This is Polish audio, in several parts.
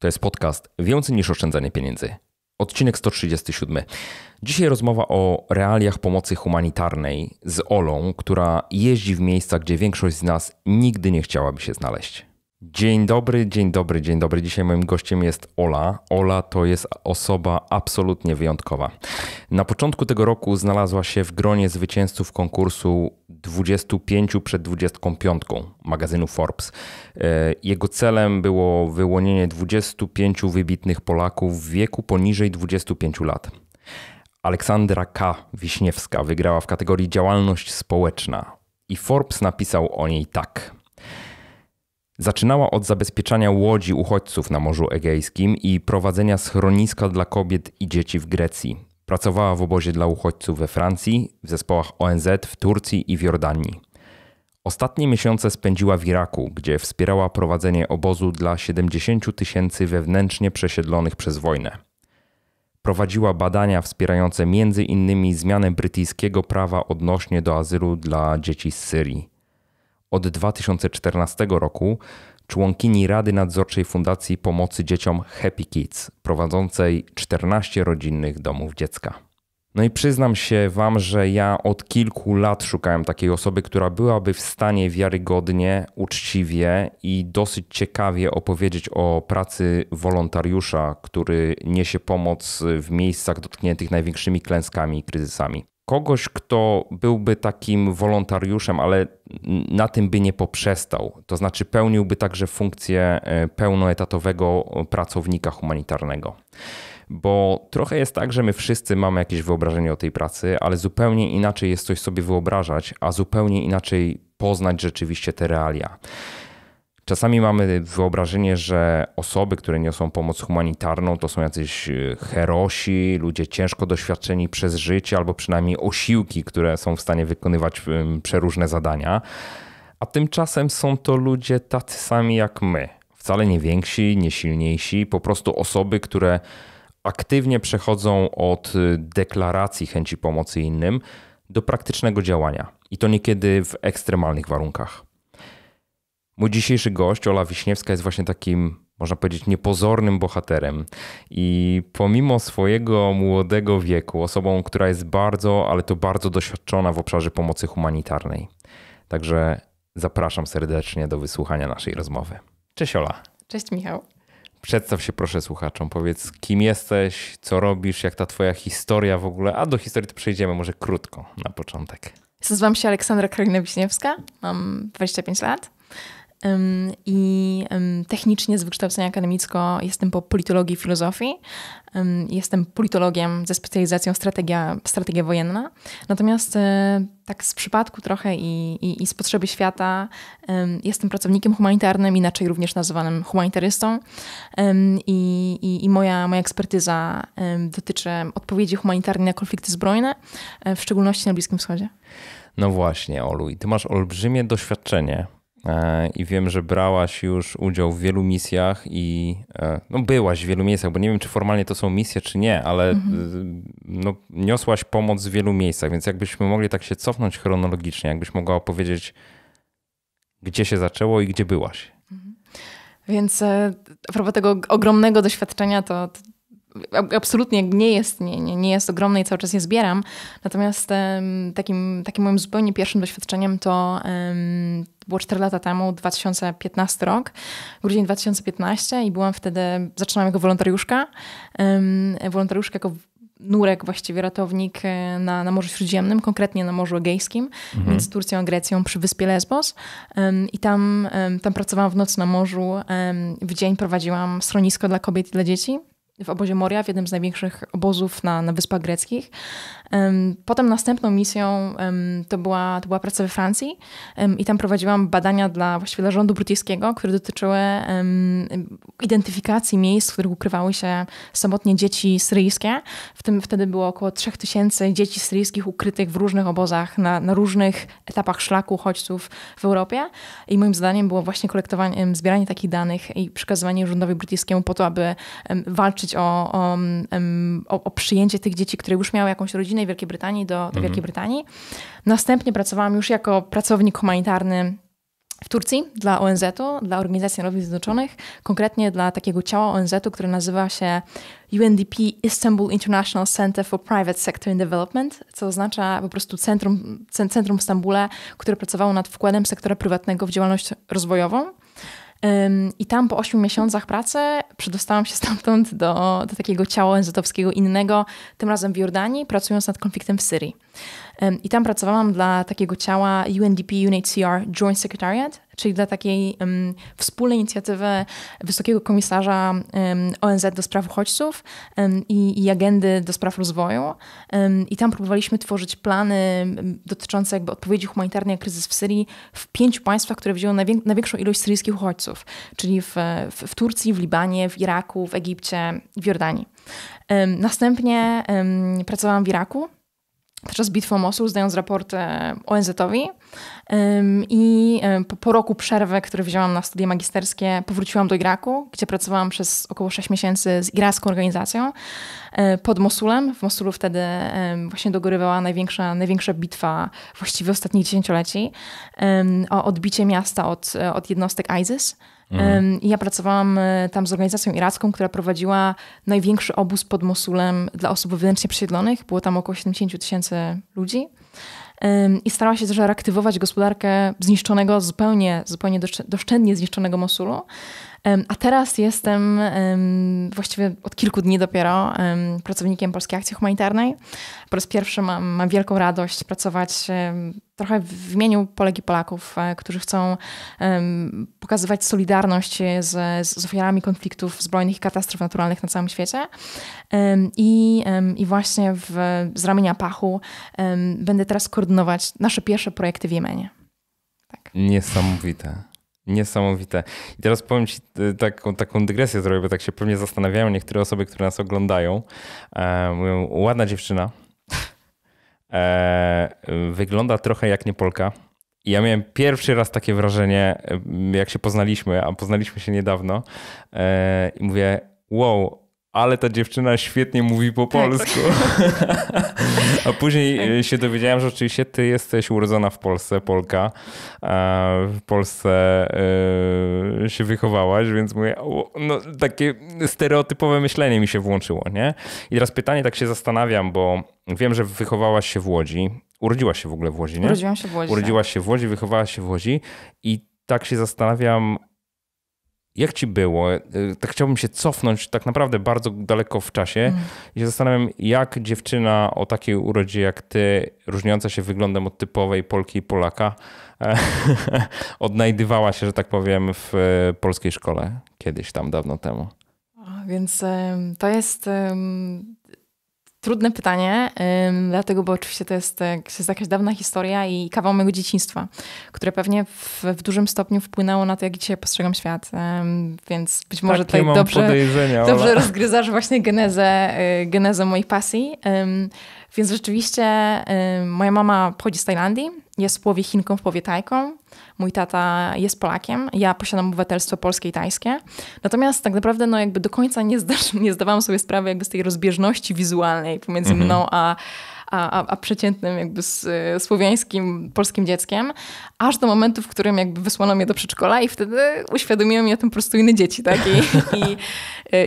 To jest podcast Więcej niż oszczędzanie pieniędzy. Odcinek 137. Dzisiaj rozmowa o realiach pomocy humanitarnej z Olą, która jeździ w miejsca, gdzie większość z nas nigdy nie chciałaby się znaleźć. Dzień dobry, dzień dobry, dzień dobry. Dzisiaj moim gościem jest Ola. Ola to jest osoba absolutnie wyjątkowa. Na początku tego roku znalazła się w gronie zwycięzców konkursu 25 przed 25 magazynu Forbes. E, jego celem było wyłonienie 25 wybitnych Polaków w wieku poniżej 25 lat. Aleksandra K. Wiśniewska wygrała w kategorii działalność społeczna i Forbes napisał o niej tak – Zaczynała od zabezpieczania łodzi uchodźców na Morzu Egejskim i prowadzenia schroniska dla kobiet i dzieci w Grecji. Pracowała w obozie dla uchodźców we Francji, w zespołach ONZ w Turcji i w Jordanii. Ostatnie miesiące spędziła w Iraku, gdzie wspierała prowadzenie obozu dla 70 tysięcy wewnętrznie przesiedlonych przez wojnę. Prowadziła badania wspierające innymi zmianę brytyjskiego prawa odnośnie do azylu dla dzieci z Syrii. Od 2014 roku członkini Rady Nadzorczej Fundacji Pomocy Dzieciom Happy Kids, prowadzącej 14 rodzinnych domów dziecka. No i przyznam się Wam, że ja od kilku lat szukałem takiej osoby, która byłaby w stanie wiarygodnie, uczciwie i dosyć ciekawie opowiedzieć o pracy wolontariusza, który niesie pomoc w miejscach dotkniętych największymi klęskami i kryzysami kogoś, kto byłby takim wolontariuszem, ale na tym by nie poprzestał. To znaczy pełniłby także funkcję e, pełnoetatowego pracownika humanitarnego. Bo trochę jest tak, że my wszyscy mamy jakieś wyobrażenie o tej pracy, ale zupełnie inaczej jest coś sobie wyobrażać, a zupełnie inaczej poznać rzeczywiście te realia. Czasami mamy wyobrażenie, że osoby, które niosą pomoc humanitarną, to są jacyś e, herosi, ludzie ciężko doświadczeni przez życie, albo przynajmniej osiłki, które są w stanie wykonywać przeróżne zadania. A tymczasem są to ludzie tacy sami jak my. Wcale nie więksi, nie silniejsi, po prostu osoby, które aktywnie przechodzą od e, deklaracji chęci pomocy innym do praktycznego działania. I to niekiedy w ekstremalnych warunkach. Mój dzisiejszy gość, Ola Wiśniewska, jest właśnie takim, można powiedzieć, niepozornym bohaterem. I pomimo swojego młodego wieku, osobą, która jest bardzo, ale to bardzo doświadczona w obszarze pomocy humanitarnej. Także zapraszam serdecznie do wysłuchania naszej rozmowy. Cześć Ola. Cześć Michał. Przedstaw się proszę słuchaczom, powiedz kim jesteś, co robisz, jak ta twoja historia w ogóle, a do historii to przejdziemy może krótko na początek. Nazywam się Aleksandra Karolina Wiśniewska, mam 25 lat. I technicznie z wykształcenia akademicko jestem po politologii i filozofii. Jestem politologiem ze specjalizacją strategia, strategia wojenna. Natomiast e, tak z przypadku trochę i, i, i z potrzeby świata jestem pracownikiem humanitarnym, inaczej również nazywanym humanitarystą. I, i, i moja, moja ekspertyza dotyczy odpowiedzi humanitarnej na konflikty zbrojne, e, w szczególności na Bliskim Wschodzie. No właśnie, Olu, i ty masz olbrzymie doświadczenie i wiem, że brałaś już udział w wielu misjach i e, no byłaś w wielu miejscach, bo nie wiem, czy formalnie to są misje, czy nie, ale mhm. no, niosłaś pomoc w wielu miejscach, więc jakbyśmy mogli tak się cofnąć chronologicznie, jakbyś mogła opowiedzieć, gdzie się zaczęło i gdzie byłaś. Mhm. Więc e, a propos tego ogromnego doświadczenia, to, to absolutnie nie jest, nie, nie, nie jest ogromne i cały czas je zbieram. Natomiast um, takim, takim moim zupełnie pierwszym doświadczeniem to um, było 4 lata temu, 2015 rok, grudzień 2015 i byłam wtedy, zaczynałam jako wolontariuszka, um, wolontariuszka jako nurek, właściwie ratownik e, na, na Morzu Śródziemnym, konkretnie na Morzu Egejskim, mhm. między Turcją a Grecją przy wyspie Lesbos. Um, I tam, um, tam pracowałam w nocy na morzu. Um, w dzień prowadziłam schronisko dla kobiet i dla dzieci w obozie Moria, w jednym z największych obozów na, na Wyspach Greckich. Potem następną misją to była, to była praca we Francji i tam prowadziłam badania dla właściwie dla rządu brytyjskiego, które dotyczyły identyfikacji miejsc, w których ukrywały się samotnie dzieci syryjskie. W tym wtedy było około 3000 dzieci syryjskich ukrytych w różnych obozach na, na różnych etapach szlaku uchodźców w Europie. I moim zadaniem było właśnie kolektowanie, zbieranie takich danych i przekazywanie rządowi brytyjskiemu po to, aby walczyć o, o, o, o przyjęcie tych dzieci, które już miały jakąś rodzinę Wielkiej Brytanii do, do mhm. Wielkiej Brytanii. Następnie pracowałam już jako pracownik humanitarny w Turcji dla ONZ-u, dla Organizacji Narodów Zjednoczonych, konkretnie dla takiego ciała ONZ-u, które nazywa się UNDP Istanbul International Center for Private Sector Development, co oznacza po prostu centrum, centrum w Stambule, które pracowało nad wkładem sektora prywatnego w działalność rozwojową. I tam po 8 miesiącach pracy przedostałam się stamtąd do, do takiego ciała ONZ-owskiego innego, tym razem w Jordanii, pracując nad konfliktem w Syrii. I tam pracowałam dla takiego ciała UNDP UNHCR Joint Secretariat, czyli dla takiej um, wspólnej inicjatywy Wysokiego Komisarza um, ONZ do spraw uchodźców um, i, i, agendy do spraw rozwoju. I tam próbowaliśmy tworzyć plany dotyczące jakby odpowiedzi humanitarnej na kryzys w Syrii w pięciu państwach, które wzięły najwię największą ilość syryjskich uchodźców, czyli w, w, w, Turcji, w Libanie, w Iraku, w Egipcie, w Jordanii. Następnie pracowałam w Iraku podczas bitwy o Mosul, zdając raport ONZ-owi. I po, roku przerwy, który wzięłam na studia magisterskie, powróciłam do Iraku, gdzie pracowałam przez około 6 miesięcy z iracką organizacją e, pod Mosulem. W Mosulu wtedy właśnie dogorywała największa, największa bitwa właściwie ostatnich dziesięcioleci o odbicie miasta od, od jednostek ISIS. Mhm. Ja pracowałam e, tam z organizacją iracką, która prowadziła największy obóz pod Mosulem dla osób wewnętrznie przesiedlonych. Było tam około 70 tysięcy ludzi. I starała się też reaktywować gospodarkę zniszczonego, zupełnie, zupełnie doszczętnie zniszczonego Mosulu. A teraz jestem właściwie od kilku dni dopiero pracownikiem Polskiej Akcji Humanitarnej. Po raz pierwszy mam, mam wielką radość pracować trochę w imieniu Polek i Polaków, e, którzy chcą pokazywać solidarność z, z ofiarami konfliktów zbrojnych i katastrof naturalnych na całym świecie. I, i właśnie w, z ramienia Pachu będę teraz koordynować nasze pierwsze projekty w Jemenie. Tak. Niesamowite. Niesamowite. I teraz powiem Ci y, taką, taką dygresję zrobię, bo tak się pewnie zastanawiają niektóre osoby, które nas oglądają. E, mówią, ładna dziewczyna. E, wygląda trochę jak nie Polka. I ja miałem pierwszy raz takie wrażenie, y, jak się poznaliśmy, a poznaliśmy się niedawno. E, I mówię, wow, ale ta dziewczyna świetnie mówi po tak. polsku. A później tak. e, się dowiedziałem, że oczywiście ty jesteś urodzona w Polsce, Polka. W Polsce e, się wychowałaś, więc mówię, no, takie stereotypowe myślenie mi się włączyło, nie? I teraz pytanie, tak się zastanawiam, bo wiem, że wychowałaś się w Łodzi. Urodziłaś się w ogóle w Łodzi, nie? Urodziłam się w Łodzi. Urodziłaś tak. się w Łodzi, wychowałaś się w Łodzi i tak się zastanawiam, jak ci było? Y, tak chciałbym się cofnąć tak naprawdę bardzo daleko w czasie mm. i się zastanawiam, jak dziewczyna o takiej urodzie jak ty, różniąca się wyglądem od typowej Polki i Polaka, odnajdywała się, że tak powiem, w e, polskiej szkole kiedyś tam, dawno temu. Więc to jest Trudne pytanie, dlatego, bo oczywiście to jest, to jest jakaś dawna historia i kawał mojego dzieciństwa, które pewnie w, w dużym stopniu wpłynęło na to, jak dzisiaj postrzegam świat. Więc być może Takie tutaj dobrze, dobrze rozgryzasz właśnie genezę, y, genezę mojej pasji. Więc rzeczywiście moja mama pochodzi z Tajlandii, jest w połowie Chinką, w połowie Tajką. Mój tata jest Polakiem, ja posiadam obywatelstwo polskie i tajskie. Natomiast tak naprawdę no jakby do końca nie, nie zdawałam sobie sprawy jakby z tej rozbieżności wizualnej pomiędzy mhm. mną a, a, a, przeciętnym jakby z, słowiańskim, polskim dzieckiem, aż do momentu, w którym jakby wysłano mnie do przedszkola i wtedy uświadomiło mnie o tym po prostu inne dzieci, tak? I, i,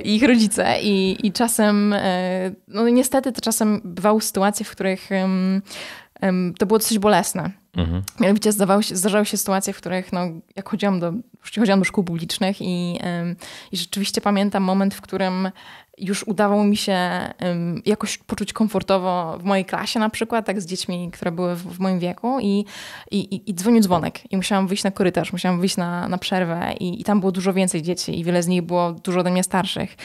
i ich rodzice. I, I czasem, e, no niestety to czasem bywały sytuacje, w których um, to było dosyć bolesne Mhm. Mianowicie się, zdarzały się sytuacje, w których no, jak chodziłam do, chodziłam do szkół publicznych i, i rzeczywiście pamiętam moment, w którym już udawało mi się jakoś poczuć komfortowo w mojej klasie na przykład, tak z dziećmi, które były w, w moim wieku i, i, i dzwonił dzwonek i musiałam wyjść na korytarz, musiałam wyjść na, na przerwę i, i tam było dużo więcej dzieci i wiele z nich było dużo ode mnie starszych.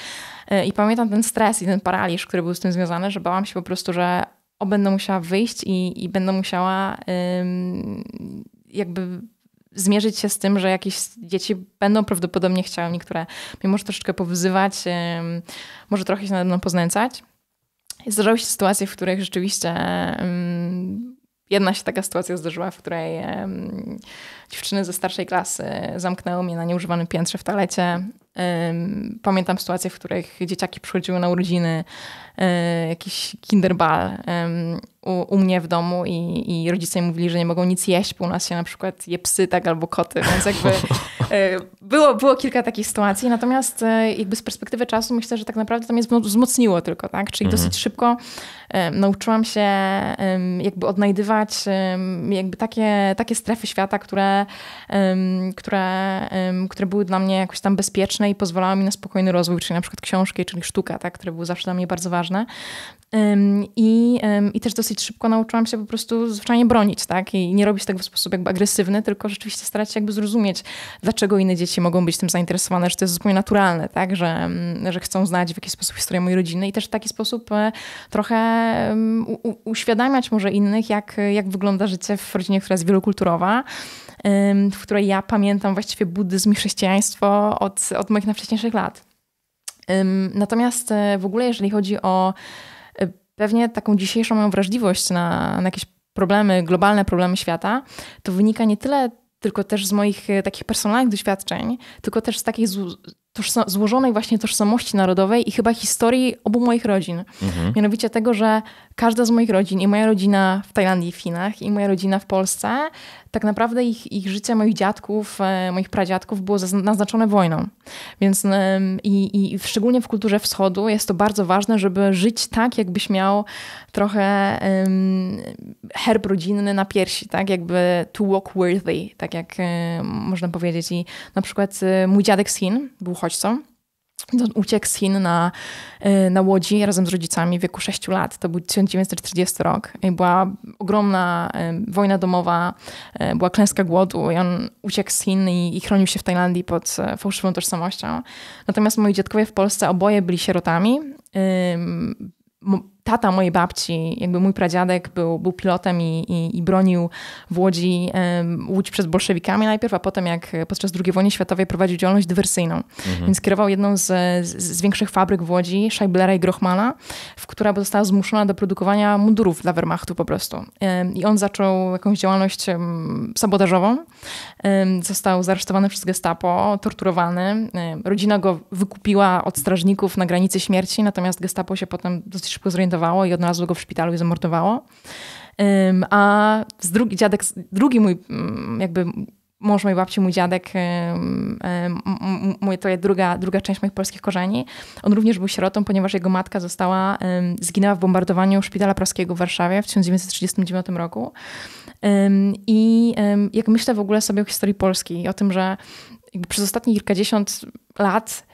E, I pamiętam ten stres i ten paraliż, który był z tym związany, że bałam się po prostu, że o będę musiała wyjść i, i będę musiała ym, jakby zmierzyć się z tym, że jakieś dzieci będą prawdopodobnie chciały niektóre mnie może troszeczkę powyzywać, ym, może trochę się nade mną poznęcać. Zdarzały się sytuacje, w których rzeczywiście ym, jedna się taka sytuacja zdarzyła, w której dziewczyny ze starszej klasy zamknęły mnie na nieużywanym piętrze w toalecie. Pamiętam sytuacje, w których dzieciaki przychodziły na urodziny, e, jakiś kinderbal u, u mnie w domu i, i rodzice mówili, że nie mogą nic jeść, bo u nas się na przykład je psy tak albo koty, więc jakby e, było, było kilka takich sytuacji, natomiast e, jakby z perspektywy czasu myślę, że tak naprawdę to mnie wzmocniło tylko, tak? Czyli mhm. dosyć szybko nauczyłam się jakby odnajdywać jakby takie, takie strefy świata, które, które, które były dla mnie jakoś tam bezpieczne i pozwalały mi na spokojny rozwój, czyli na przykład książki, czyli sztuka, tak? które były zawsze dla mnie bardzo ważne. I, I też dosyć szybko nauczyłam się po prostu zwyczajnie bronić, tak? I nie robić tego w sposób jakby agresywny, tylko rzeczywiście starać się jakby zrozumieć, dlaczego inne dzieci mogą być tym zainteresowane, że to jest zupełnie naturalne, tak? Że, że chcą znać w jakiś sposób historię mojej rodziny i też w taki sposób e, trochę u, uświadamiać może innych, jak, jak wygląda życie w rodzinie, która jest wielokulturowa, w której ja pamiętam właściwie buddyzm i chrześcijaństwo od, od moich najwcześniejszych lat. Natomiast e, w ogóle, jeżeli chodzi o e, pewnie taką dzisiejszą moją wrażliwość na, na jakieś problemy, globalne problemy świata, to wynika nie tyle tylko też z moich e, takich personalnych doświadczeń, tylko też z takiej złożonej właśnie tożsamości narodowej i chyba historii obu moich rodzin. Mhm. Mianowicie tego, że każda z moich rodzin, i moja rodzina w Tajlandii i w Chinach, i moja rodzina w Polsce, tak naprawdę ich, ich życie moich dziadków, e, moich pradziadków było naznaczone wojną. Więc i, i szczególnie w kulturze wschodu jest to bardzo ważne, żeby żyć tak, jakbyś miał trochę herb rodzinny na piersi, tak jakby to walk worthy, tak jak można powiedzieć. I na przykład um, mój dziadek z Chin był uchodźcą. Uciekł z Chin na, y, na łodzi razem z rodzicami w wieku 6 lat. To był 1940 rok. I była ogromna y, wojna domowa, y, była klęska głodu i on uciekł z Chin i, i chronił się w Tajlandii pod fałszywą tożsamością. Natomiast moi dziadkowie w Polsce oboje byli sierotami tata mojej babci, jakby mój pradziadek był, był pilotem i, i, i bronił w Łodzi um, Łódź przed bolszewikami najpierw, a potem jak podczas II wojny światowej prowadził działalność dywersyjną. Mhm. Więc kierował jedną z, z, z, większych fabryk w Łodzi, Scheiblera i Grochmana, w która została zmuszona do produkowania mundurów dla Wehrmachtu po prostu. Um, I on zaczął jakąś działalność sabotażową. Został zaresztowany przez gestapo, torturowany. Rodzina go wykupiła od strażników na granicy śmierci, natomiast gestapo się potem dosyć szybko zorientowało, go w szpitalu i zamordowało. A drugi, dziadek, drugi mój mm, jakby mąż mojej babci, mój dziadek, to jest druga, druga część moich polskich korzeni. On również był sierotą, ponieważ jego matka została, zginęła w bombardowaniu szpitala praskiego w Warszawie w 1939 roku. I jak myślę w ogóle sobie o historii Polski i o tym, że przez ostatnie kilkadziesiąt lat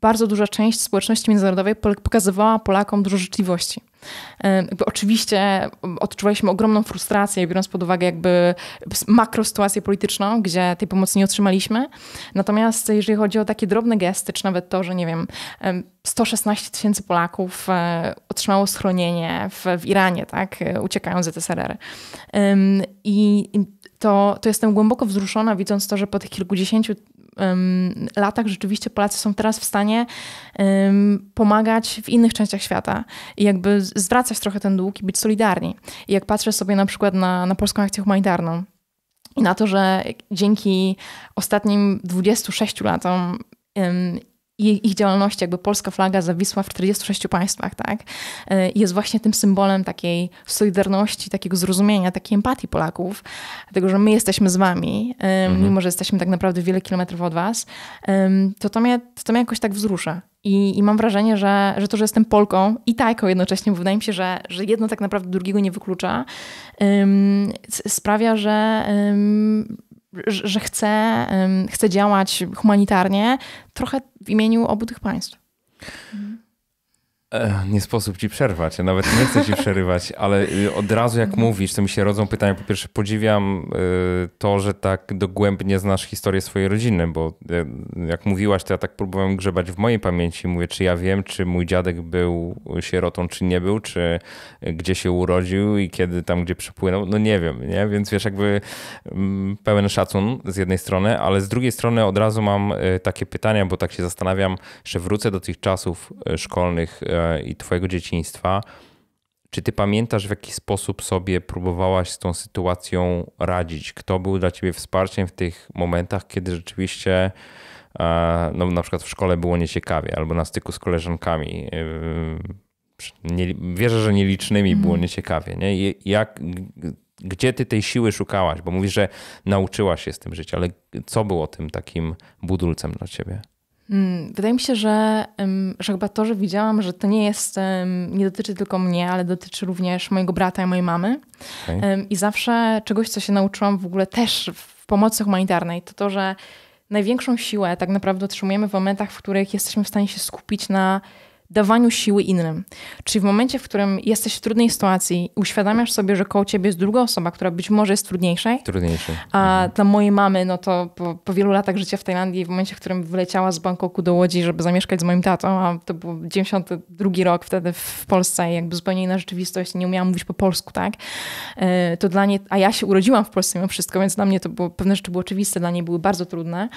bardzo duża część społeczności międzynarodowej pokazywała Polakom dużo życzliwości. Jakby oczywiście odczuwaliśmy ogromną frustrację, biorąc pod uwagę jakby makro sytuację polityczną, gdzie tej pomocy nie otrzymaliśmy. Natomiast jeżeli chodzi o takie drobne gesty, czy nawet to, że nie wiem, 116 tysięcy Polaków e, otrzymało schronienie w, w Iranie, tak, uciekając z ZSRR. I to, to jestem głęboko wzruszona, widząc to, że po tych kilkudziesięciu latach rzeczywiście Polacy są teraz w stanie pomagać w innych częściach świata i jakby zwracać trochę ten dług i być solidarni. I jak patrzę sobie na przykład na, na polską akcję humanitarną, i na to, że dzięki ostatnim 26 latom ich działalności, jakby polska flaga zawisła w 46 państwach, tak? E, jest właśnie tym symbolem takiej solidarności, takiego zrozumienia, takiej empatii Polaków, dlatego, że my jesteśmy z wami, mhm. mimo że jesteśmy tak naprawdę wiele kilometrów od was, to to mnie, to mnie jakoś tak wzrusza. I, I, mam wrażenie, że, że to, że jestem Polką i Tajką jednocześnie, bo wydaje mi się, że, że jedno tak naprawdę drugiego nie wyklucza, um, sprawia, że, um, że chce, chce działać humanitarnie trochę w imieniu obu tych państw. E, nie sposób ci przerwać, ja nawet nie chcę ci przerywać, ale y, od razu jak mówisz, to mi się rodzą pytania. Po pierwsze, podziwiam y, to, że tak dogłębnie znasz historię swojej rodziny, bo y, jak mówiłaś, to ja tak próbowałem grzebać w mojej pamięci. Mówię, czy ja wiem, czy mój dziadek był sierotą, czy nie był, czy gdzie się urodził i kiedy tam, gdzie przypłynął. No nie wiem, nie? Więc wiesz, jakby mm, pełen szacun z jednej strony, ale z drugiej strony od razu mam takie pytania, bo tak się zastanawiam, że wrócę do tych czasów szkolnych i twojego dzieciństwa, czy ty pamiętasz, w jaki sposób sobie próbowałaś z tą sytuacją radzić? Kto był dla ciebie wsparciem w tych momentach, kiedy rzeczywiście no, na przykład w szkole było nieciekawie, albo na styku z koleżankami? Nie, wierzę, że nielicznymi mm. było mhm. nieciekawie. Nie? Jak, gdzie ty tej siły szukałaś? Bo mówisz, że nauczyłaś się z tym żyć, ale co było tym takim budulcem dla ciebie? Mm, wydaje mi się, że, że chyba to, że widziałam, że to nie jest, nie dotyczy tylko mnie, ale dotyczy również mojego brata i mojej mamy. Okay. I zawsze czegoś, co się nauczyłam w ogóle też w pomocy humanitarnej, to to, że największą siłę tak naprawdę otrzymujemy w momentach, w których jesteśmy w stanie się skupić na dawaniu siły innym. Czyli w momencie, w którym jesteś w trudnej sytuacji, uświadamiasz sobie, że koło ciebie jest druga osoba, która być może jest trudniejszej. Trudniejszej. A mhm. dla mojej mamy, no to po, po, wielu latach życia w Tajlandii, w momencie, w którym wyleciała z Bangkoku do Łodzi, żeby zamieszkać z moim tatą, a to był 92 rok wtedy w Polsce jakby zupełnie inna rzeczywistość, nie umiałam mówić po polsku, tak? E, to dla niej, a ja się urodziłam w Polsce mimo wszystko, więc dla mnie to było, pewne rzeczy były oczywiste, dla niej były bardzo trudne.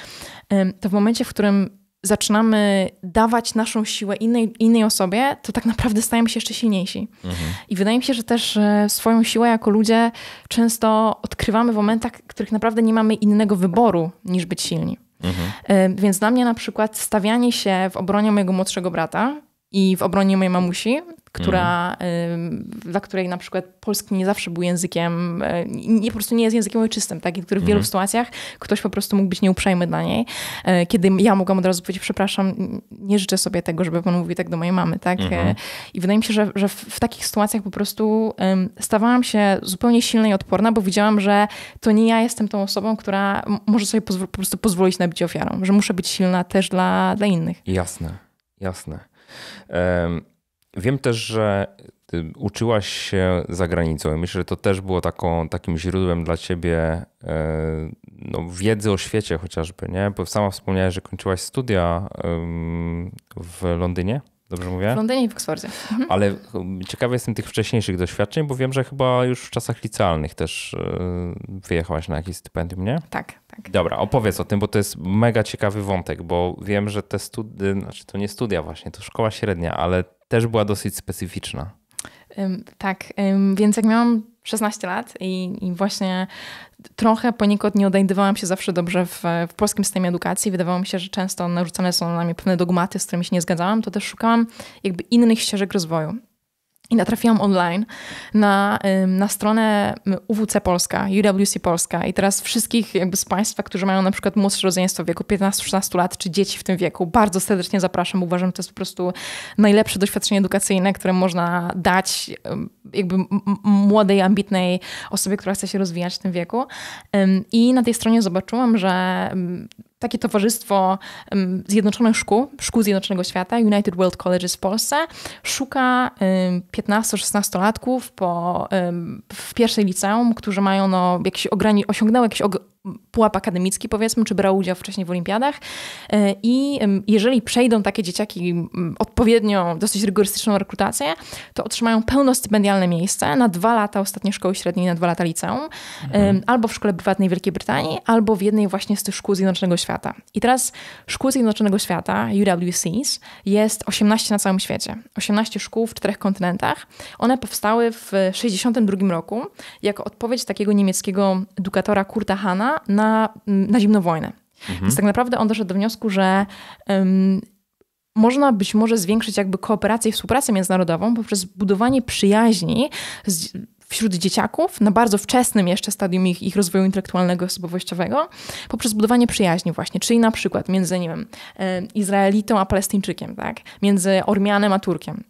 To w momencie, w którym zaczynamy dawać naszą siłę innej, innej osobie, to tak naprawdę stajemy się jeszcze silniejsi. Mhm. I wydaje mi się, że też swoją siłę jako ludzie często odkrywamy w momentach, w których naprawdę nie mamy innego wyboru niż być silni. Mhm. E, więc dla mnie na przykład stawianie się w obronie mojego młodszego brata i w obronie mojej mamusi która, mm. dla której na przykład polski nie zawsze był językiem, e, nie, po prostu nie jest językiem ojczystym, tak? I który w wielu mm. sytuacjach ktoś po prostu mógł być nieuprzejmy dla niej, e, kiedy ja mogłam od razu powiedzieć, przepraszam, nie życzę sobie tego, żeby pan mówił tak do mojej mamy, tak? Mm. I wydaje mi się, że, że w, w takich sytuacjach po prostu stawałam się zupełnie silna i odporna, bo widziałam, że to nie ja jestem tą osobą, która może sobie po prostu pozwolić na bycie ofiarą, że muszę być silna też dla, dla innych. Jasne, jasne. Wiem też, że uczyłaś się za granicą i myślę, że to też było taką, takim źródłem dla ciebie e, no, wiedzy o świecie chociażby, nie? Bo sama wspomniałaś, że kończyłaś studia w Londynie. Dobrze mówię? W Londynie i w Oksfordzie. Mhm. Ale ciekawy jestem tych wcześniejszych doświadczeń, bo wiem, że chyba już w czasach licealnych też e, wyjechałaś na jakieś stypendium, nie? Tak, tak. Dobra, opowiedz o tym, bo to jest mega ciekawy wątek, bo wiem, że te studia, znaczy to nie studia właśnie, to szkoła średnia, ale też była dosyć specyficzna. tak, więc jak miałam 16 lat i, i, właśnie trochę poniekąd nie odnajdywałam się zawsze dobrze w, w, polskim systemie edukacji. Wydawało mi się, że często narzucane są na mnie pewne dogmaty, z którymi się nie zgadzałam. To też szukałam jakby innych ścieżek rozwoju. I natrafiłam online na, na stronę UWC Polska, UWC Polska i teraz wszystkich jakby z Państwa, którzy mają na przykład młodsze rodzeństwo w wieku 15-16 lat, czy dzieci w tym wieku, bardzo serdecznie zapraszam. Uważam, że to jest po prostu najlepsze doświadczenie edukacyjne, które można dać jakby młodej, ambitnej osobie, która chce się rozwijać w tym wieku. I na tej stronie zobaczyłam, że takie towarzystwo Zjednoczonych Szkół, Szkół Zjednoczonego Świata, United World Colleges w Polsce, szuka 15-16-latków po, w pierwszej liceum, którzy mają no, jakiś ograni- osiągnęły jakiś og pułap akademicki, powiedzmy, czy brał udział wcześniej w olimpiadach. E, I jeżeli przejdą takie dzieciaki odpowiednio, dosyć rygorystyczną rekrutację, to otrzymają pełnostypendialne miejsce na dwa lata ostatniej szkoły średniej, na dwa lata liceum, mhm. albo w szkole prywatnej Wielkiej Brytanii, albo w jednej właśnie z tych szkół Zjednoczonego Świata. I teraz szkół Zjednoczonego Świata, UWCs, jest 18 na całym świecie. 18 szkół w czterech kontynentach. One powstały w 1962 roku jako odpowiedź takiego niemieckiego edukatora Kurta Hanna na, na zimną wojnę. Mhm. Więc tak naprawdę on doszedł do wniosku, że um, można być może zwiększyć jakby kooperację i współpracę międzynarodową poprzez budowanie przyjaźni z, wśród dzieciaków na bardzo wczesnym jeszcze stadium ich, ich rozwoju intelektualnego, osobowościowego, poprzez budowanie przyjaźni właśnie, czyli na przykład między, nie wiem, Izraelitą a Palestyńczykiem, tak? między Ormianem a Turkiem.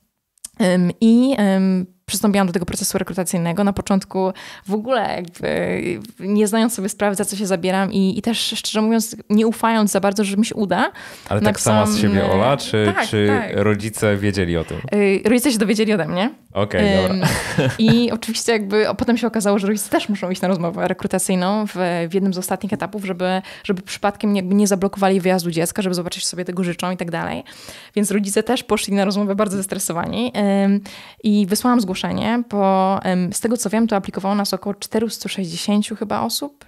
I przystąpiłam do tego procesu rekrutacyjnego. Na początku w ogóle jakby nie znając sobie sprawy, za co się zabieram i, i też szczerze mówiąc nie ufając za bardzo, że mi się uda. Ale tak sama z siebie Ola, czy, tak, czy tak. rodzice wiedzieli o tym? Y, rodzice się dowiedzieli ode mnie. Okej, okay, dobra. I oczywiście jakby potem się okazało, że rodzice też muszą iść na rozmowę rekrutacyjną w, w jednym z ostatnich etapów, żeby, żeby przypadkiem jakby nie zablokowali wyjazdu dziecka, żeby zobaczyć, sobie tego życzą i tak dalej. Więc rodzice też poszli na rozmowę bardzo zestresowani i wysłałam zgłoszenie zgłoszenie, bo z tego co wiem, to aplikowało nas około 460 chyba osób.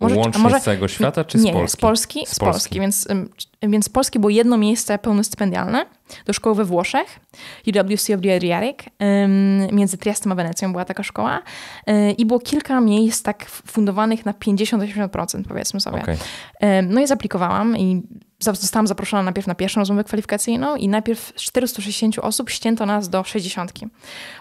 Może, Łącznie może, z całego świata, czy nie, z Polski? Z Polski, z Polski. Polski. Więc, więc Polski było jedno miejsce pełnostypendialne do szkoły we Włoszech, UWC of the Adriatic, między Triestem a Wenecją była taka szkoła e, i było kilka miejsc tak fundowanych na 50-80% powiedzmy sobie. Okay. No i zaplikowałam i zostałam zaproszona najpierw na pierwszą rozmowę kwalifikacyjną i najpierw z 460 osób ścięto nas do 60.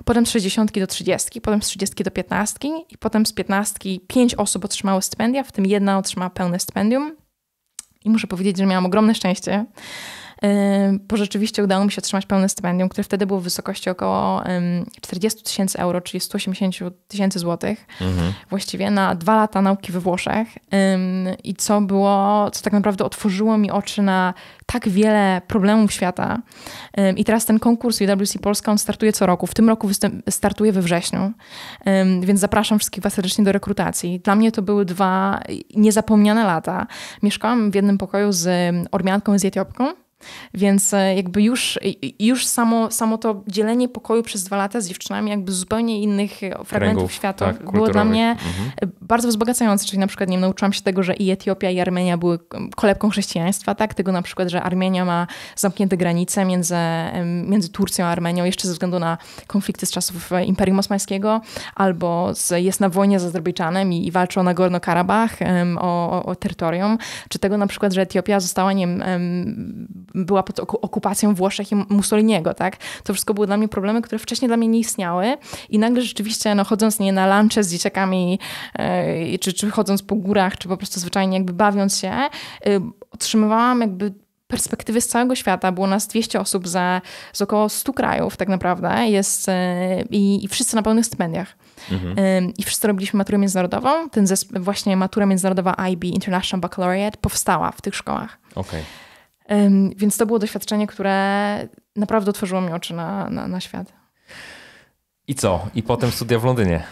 Potem z 60 do 30, potem z 30 do 15 i potem z 15 5 osób otrzymało stypendia, w tym jedna otrzymała pełne stypendium. I muszę powiedzieć, że miałam ogromne szczęście, bo rzeczywiście udało mi się otrzymać pełne stypendium, które wtedy było w wysokości około 40 tysięcy euro, czyli 180 tysięcy złotych, mhm. właściwie na dwa lata nauki we Włoszech. I co było, co tak naprawdę otworzyło mi oczy na tak wiele problemów świata. I teraz ten konkurs UWC Polska, on startuje co roku. W tym roku startuje we wrześniu, więc zapraszam wszystkich Was serdecznie do rekrutacji. Dla mnie to były dwa niezapomniane lata. Mieszkałam w jednym pokoju z Ormianką i z Etiopką. Więc e, jakby już, już samo, samo to dzielenie pokoju przez dwa lata z dziewczynami jakby zupełnie innych e, fragmentów Kręgów, świata tak, było dla mnie mhm. E, bardzo wzbogacające. Czyli na przykład nie wiem, nauczyłam się tego, że i Etiopia i Armenia były kolebką chrześcijaństwa, tak? Tego na przykład, że Armenia ma zamknięte granice między, między Turcją a Armenią jeszcze ze względu na konflikty z czasów Imperium Osmańskiego, albo z, jest na wojnie z Azerbejdżanem i, i walczy o Nagorno-Karabach, o, o, o terytorium. Czy tego na przykład, że Etiopia została, nie wiem, była pod okupacją Włoszech i Mussoliniego, tak? To wszystko były dla mnie problemy, które wcześniej dla mnie nie istniały i nagle rzeczywiście, no chodząc nie na lunche z dzieciakami, yy, czy, czy chodząc po górach, czy po prostu zwyczajnie jakby bawiąc się, yy, otrzymywałam jakby perspektywy z całego świata. Było nas 200 osób za, z około 100 krajów tak naprawdę jest, yy, i, i wszyscy na pełnych stypendiach. Mhm. I wszyscy robiliśmy maturę międzynarodową. Ten właśnie matura międzynarodowa IB, International Baccalaureate, powstała w tych szkołach. Okay. Więc to było doświadczenie, które naprawdę otworzyło mi oczy na, na, na świat. I co? I potem studia w Londynie?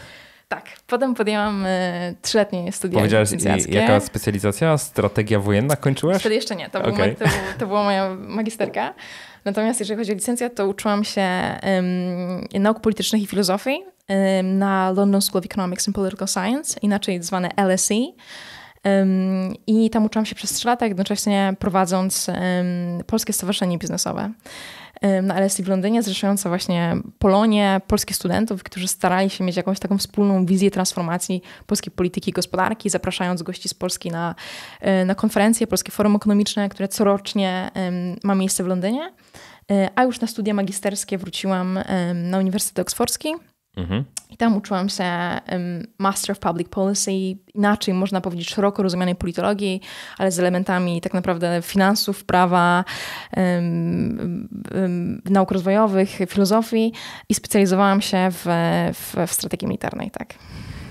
Tak, potem podjęłam y, trzyletnie studia Powiedziałaś, jaka specjalizacja? Strategia wojenna kończyłaś? Wtedy jeszcze nie, to, okay. był, to, był, to była moja magisterka. Natomiast jeżeli chodzi o licencjat, to uczyłam się um, nauk politycznych i filozofii um, na London School of Economics and Political Science, inaczej zwane LSE. I tam uczyłam się przez 3 lata, jednocześnie prowadząc Polskie Stowarzyszenie Biznesowe na LSE w Londynie, zrzeszające właśnie Polonię, polskich studentów, którzy starali się mieć jakąś taką wspólną wizję transformacji polskiej polityki i gospodarki, zapraszając gości z Polski na, e, na konferencje, Polskie Forum Ekonomiczne, które corocznie ma miejsce w Londynie. E, a już na studia magisterskie wróciłam na Uniwersytet Oksfordzki Mhm. I tam uczyłam się Master of Public Policy, inaczej można powiedzieć szeroko rozumianej politologii, ale z elementami tak naprawdę finansów, prawa, nauk rozwojowych, filozofii i specjalizowałam się w, w, w strategii militarnej, tak.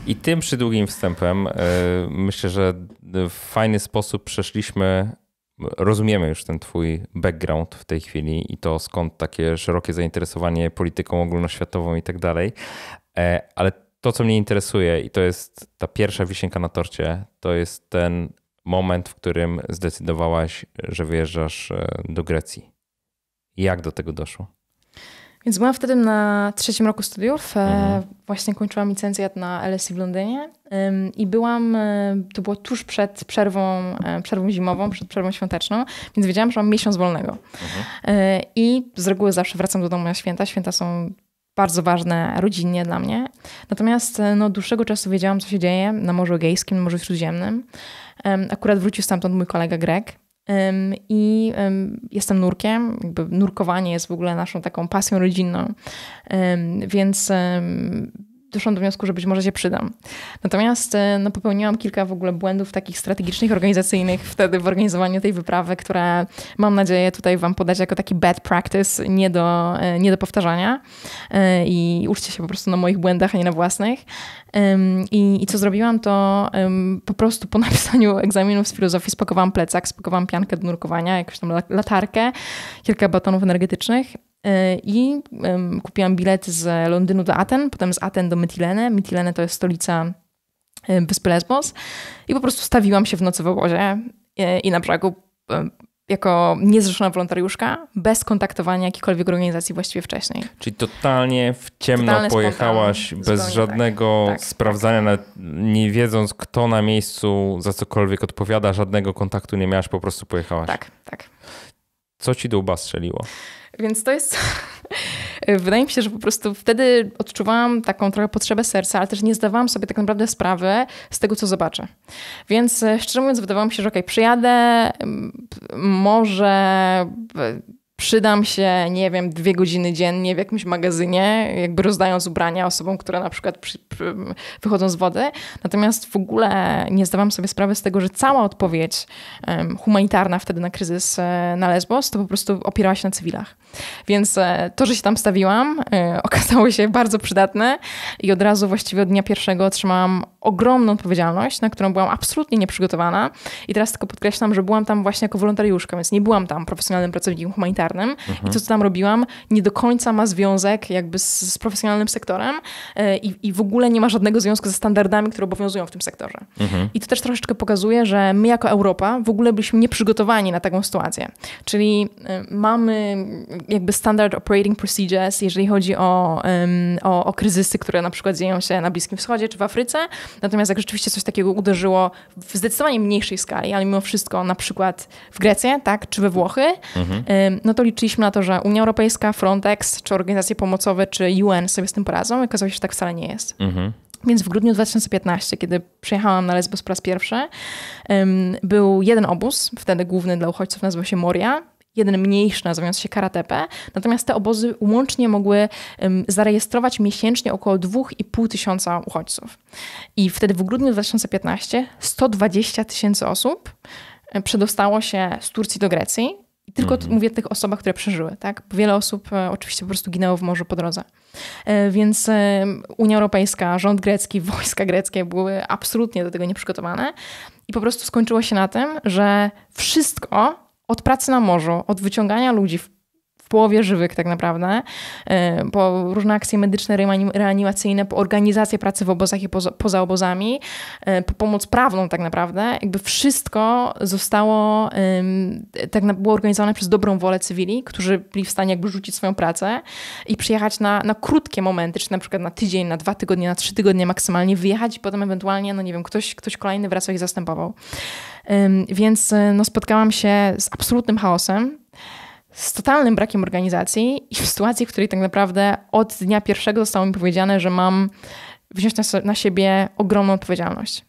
I tym przydługim wstępem y, myślę, że w fajny sposób przeszliśmy rozumiemy już ten twój background w tej chwili i to skąd takie szerokie zainteresowanie polityką ogólnoświatową i tak dalej. E, ale to, co mnie interesuje i to jest ta pierwsza wisienka na torcie, to jest ten moment, w którym zdecydowałaś, że wyjeżdżasz e, do Grecji. Jak do tego doszło? Więc byłam wtedy na trzecim roku studiów. E, mhm. Właśnie kończyłam licencjat na LSE w Londynie i byłam, to było tuż przed przerwą, przerwą zimową, przed przerwą świąteczną, więc wiedziałam, że mam miesiąc wolnego. Mhm. I z reguły zawsze wracam do domu na święta. Święta są bardzo ważne rodzinnie dla mnie. Natomiast no, dłuższego czasu wiedziałam, co się dzieje na Morzu Egejskim, na Morzu Śródziemnym. Akurat wrócił stamtąd mój kolega Grek, i jestem nurkiem. Jakby nurkowanie jest w ogóle naszą taką pasją rodzinną, więc doszłam do wniosku, że być może się przydam. Natomiast e, no, popełniłam kilka w ogóle błędów takich strategicznych, organizacyjnych wtedy w organizowaniu tej wyprawy, które mam nadzieję tutaj wam podać jako taki bad practice, nie do, e, nie do powtarzania. E, I uczcie się po prostu na moich błędach, a nie na własnych. I, i co zrobiłam, to po prostu po napisaniu egzaminów z filozofii spakowałam plecak, spakowałam piankę do nurkowania, jakąś tam latarkę, kilka batonów energetycznych I kupiłam bilet z Londynu do Aten, potem z Aten do Mytilene. Mytilene to jest stolica wyspy Lesbos. I po prostu stawiłam się w nocy w obozie e, i na brzegu jako niezrzeszona wolontariuszka, bez kontaktowania jakiejkolwiek organizacji właściwie wcześniej. Czyli totalnie w ciemno pojechałaś, bez tak. żadnego tak. Tak, sprawdzania, tak. nie wiedząc kto na miejscu za cokolwiek odpowiada, żadnego kontaktu nie miałaś, po prostu pojechałaś. Tak, tak. Co ci do łba strzeliło? Więc to jest. Wydaje mi się, że po prostu wtedy odczuwałam taką trochę potrzebę serca, ale też nie zdawałam sobie tak naprawdę sprawy z tego, co zobaczę. Więc e, szczerze mówiąc, wydawało mi się, że okej, okay, przyjadę, może przydam się, nie wiem, dwie godziny dziennie w jakimś magazynie, jakby rozdając ubrania osobom, które na przykład przy, przy, wychodzą z wody. Natomiast w ogóle nie zdawałam sobie sprawy z tego, że cała odpowiedź um, humanitarna wtedy na kryzys e, na Lesbos to po prostu opierała się na cywilach. Więc e, to, że się tam stawiłam, e, okazało się bardzo przydatne i od razu właściwie od dnia pierwszego otrzymałam ogromną odpowiedzialność, na którą byłam absolutnie nieprzygotowana. I teraz tylko podkreślam, że byłam tam właśnie jako wolontariuszka, więc nie byłam tam profesjonalnym pracownikiem humanitarnym. Mhm. I to, co tam robiłam, nie do końca ma związek jakby z, z profesjonalnym sektorem e, i, i w ogóle nie ma żadnego związku ze standardami, które obowiązują w tym sektorze. Mhm. I to też troszeczkę pokazuje, że my jako Europa w ogóle byliśmy nieprzygotowani na taką sytuację. Czyli mamy jakby standard operating procedures, jeżeli chodzi o, o, o kryzysy, które na przykład dzieją się na Bliskim Wschodzie czy w Afryce. Natomiast jak rzeczywiście coś takiego uderzyło w zdecydowanie mniejszej skali, ale mimo wszystko na przykład w Grecję, tak, czy we Włochy, mhm. no to liczyliśmy na to, że Unia Europejska, Frontex, czy organizacje pomocowe, czy UN sobie z tym poradzą. Okazało się, że tak wcale nie jest. Mhm. Więc w grudniu 2015, kiedy przyjechałam na Lesbos po raz pierwszy, um, był jeden obóz, wtedy główny dla uchodźców nazywał się Moria jeden mniejszy, nazywający się Karatepe. Natomiast te obozy łącznie mogły zarejestrować miesięcznie około 2,5 tysiąca uchodźców. I wtedy w grudniu 2015 120 tysięcy osób przedostało się z Turcji do Grecji. I tylko mhm. mówię o tych osobach, które przeżyły, tak? Bo wiele osób e, oczywiście po prostu ginęło w morzu po drodze. E, więc e, Unia Europejska, rząd grecki, wojska greckie były absolutnie do tego nieprzygotowane. I po prostu skończyło się na tym, że wszystko, od pracy na morzu, od wyciągania ludzi w, w połowie żywych tak naprawdę, y, po różne akcje medyczne, reanimacyjne, po organizację pracy w obozach i poza, poza obozami, y, po pomoc prawną tak naprawdę, jakby wszystko zostało, tak było organizowane przez dobrą wolę cywili, którzy byli w stanie jakby rzucić swoją pracę i przyjechać na, na krótkie momenty, czy na przykład na tydzień, na dwa tygodnie, na trzy tygodnie maksymalnie, wyjechać i potem ewentualnie, no nie wiem, ktoś, ktoś kolejny wracał i zastępował. Więc e, no, spotkałam się z absolutnym chaosem, z totalnym brakiem organizacji i w sytuacji, w której tak naprawdę od dnia pierwszego zostało mi powiedziane, że mam wziąć na, na siebie ogromną odpowiedzialność.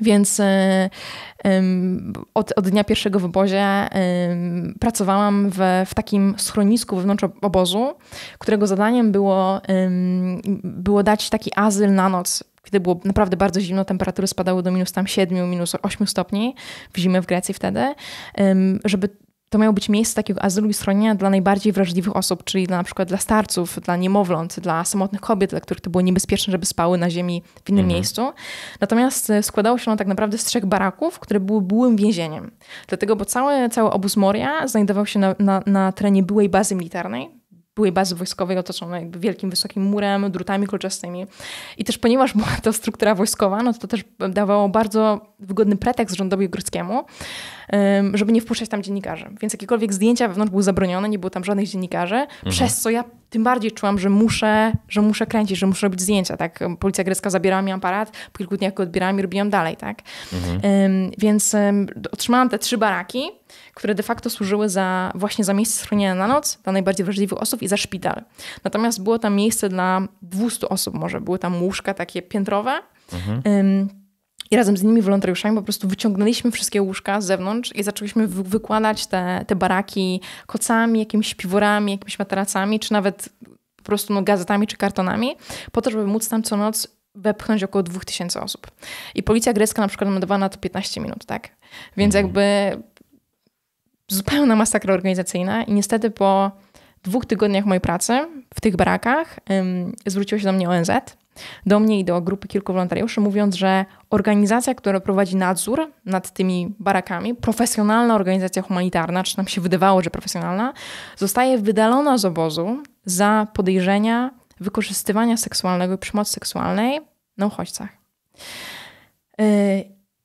Więc um, od, od, dnia pierwszego w obozie pracowałam w, w, takim schronisku wewnątrz obozu, którego zadaniem było, było dać taki azyl na noc kiedy było naprawdę bardzo zimno, temperatury spadały do minus tam 7, minus 8 stopni w zimę w Grecji wtedy, żeby to miało być miejsce takiego azylu i schronienia dla najbardziej wrażliwych osób, czyli dla, na przykład dla starców, dla niemowląt, dla samotnych kobiet, dla których to było niebezpieczne, żeby spały na ziemi w innym mhm. miejscu. Natomiast e, składało się ono tak naprawdę z trzech baraków, które były byłym więzieniem. Dlatego, bo cały, cały obóz Moria znajdował się na, na, na terenie byłej bazy militarnej, byłej bazy wojskowej otoczonej jakby wielkim, wysokim murem, drutami kolczastymi. I też ponieważ była to struktura wojskowa, no to, to też dawało bardzo wygodny pretekst rządowi greckiemu, żeby nie wpuszczać tam dziennikarzy. Więc jakiekolwiek zdjęcia wewnątrz były zabronione, nie było tam żadnych dziennikarzy, mhm. przez co ja tym bardziej czułam, że muszę, że muszę kręcić, że muszę robić zdjęcia, tak? Policja grecka zabierała mi aparat, po kilku dniach go odbierałam i robiłam dalej, tak? Mhm. Więc otrzymałam te trzy baraki, które de facto służyły za, właśnie za miejsce schronienia na noc dla najbardziej wrażliwych osób i za szpital. Natomiast było tam miejsce dla 200 osób może. Były tam łóżka takie piętrowe. Mhm. I razem z innymi wolontariuszami po prostu wyciągnęliśmy wszystkie łóżka z zewnątrz i zaczęliśmy wykładać te, te baraki kocami, jakimiś piworami, jakimiś materacami, czy nawet po prostu no, gazetami czy kartonami, po to, żeby móc tam co noc wepchnąć około 2000 osób. I policja grecka na przykład nam dawała na to 15 minut, tak? Więc mhm. jakby zupełna masakra organizacyjna i niestety po dwóch tygodniach mojej pracy w tych barakach um, zwróciło się do mnie ONZ, do mnie i do grupy kilku wolontariuszy, mówiąc, że organizacja, która prowadzi nadzór nad tymi barakami, profesjonalna organizacja humanitarna, czy nam się wydawało, że profesjonalna, zostaje wydalona z obozu za podejrzenia wykorzystywania seksualnego i przemocy seksualnej na uchodźcach. Yy,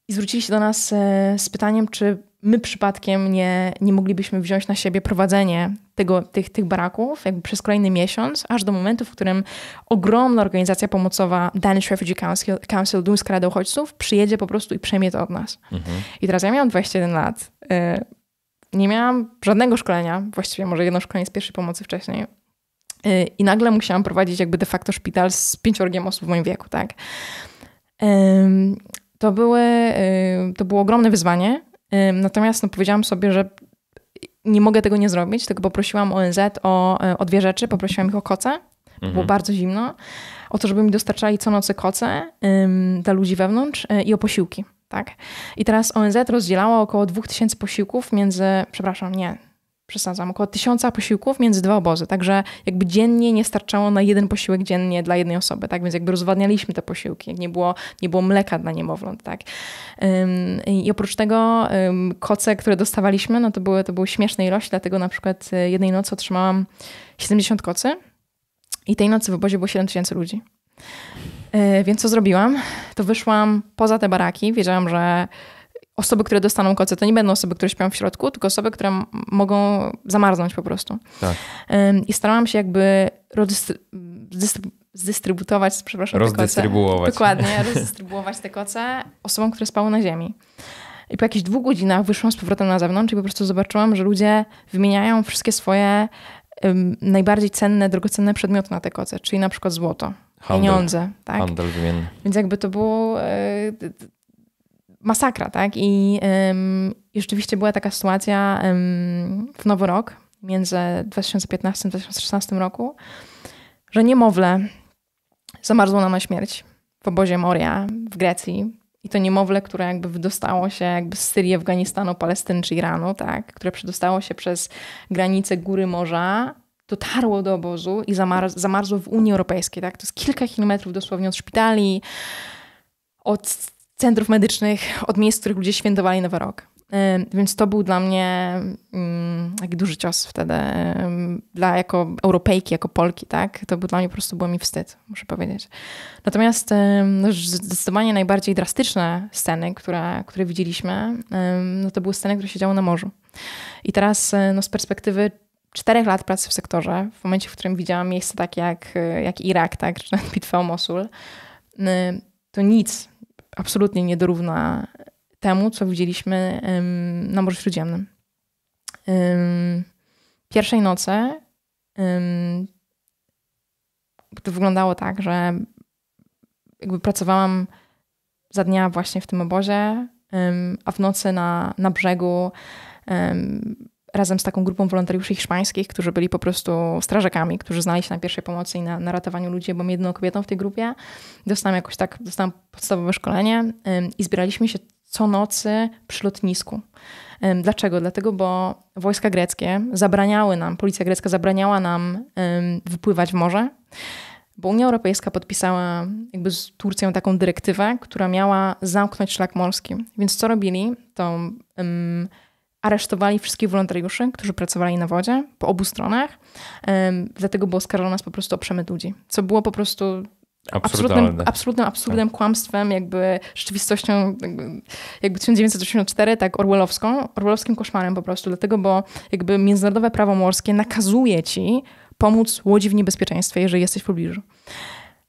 I zwrócili się do nas e, z pytaniem, czy my przypadkiem nie, nie moglibyśmy wziąć na siebie prowadzenie tego, tych, tych baraków jakby przez kolejny miesiąc, aż do momentu, w którym ogromna organizacja pomocowa Danish Refugee Council, Council Duńska Rada Uchodźców przyjedzie po prostu i przejmie to od nas. Mhm. I teraz ja miałam 21 lat. Y, nie miałam żadnego szkolenia, właściwie może jedno szkolenie z pierwszej pomocy wcześniej. Y, I nagle musiałam prowadzić jakby de facto szpital z pięciorgiem osób w moim wieku, tak. To, były, y, to było ogromne wyzwanie, natomiast no, powiedziałam sobie, że nie mogę tego nie zrobić, tylko poprosiłam ONZ o, o dwie rzeczy. Poprosiłam ich o koce, mhm. było bardzo zimno, o to, żeby mi dostarczali co nocy koce dla ludzi wewnątrz i o posiłki. Tak? I teraz ONZ rozdzielała około 2000 posiłków między, przepraszam, nie, przesadzam, około tysiąca posiłków między dwa obozy. Także jakby dziennie nie starczało na jeden posiłek dziennie dla jednej osoby, tak? Więc jakby rozwadnialiśmy te posiłki. Nie było, nie było mleka dla niemowląt, tak? I oprócz tego koce, które dostawaliśmy, no to były, to były śmieszne ilości, dlatego na przykład e, jednej nocy otrzymałam 70 kocy i tej nocy w obozie było 7 tysięcy ludzi. E, więc co zrobiłam? To wyszłam poza te baraki. Wiedziałam, że osoby, które dostaną koce, to nie będą osoby, które śpią w środku, tylko osoby, które mogą zamarznąć po prostu. Tak. I starałam się jakby zdystrybutować, przepraszam, Rozdystrybuować. Te koce. Dokładnie, rozdystrybuować te koce osobom, które spały na ziemi. I po jakichś dwóch godzinach wyszłam z powrotem na zewnątrz i po prostu zobaczyłam, że ludzie wymieniają wszystkie swoje um, najbardziej cenne, drogocenne przedmioty na te koce, czyli na przykład złoto, Handel. pieniądze. Tak? Handel wymienny. Więc jakby to było e, masakra, tak? I, um, I rzeczywiście była taka sytuacja w Nowy Rok, między 2015 a 2016 roku, że niemowlę zamarzło nam na śmierć w obozie Moria w Grecji. I to niemowlę, które jakby wydostało się jakby z Syrii, Afganistanu, Palestyny czy Iranu, tak? które przedostało się przez granicę góry morza, dotarło do obozu i zamar zamarzło w Unii Europejskiej. Tak? To jest kilka kilometrów dosłownie od szpitali, od centrów medycznych, od miejsc, w których ludzie świętowali Nowy Rok. Więc to był dla mnie um, taki duży cios wtedy. Dla, jako Europejki, jako Polki, tak? To był dla mnie po prostu było mi wstyd, muszę powiedzieć. Natomiast no, zdecydowanie najbardziej drastyczne sceny, które, które widzieliśmy, no, to były sceny, które się działy na morzu. I teraz e, no, z perspektywy czterech lat pracy w sektorze, w momencie, w którym widziałam miejsca takie jak, jak Irak, tak? czy bitwa o Mosul, to nic absolutnie nie dorówna temu, co widzieliśmy na Morzu Śródziemnym. Pierwszej nocy to wyglądało tak, że jakby pracowałam za dnia właśnie w tym obozie, a w nocy na, na brzegu razem z taką grupą wolontariuszy hiszpańskich, którzy byli po prostu strażakami, którzy znali się na pierwszej pomocy i na, na ratowaniu ludzi. Byłam jedną kobietą w tej grupie. Dostałam jakoś tak, dostałam podstawowe szkolenie i zbieraliśmy się co nocy przy lotnisku. Dlaczego? Dlatego, bo wojska greckie zabraniały nam, policja grecka zabraniała nam wypływać w morze, bo Unia Europejska podpisała jakby z Turcją taką dyrektywę, która miała zamknąć szlak morski. Więc co robili? To aresztowali wszystkich wolontariuszy, którzy pracowali na wodzie po obu stronach. Um, dlatego było oskarżono nas po prostu o przemyt ludzi, co było po prostu absolutnym, absolutnym absurdem, tak. kłamstwem, jakby rzeczywistością jakby, jakby 1984, tak orwellowską, orwellowskim koszmarem po prostu, dlatego, bo jakby międzynarodowe prawo morskie nakazuje ci pomóc łodzi w niebezpieczeństwie, jeżeli jesteś w pobliżu.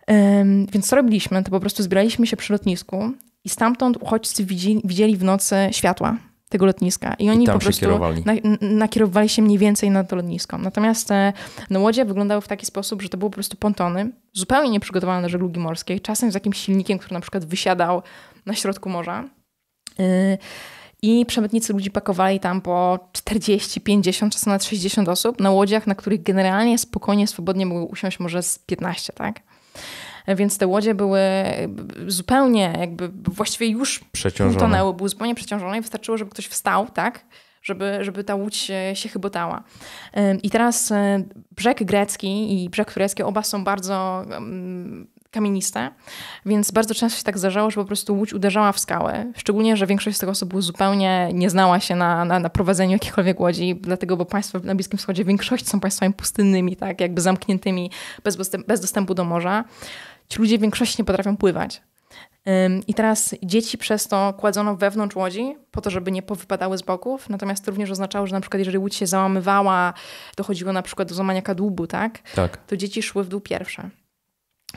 Um, więc co robiliśmy? To po prostu zbieraliśmy się przy lotnisku i stamtąd uchodźcy widzieli, widzieli w nocy światła tego lotniska. I oni I po prostu na, nakierowali się mniej więcej na to lotnisko. Natomiast e, no, łodzie wyglądały w taki sposób, że to były po prostu pontony, zupełnie nieprzygotowane do żeglugi morskiej, czasem z jakimś silnikiem, który na przykład wysiadał na środku morza. Yy, I przemytnicy ludzi pakowali tam po 40, 50, czasem nawet 60 osób na łodziach, na których generalnie spokojnie, swobodnie mogły usiąść może z 15, tak? Więc te łodzie były zupełnie jakby właściwie już przeciążone. tonęły, były zupełnie przeciążone i wystarczyło, żeby ktoś wstał, tak? Żeby, żeby ta łódź się, chybotała. I teraz e, brzeg grecki i brzeg turecki oba są bardzo kamieniste, więc bardzo często się tak zdarzało, że po prostu łódź uderzała w skałę. Szczególnie, że większość z tych osób zupełnie nie znała się na, na, na prowadzeniu jakichkolwiek łodzi, dlatego, bo państwa na Bliskim Wschodzie w większości są państwami pustynnymi, tak, jakby zamkniętymi, bez, bez dostępu do morza ci ludzie w większości nie potrafią pływać. I teraz dzieci przez to kładzono wewnątrz łodzi, po to, żeby nie powypadały z boków. Natomiast to również oznaczało, że na przykład jeżeli łódź się załamywała, dochodziło na przykład do złamania kadłubu, tak? tak. To dzieci szły w dół pierwsze.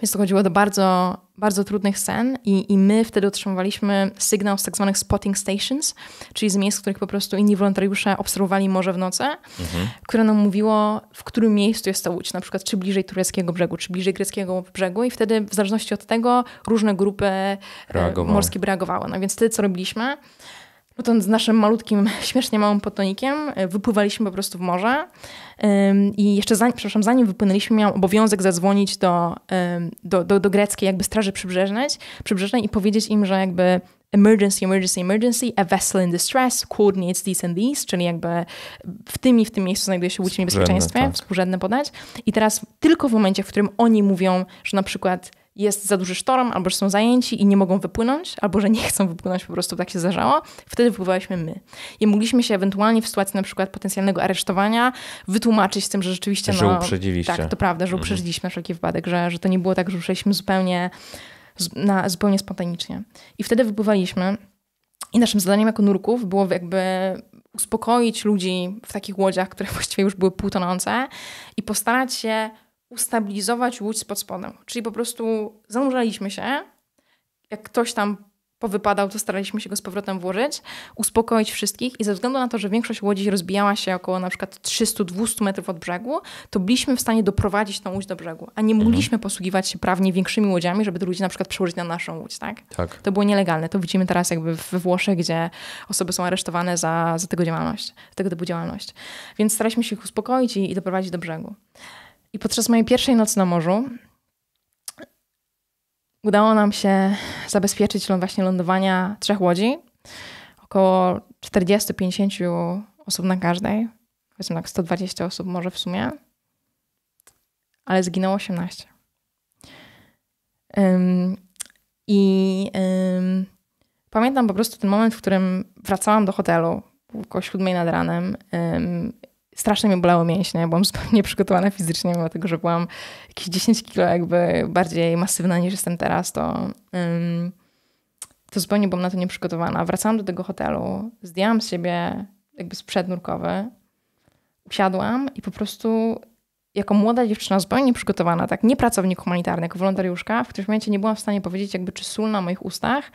Więc to chodziło do bardzo, bardzo trudnych scen i, i my wtedy otrzymywaliśmy sygnał z tak zwanych spotting stations, czyli z miejsc, w których po prostu inni wolontariusze obserwowali morze w nocy, mhm. które nam mówiło, w którym miejscu jest ta łódź, na przykład czy bliżej tureckiego brzegu, czy bliżej greckiego brzegu i wtedy w zależności od tego różne grupy e, Reagowały. morskie reagowały. No więc wtedy co robiliśmy? To z naszym malutkim, śmiesznie małym potonikiem e, wypływaliśmy po prostu w morze i jeszcze zanim, przepraszam, zanim wypłynęliśmy, miałam obowiązek zadzwonić do, do, do, do greckiej jakby straży przybrzeżnej, przybrzeżnej i powiedzieć im, że jakby emergency, emergency, emergency, a vessel in distress, coordinates these and these, czyli jakby w tym i w tym miejscu znajduje się łódź niebezpieczeństwie, tak. współrzędne podać. I teraz tylko w momencie, w którym oni mówią, że na przykład jest za duży sztorm, albo że są zajęci i nie mogą wypłynąć, albo że nie chcą wypłynąć, po prostu tak się zdarzało, wtedy wypływaliśmy my. I mogliśmy się ewentualnie w sytuacji na przykład potencjalnego aresztowania wytłumaczyć z tym, że rzeczywiście... Że no, uprzedziliście. Tak, to prawda, że mhm. uprzedziliśmy na wszelki wypadek, że, że to nie było tak, że ruszyliśmy zupełnie, na, zupełnie spontanicznie. I wtedy wypływaliśmy i naszym zadaniem jako nurków było jakby uspokoić ludzi w takich łodziach, które właściwie już były półtonące i postarać się ustabilizować łódź spod spodem. Czyli po prostu zanurzaliśmy się, jak ktoś tam powypadał, to staraliśmy się go z powrotem włożyć, uspokoić wszystkich i ze względu na to, że większość łodzi rozbijała się około na przykład 300-200 metrów od brzegu, to byliśmy w stanie doprowadzić tą łódź do brzegu, a nie mhm. mogliśmy posługiwać się prawnie większymi łodziami, żeby te ludzi na przykład przełożyć na naszą łódź, tak? tak? To było nielegalne. To widzimy teraz jakby we Włoszech, gdzie osoby są aresztowane za, za tego działalność, tego typu działalność. Więc staraliśmy się ich uspokoić i, i doprowadzić do brzegu. I podczas mojej pierwszej nocy na morzu udało nam się zabezpieczyć właśnie lądowania trzech łodzi. Około 40-50 osób na każdej. Powiedzmy tak 120 osób może w sumie. Ale zginęło 18. Um, I um, pamiętam po prostu ten moment, w którym wracałam do hotelu około 7 nad ranem. Um, strasznie mnie bolały mięśnie, byłam zupełnie przygotowana fizycznie, mimo tego, że byłam jakieś 10 kilo jakby bardziej masywna niż jestem teraz, to, to zupełnie byłam na to nieprzygotowana. Wracałam do tego hotelu, zdjęłam z siebie jakby sprzęt nurkowy, usiadłam i po prostu jako młoda dziewczyna zupełnie nieprzygotowana, tak, nie pracownik humanitarny, jako wolontariuszka, w którymś momencie nie byłam w stanie powiedzieć jakby czy sól na moich ustach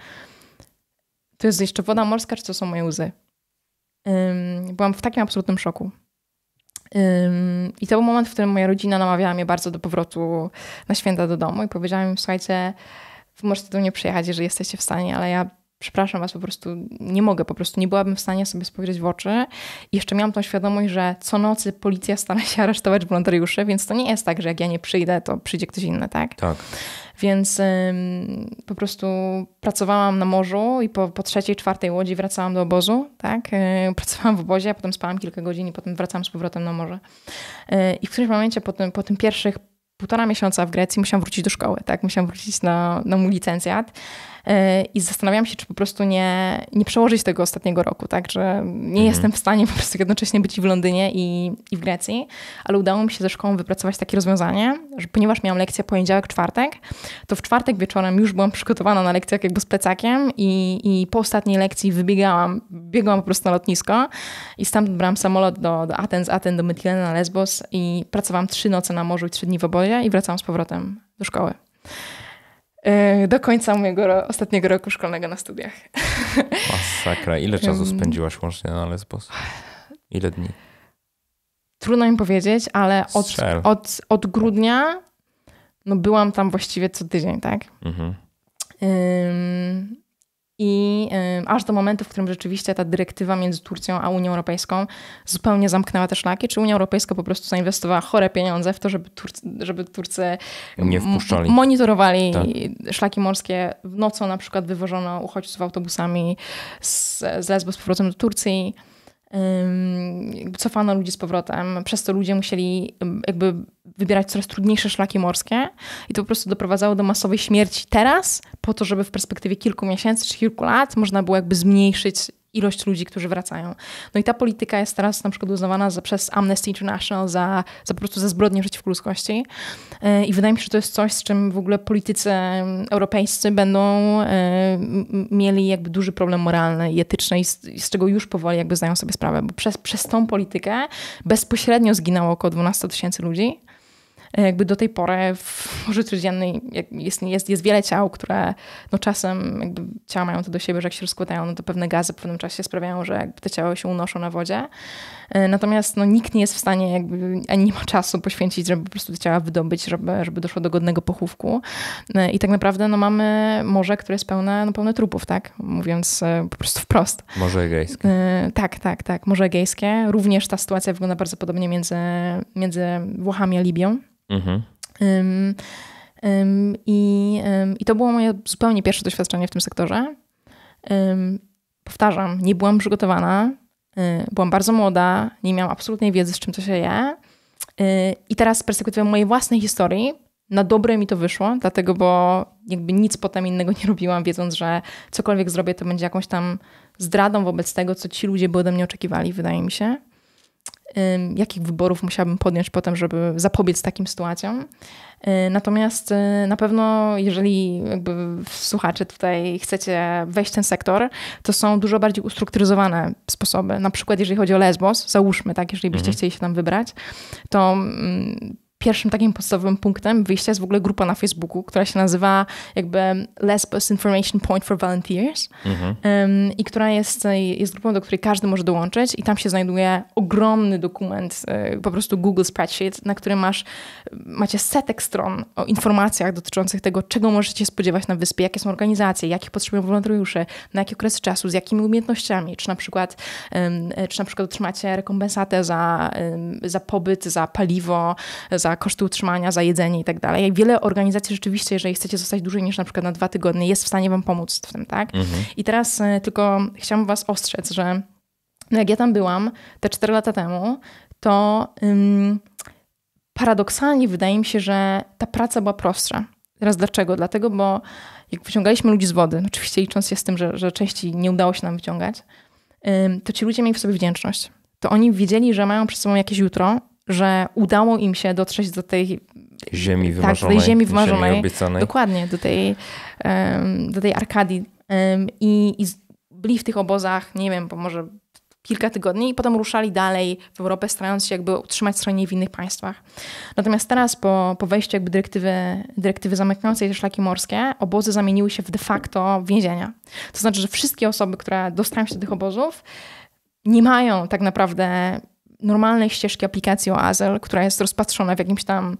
to jest jeszcze woda morska, czy to są moje łzy. Byłam w takim absolutnym szoku. I to był moment, w którym moja rodzina namawiała mnie bardzo do powrotu na święta do domu i powiedziała mi, słuchajcie, wy możecie do mnie przyjechać, jeżeli jesteście w stanie, ale ja przepraszam was, po prostu nie mogę, po prostu nie byłabym w stanie sobie spojrzeć w oczy. I jeszcze miałam tą świadomość, że co nocy policja stara się aresztować wolontariuszy, więc to nie jest tak, że jak ja nie przyjdę, to przyjdzie ktoś inny, tak? Tak. Więc ym, po prostu pracowałam na morzu i po, po trzeciej, czwartej łodzi wracałam do obozu, tak? Yy, pracowałam w obozie, a potem spałam kilka godzin i potem wracałam z powrotem na morze. Yy, I w którymś momencie po tym, po tym pierwszych półtora miesiąca w Grecji musiałam wrócić do szkoły, tak? Musiałam wrócić na, na mój licencjat. E, I zastanawiam się, czy po prostu nie, nie przełożyć tego ostatniego roku, tak? Że nie mhm. jestem w stanie po prostu jednocześnie być w Londynie i, i w Grecji, ale udało mi się ze szkołą wypracować takie rozwiązanie, że ponieważ miałam lekcję poniedziałek, czwartek, to w czwartek wieczorem już byłam przygotowana na lekcjach jakby z plecakiem i, i po ostatniej lekcji wybiegałam, biegłam po prostu na lotnisko i stamtąd brałam samolot do, do Aten, z Aten do Mytileny na Lesbos i pracowałam trzy noce na morzu i trzy dni w obozie i wracałam z powrotem do szkoły. E, do końca mojego ostatniego roku szkolnego na studiach. Masakra. Ile czasu spędziłaś łącznie na Lesbos? Ile dni? Trudno mi powiedzieć, ale od, od, od grudnia no byłam tam właściwie co tydzień, tak? Mhm. I y, aż do momentu, w którym rzeczywiście ta dyrektywa między Turcją a Unią Europejską zupełnie zamknęła te szlaki, czy Unia Europejska po prostu zainwestowała chore pieniądze w to, żeby Turcy, żeby Turcy nie wpuszczali. monitorowali tak. szlaki morskie. W nocą na przykład wywożono uchodźców autobusami z, z Lesbos z powrotem do Turcji cofano ludzi z powrotem. Przez to ludzie musieli jakby wybierać coraz trudniejsze szlaki morskie i to po prostu doprowadzało do masowej śmierci teraz, po to, żeby w perspektywie kilku miesięcy czy kilku lat można było jakby zmniejszyć ilość ludzi, którzy wracają. No i ta polityka jest teraz na przykład uznawana za, przez Amnesty International za, za po prostu za zbrodnię przeciwko ludzkości. I wydaje mi się, że to jest coś, z czym w ogóle politycy europejscy będą e, mieli jakby duży problem moralny i etyczny i z, z czego już powoli jakby zdają sobie sprawę, bo przez, przez tą politykę bezpośrednio zginęło około 12 tysięcy ludzi. Jakby do tej pory w życiu codziennej jest, jest, jest wiele ciał, które no czasem jakby ciała mają to do siebie, że jak się rozkładają, no to pewne gazy w pewnym czasie sprawiają, że jakby te ciała się unoszą na wodzie. E, natomiast no, nikt nie jest w stanie jakby, ani nie ma czasu poświęcić, żeby po prostu te ciała wydobyć, żeby, żeby doszło do godnego pochówku. E, I tak naprawdę no, mamy morze, które jest pełne, no, pełne trupów, tak? Mówiąc e, po prostu wprost. Morze Egejskie. Tak, tak, tak. Morze Egejskie. Również ta sytuacja wygląda bardzo podobnie między, między Włochami a Libią. Mhm. Um, um, i, I to było moje zupełnie pierwsze doświadczenie w tym sektorze. powtarzam, nie byłam przygotowana. Y, byłam bardzo młoda, nie miałam absolutnej wiedzy, z czym to się je. Y, I teraz z perspektywy mojej własnej historii, na dobre mi to wyszło, dlatego, bo jakby nic potem innego nie robiłam, wiedząc, że cokolwiek zrobię, to będzie jakąś tam zdradą wobec tego, co ci ludzie by ode mnie oczekiwali, wydaje mi się jakich wyborów musiałabym podjąć potem, żeby zapobiec takim sytuacjom. Y, natomiast y, na pewno, jeżeli jakby słuchacze tutaj chcecie wejść w ten sektor, to są dużo bardziej ustrukturyzowane sposoby. Na przykład, jeżeli chodzi o Lesbos, załóżmy, tak, jeżeli byście mhm. chcieli się tam wybrać, to mm, pierwszym takim podstawowym punktem wyjścia jest w ogóle grupa na Facebooku, która się nazywa jakby Lesbos Information Point for Volunteers mhm. um, i która jest, jest grupą, do której każdy może dołączyć i tam się znajduje ogromny dokument, e, po prostu Google Spreadsheet, na którym masz, macie setek stron o informacjach dotyczących tego, czego możecie spodziewać na wyspie, jakie są organizacje, jakich potrzebują wolontariusze, na jaki okres czasu, z jakimi umiejętnościami, czy na przykład, um, czy na przykład otrzymacie rekompensatę za, um, za pobyt, za paliwo, za za koszty utrzymania, za jedzenie i tak dalej. Wiele organizacji rzeczywiście, jeżeli chcecie zostać dłużej niż na przykład na dwa tygodnie, jest w stanie wam pomóc w tym, tak? Mhm. I teraz e, tylko chciałam was ostrzec, że no jak ja tam byłam te cztery lata temu, to ym, paradoksalnie wydaje mi się, że ta praca była prostsza. Teraz dlaczego? Dlatego, bo jak wyciągaliśmy ludzi z wody, oczywiście licząc się z tym, że, że części nie udało się nam wyciągać, ym, to ci ludzie mieli w sobie wdzięczność. To oni wiedzieli, że mają przed sobą jakieś jutro że udało im się dotrzeć do tej ziemi wymarzonej. Tak, tej ziemi wymarzonej. Ziemi obiecanej. Dokładnie, do tej, do tej Arkadii. I, I byli w tych obozach, nie wiem, bo może kilka tygodni i potem ruszali dalej w Europę, starając się jakby utrzymać schronienie w innych państwach. Natomiast teraz po, po wejściu jakby dyrektywy, dyrektywy zamykającej te szlaki morskie, obozy zamieniły się w de facto więzienia. To znaczy, że wszystkie osoby, które dostają się do tych obozów, nie mają tak naprawdę normalnej ścieżki aplikacji o azyl, która jest rozpatrzona w jakimś tam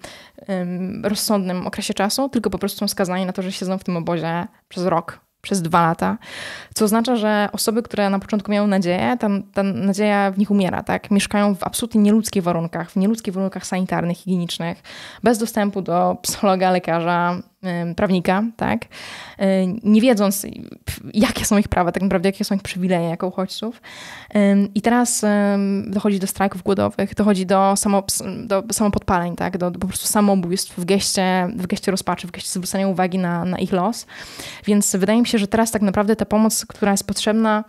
um, rozsądnym okresie czasu, tylko po prostu są skazani na to, że siedzą w tym obozie przez rok, przez dwa lata. Co oznacza, że osoby, które na początku miały nadzieję, ta, ta nadzieja w nich umiera, tak? Mieszkają w absolutnie nieludzkich warunkach, w nieludzkich warunkach sanitarnych, higienicznych, bez dostępu do psychologa, lekarza, prawnika, tak? Nie wiedząc, jakie są ich prawa, tak naprawdę, jakie są ich przywileje jako uchodźców. I teraz dochodzi do strajków głodowych, dochodzi do, samo, do samopodpaleń, tak? Do, do po prostu samobójstw w geście, w geście rozpaczy, w geście zwrócenia uwagi na, na ich los. Więc wydaje mi się, że teraz tak naprawdę ta pomoc, która jest potrzebna,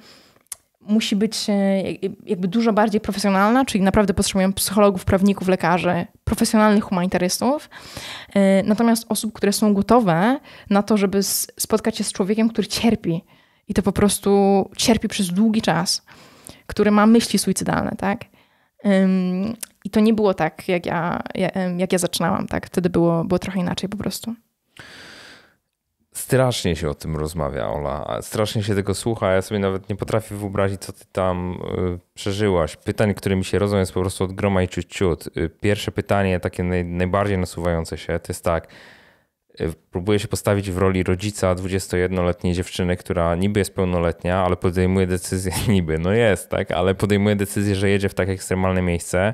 musi być e, jakby dużo bardziej profesjonalna, czyli naprawdę potrzebują psychologów, prawników, lekarzy, profesjonalnych humanitarystów. E, natomiast osób, które są gotowe na to, żeby spotkać się z człowiekiem, który cierpi i to po prostu cierpi przez długi czas, który ma myśli suicydalne, tak? I to nie było tak, jak ja, jak ja zaczynałam, tak? Wtedy było, było trochę inaczej po prostu. Strasznie się o tym rozmawia, Ola. Strasznie się tego słucha. Ja sobie nawet nie potrafię wyobrazić, co ty tam y, przeżyłaś. Pytań, które mi się rodzą, jest po prostu od groma i ciut, ciut. Y, pierwsze pytanie, takie naj, najbardziej nasuwające się, to jest tak. Y, próbuję się postawić w roli rodzica 21-letniej dziewczyny, która niby jest pełnoletnia, ale podejmuje decyzję, niby, no jest, tak, ale podejmuje decyzję, że jedzie w takie ekstremalne miejsce.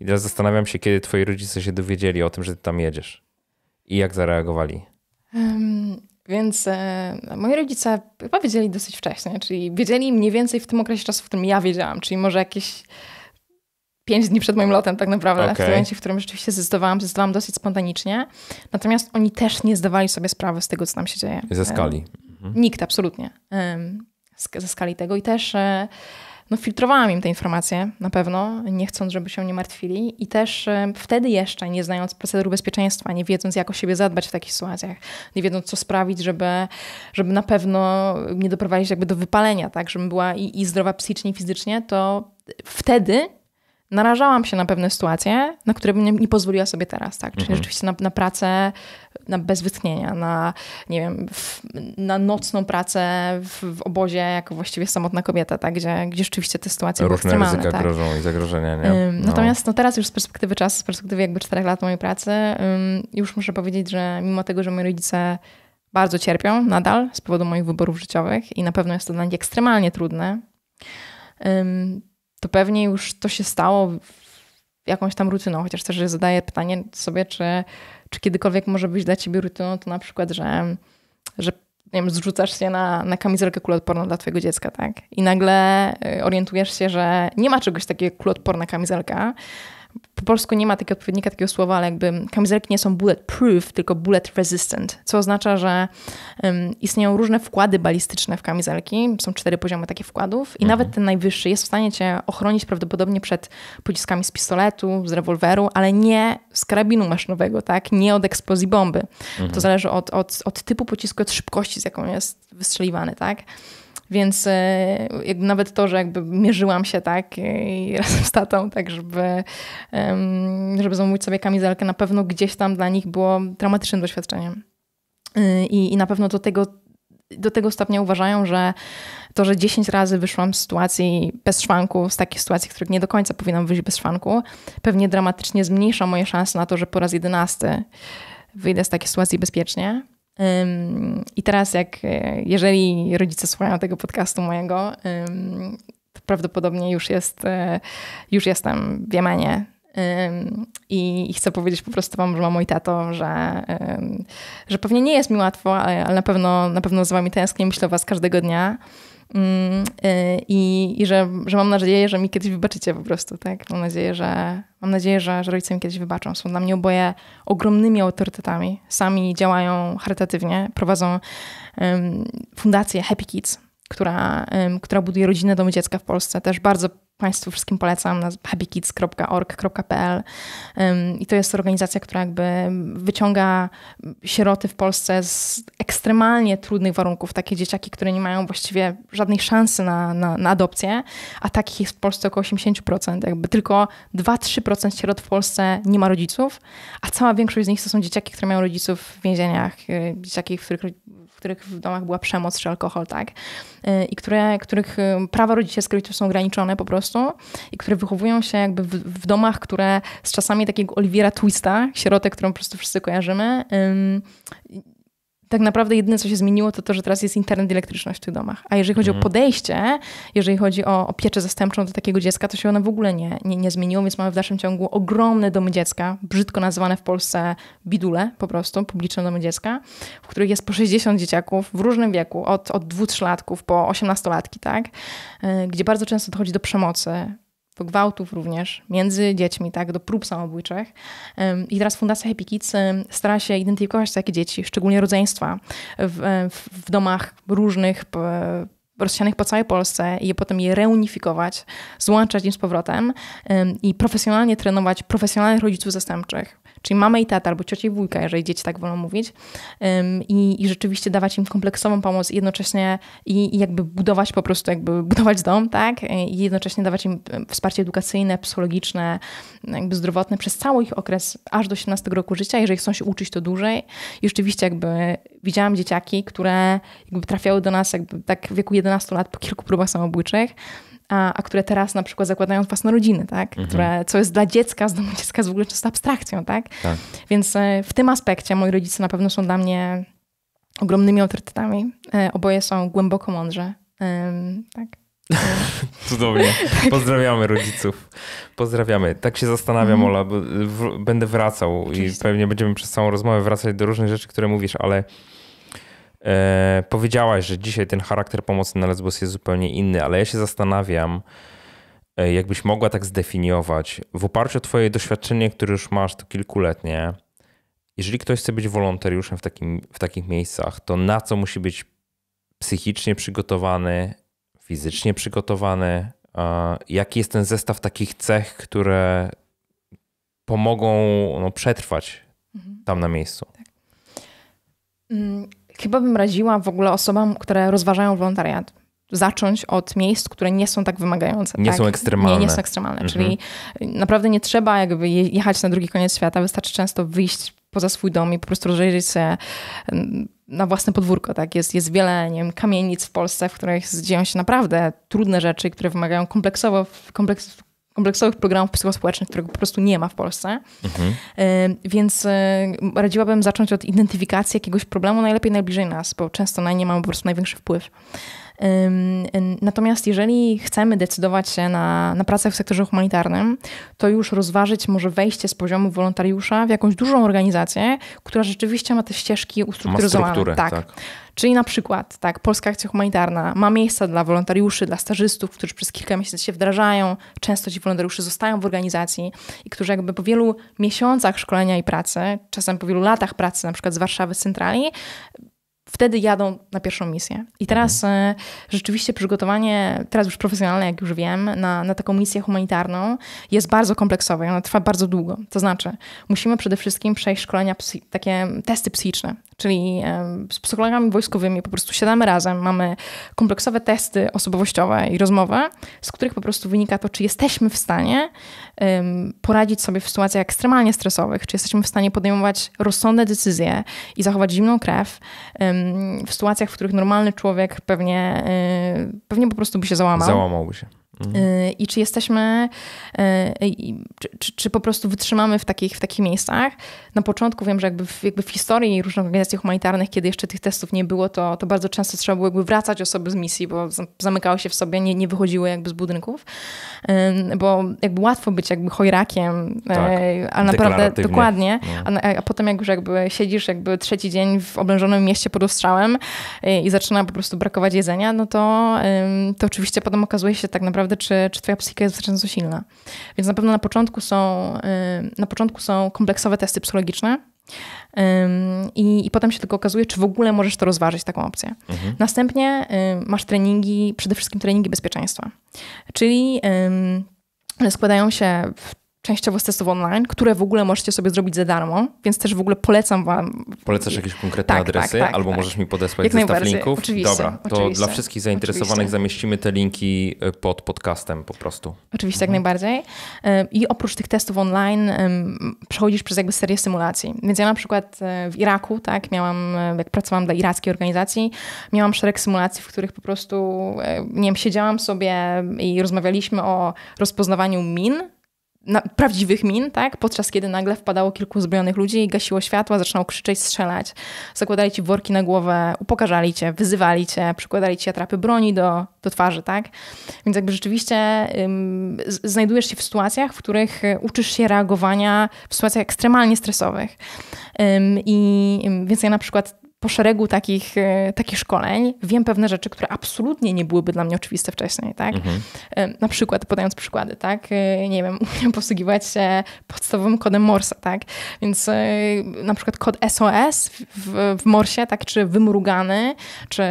I teraz zastanawiam się, kiedy twoi rodzice się dowiedzieli o tym, że ty tam jedziesz. I jak zareagowali? Um, więc e, moi rodzice chyba wiedzieli dosyć wcześnie, czyli wiedzieli mniej więcej w tym okresie czasu, w którym ja wiedziałam, czyli może jakieś pięć dni przed moim lotem tak naprawdę, okay. w tym momencie, w którym rzeczywiście zdecydowałam, zdecydowałam dosyć spontanicznie. Natomiast oni też nie zdawali sobie sprawy z tego, co tam się dzieje. Ze skali. Mhm. Nikt, absolutnie. Ze skali tego i też e, no, filtrowałam im te informacje na pewno, nie chcąc, żeby się nie martwili i też e, wtedy jeszcze, nie znając procedur bezpieczeństwa, nie wiedząc, jak o siebie zadbać w takich sytuacjach, nie wiedząc, co sprawić, żeby, żeby na pewno nie doprowadzić jakby do wypalenia, tak, żebym była i, i zdrowa psychicznie, i fizycznie, to wtedy narażałam się na pewne sytuacje, na które bym nie, nie pozwoliła sobie teraz, tak? Czyli mhm. rzeczywiście na, na pracę na bez wytchnienia, na, nie wiem, w, na nocną pracę w, w, obozie jako właściwie samotna kobieta, tak? Gdzie, gdzie rzeczywiście te sytuacje Różne były ryzyka tak? grożą i zagrożenia, nie? No. Natomiast no, teraz już z perspektywy czasu, z perspektywy jakby czterech lat mojej pracy, już muszę powiedzieć, że mimo tego, że moi rodzice bardzo cierpią nadal z powodu moich wyborów życiowych i na pewno jest to dla nich ekstremalnie trudne, to pewnie już to się stało jakąś tam rutyną, chociaż też zadaję pytanie sobie, czy, czy kiedykolwiek może być dla ciebie rutyną to na przykład, że, że nie wiem, zrzucasz się na, na kamizelkę kuloodporną dla twojego dziecka, tak? I nagle y, orientujesz się, że nie ma czegoś takiego jak kuloodporna kamizelka, po polsku nie ma takiego odpowiednika, takiego słowa, ale jakby kamizelki nie są bulletproof, tylko bullet resistant, co oznacza, że um, istnieją różne wkłady balistyczne w kamizelki. Są cztery poziomy takich wkładów i mhm. nawet ten najwyższy jest w stanie cię ochronić prawdopodobnie przed pociskami z pistoletu, z rewolweru, ale nie z karabinu maszynowego, tak? Nie od eksplozji bomby. Mhm. To zależy od, od, od typu pocisku, od szybkości, z jaką jest wystrzeliwany, tak? Więc e, nawet to, że jakby mierzyłam się tak i razem z tatą, tak żeby, żeby zamówić sobie kamizelkę, na pewno gdzieś tam dla nich było traumatycznym doświadczeniem. E, I, i na pewno do tego, do tego stopnia uważają, że to, że 10 razy wyszłam z sytuacji bez szwanku, z takich sytuacji, w których nie do końca powinnam wyjść bez szwanku, pewnie dramatycznie zmniejsza moje szanse na to, że po raz jedenasty wyjdę z takiej sytuacji bezpiecznie. I teraz, jak e, jeżeli rodzice słuchają tego podcastu mojego, to prawdopodobnie już jest, e, już jestem w Jemenie. I, chcę powiedzieć po prostu wam, że mam mój tato, że, że pewnie nie jest mi łatwo, ale, ale na pewno na pewno z wami tęsknię, myślę o was każdego dnia. Mm, y, I, i że, że mam nadzieję, że mi kiedyś wybaczycie po prostu, tak? Mam nadzieję, że, mam nadzieję, że, że rodzice mi kiedyś wybaczą. Są dla mnie oboje ogromnymi autorytetami. Sami działają charytatywnie, prowadzą um, fundację Happy Kids, która, która buduje rodzinne domy dziecka w Polsce. Też bardzo Państwu wszystkim polecam na happykids.org.pl i to jest organizacja, która jakby wyciąga sieroty w Polsce z ekstremalnie trudnych warunków, takie dzieciaki, które nie mają właściwie żadnej szansy na, na, na adopcję, a takich jest w Polsce około 80%. Jakby tylko 2-3% sierot w Polsce nie ma rodziców, a cała większość z nich to są dzieciaki, które mają rodziców w więzieniach, y, dzieciaki, w których których w domach była przemoc czy alkohol, tak? Y, I które, których y, prawa rodzicielskie są ograniczone po prostu i które wychowują się jakby w, w domach, które z czasami takiego Oliwiera Twista, sierotę, którą po prostu wszyscy kojarzymy, tak naprawdę jedyne, co się zmieniło, to to, że teraz jest internet i elektryczność w tych domach. A jeżeli chodzi mhm. o podejście, jeżeli chodzi o, o pieczę zastępczą do takiego dziecka, to się one w ogóle nie, nie, nie zmieniło, więc mamy w dalszym ciągu ogromne domy dziecka, brzydko nazywane w Polsce bidule po prostu, publiczne domy dziecka, w których jest po 60 dzieciaków w różnym wieku, od, od 2-3 latków po 18-latki, tak? E, gdzie bardzo często dochodzi do przemocy, do gwałtów również między dziećmi, tak, do prób samobójczych. I teraz Fundacja Happy Kids stara się identyfikować takie dzieci, szczególnie rodzeństwa, w, w domach różnych, rozsianych po całej Polsce i je potem je reunifikować, złączać im z powrotem i profesjonalnie trenować profesjonalnych rodziców zastępczych. Czyli mamę i tatę, albo ciocię i wujka, jeżeli dzieci tak wolą mówić i, i rzeczywiście dawać im kompleksową pomoc jednocześnie i, i, jakby budować po prostu, jakby budować dom, tak, i jednocześnie dawać im wsparcie edukacyjne, psychologiczne, jakby zdrowotne przez cały ich okres, aż do 18 roku życia, jeżeli chcą się uczyć to dłużej. I rzeczywiście jakby widziałam dzieciaki, które jakby trafiały do nas jakby tak w wieku 11 lat po kilku próbach samobójczych, a, a które teraz na przykład zakładają własne rodziny, tak? Mhm. Które, co jest dla dziecka, z domu dziecka jest w ogóle często abstrakcją, tak? tak? Więc e, w tym aspekcie moi rodzice na pewno są dla mnie ogromnymi autorytetami. E, oboje są głęboko mądrze. Tak. Cudownie. Pozdrawiamy rodziców. Pozdrawiamy. Tak się zastanawiam, mm. Ola, bo w, będę wracał Oczywiście. i pewnie będziemy przez całą rozmowę wracać do różnych rzeczy, które mówisz, ale E, powiedziałaś, że dzisiaj ten charakter pomocy na Lesbos jest zupełnie inny, ale ja się zastanawiam, e, jakbyś mogła tak zdefiniować, w oparciu o twoje doświadczenie, które już masz to kilkuletnie, jeżeli ktoś chce być wolontariuszem w, takim, w takich miejscach, to na co musi być psychicznie przygotowany, fizycznie przygotowany? Jaki jest ten zestaw takich cech, które pomogą no, przetrwać mhm. tam na miejscu? Tak. Chyba bym radziła w ogóle osobom, które rozważają wolontariat, zacząć od miejsc, które nie są tak wymagające. Nie tak? są ekstremalne. Nie, nie są ekstremalne, mhm. czyli naprawdę nie trzeba jakby jechać na drugi koniec świata, wystarczy często wyjść poza swój dom i po prostu rozejrzeć się mm, na własne podwórko. Tak? Jest, jest wiele nie wiem, kamienic w Polsce, w których dzieją się naprawdę trudne rzeczy, które wymagają kompleksowo, kompleks, kompleksowych programów psychospołecznych, których po prostu nie ma w Polsce. Mhm. Więc e, radziłabym zacząć od identyfikacji jakiegoś problemu, najlepiej najbliżej nas, bo często na nie mamy po prostu największy wpływ. Natomiast jeżeli chcemy decydować się na, na pracę w sektorze humanitarnym, to już rozważyć może wejście z poziomu wolontariusza w jakąś dużą organizację, która rzeczywiście ma te ścieżki ustrukturyzowane. tak. tak. Czyli na przykład, tak, Polska Akcja Humanitarna ma miejsca dla wolontariuszy, dla stażystów, którzy przez kilka miesięcy się wdrażają. Często ci wolontariusze zostają w organizacji i którzy jakby po wielu miesiącach szkolenia i pracy, czasem po wielu latach pracy, na przykład z Warszawy, z centrali, wtedy jadą na pierwszą misję. I teraz mhm. rzeczywiście przygotowanie, teraz już profesjonalne, jak już wiem, na, na taką misję humanitarną jest bardzo kompleksowe i ona trwa bardzo długo. To znaczy, musimy przede wszystkim przejść szkolenia, takie testy psychiczne, czyli z psychologami wojskowymi po prostu siadamy razem, mamy kompleksowe testy osobowościowe i rozmowe, z których po prostu wynika to, czy jesteśmy w stanie poradzić sobie w sytuacjach ekstremalnie stresowych, czy jesteśmy w stanie podejmować rozsądne decyzje i zachować zimną krew w sytuacjach, w których normalny człowiek pewnie, um, pewnie po prostu by się załamał. Załamałby się. Mhm. Y, I czy jesteśmy, y, czy, czy, czy, po prostu wytrzymamy w takich, w takich miejscach. Na początku wiem, że jakby w, jakby w historii różnych organizacji humanitarnych, kiedy jeszcze tych testów nie było, to, to bardzo często trzeba było jakby wracać osoby z misji, bo zamykały się w sobie, nie, nie wychodziły jakby z budynków. Bo jakby łatwo być jakby chojrakiem, tak, ale naprawdę dokładnie. No. A, a, potem jak już jakby siedzisz jakby trzeci dzień w oblężonym mieście pod ostrzałem y, i zaczyna po prostu brakować jedzenia, no to, to oczywiście potem okazuje się tak naprawdę naprawdę, czy, czy twoja psychika jest wystarczająco silna. Więc na pewno na początku są, na początku są kompleksowe testy psychologiczne, i, I potem się tylko okazuje, czy w ogóle możesz to rozważyć, taką opcję. Mhm. Następnie masz treningi, przede wszystkim treningi bezpieczeństwa. Czyli składają się w częściowo z testów online, które w ogóle możecie sobie zrobić za darmo, więc też w ogóle polecam wam. Polecasz jakieś konkretne tak, adresy, tak, tak, albo tak. możesz mi podesłać Jak zestaw linków? Oczywiście, Dobra, to oczywiście, dla wszystkich zainteresowanych oczywiście. zamieścimy te linki y, pod podcastem po prostu. Oczywiście, mhm. jak najbardziej. Y, I oprócz tych testów online przechodzisz przez jakby serię symulacji. Więc ja na przykład y, w Iraku, tak, miałam, jak pracowałam dla irackiej organizacji, miałam szereg symulacji, w których po prostu, nie wiem, siedziałam sobie i rozmawialiśmy o rozpoznawaniu min, prawdziwych min, tak? Podczas kiedy nagle wpadało kilku zbrojonych ludzi i gasiło światła, zaczynało krzyczeć, strzelać. Zakładali ci worki na głowę, upokarzali cię, wyzywali cię, przykładali ci atrapy broni do, do twarzy, tak? Więc jakby rzeczywiście ym, znajdujesz się w sytuacjach, w których y, uczysz się reagowania w sytuacjach ekstremalnie stresowych. Ym, I więc ja na przykład po szeregu takich, e, takich szkoleń wiem pewne rzeczy, które absolutnie nie byłyby dla mnie oczywiste wcześniej, tak? Mhm. E, na przykład, podając przykłady, tak? E, nie wiem, umiem posługiwać się podstawowym kodem Morse, tak? Więc na przykład kod SOS w, w Morsie, tak? Czy wymrugany, czy,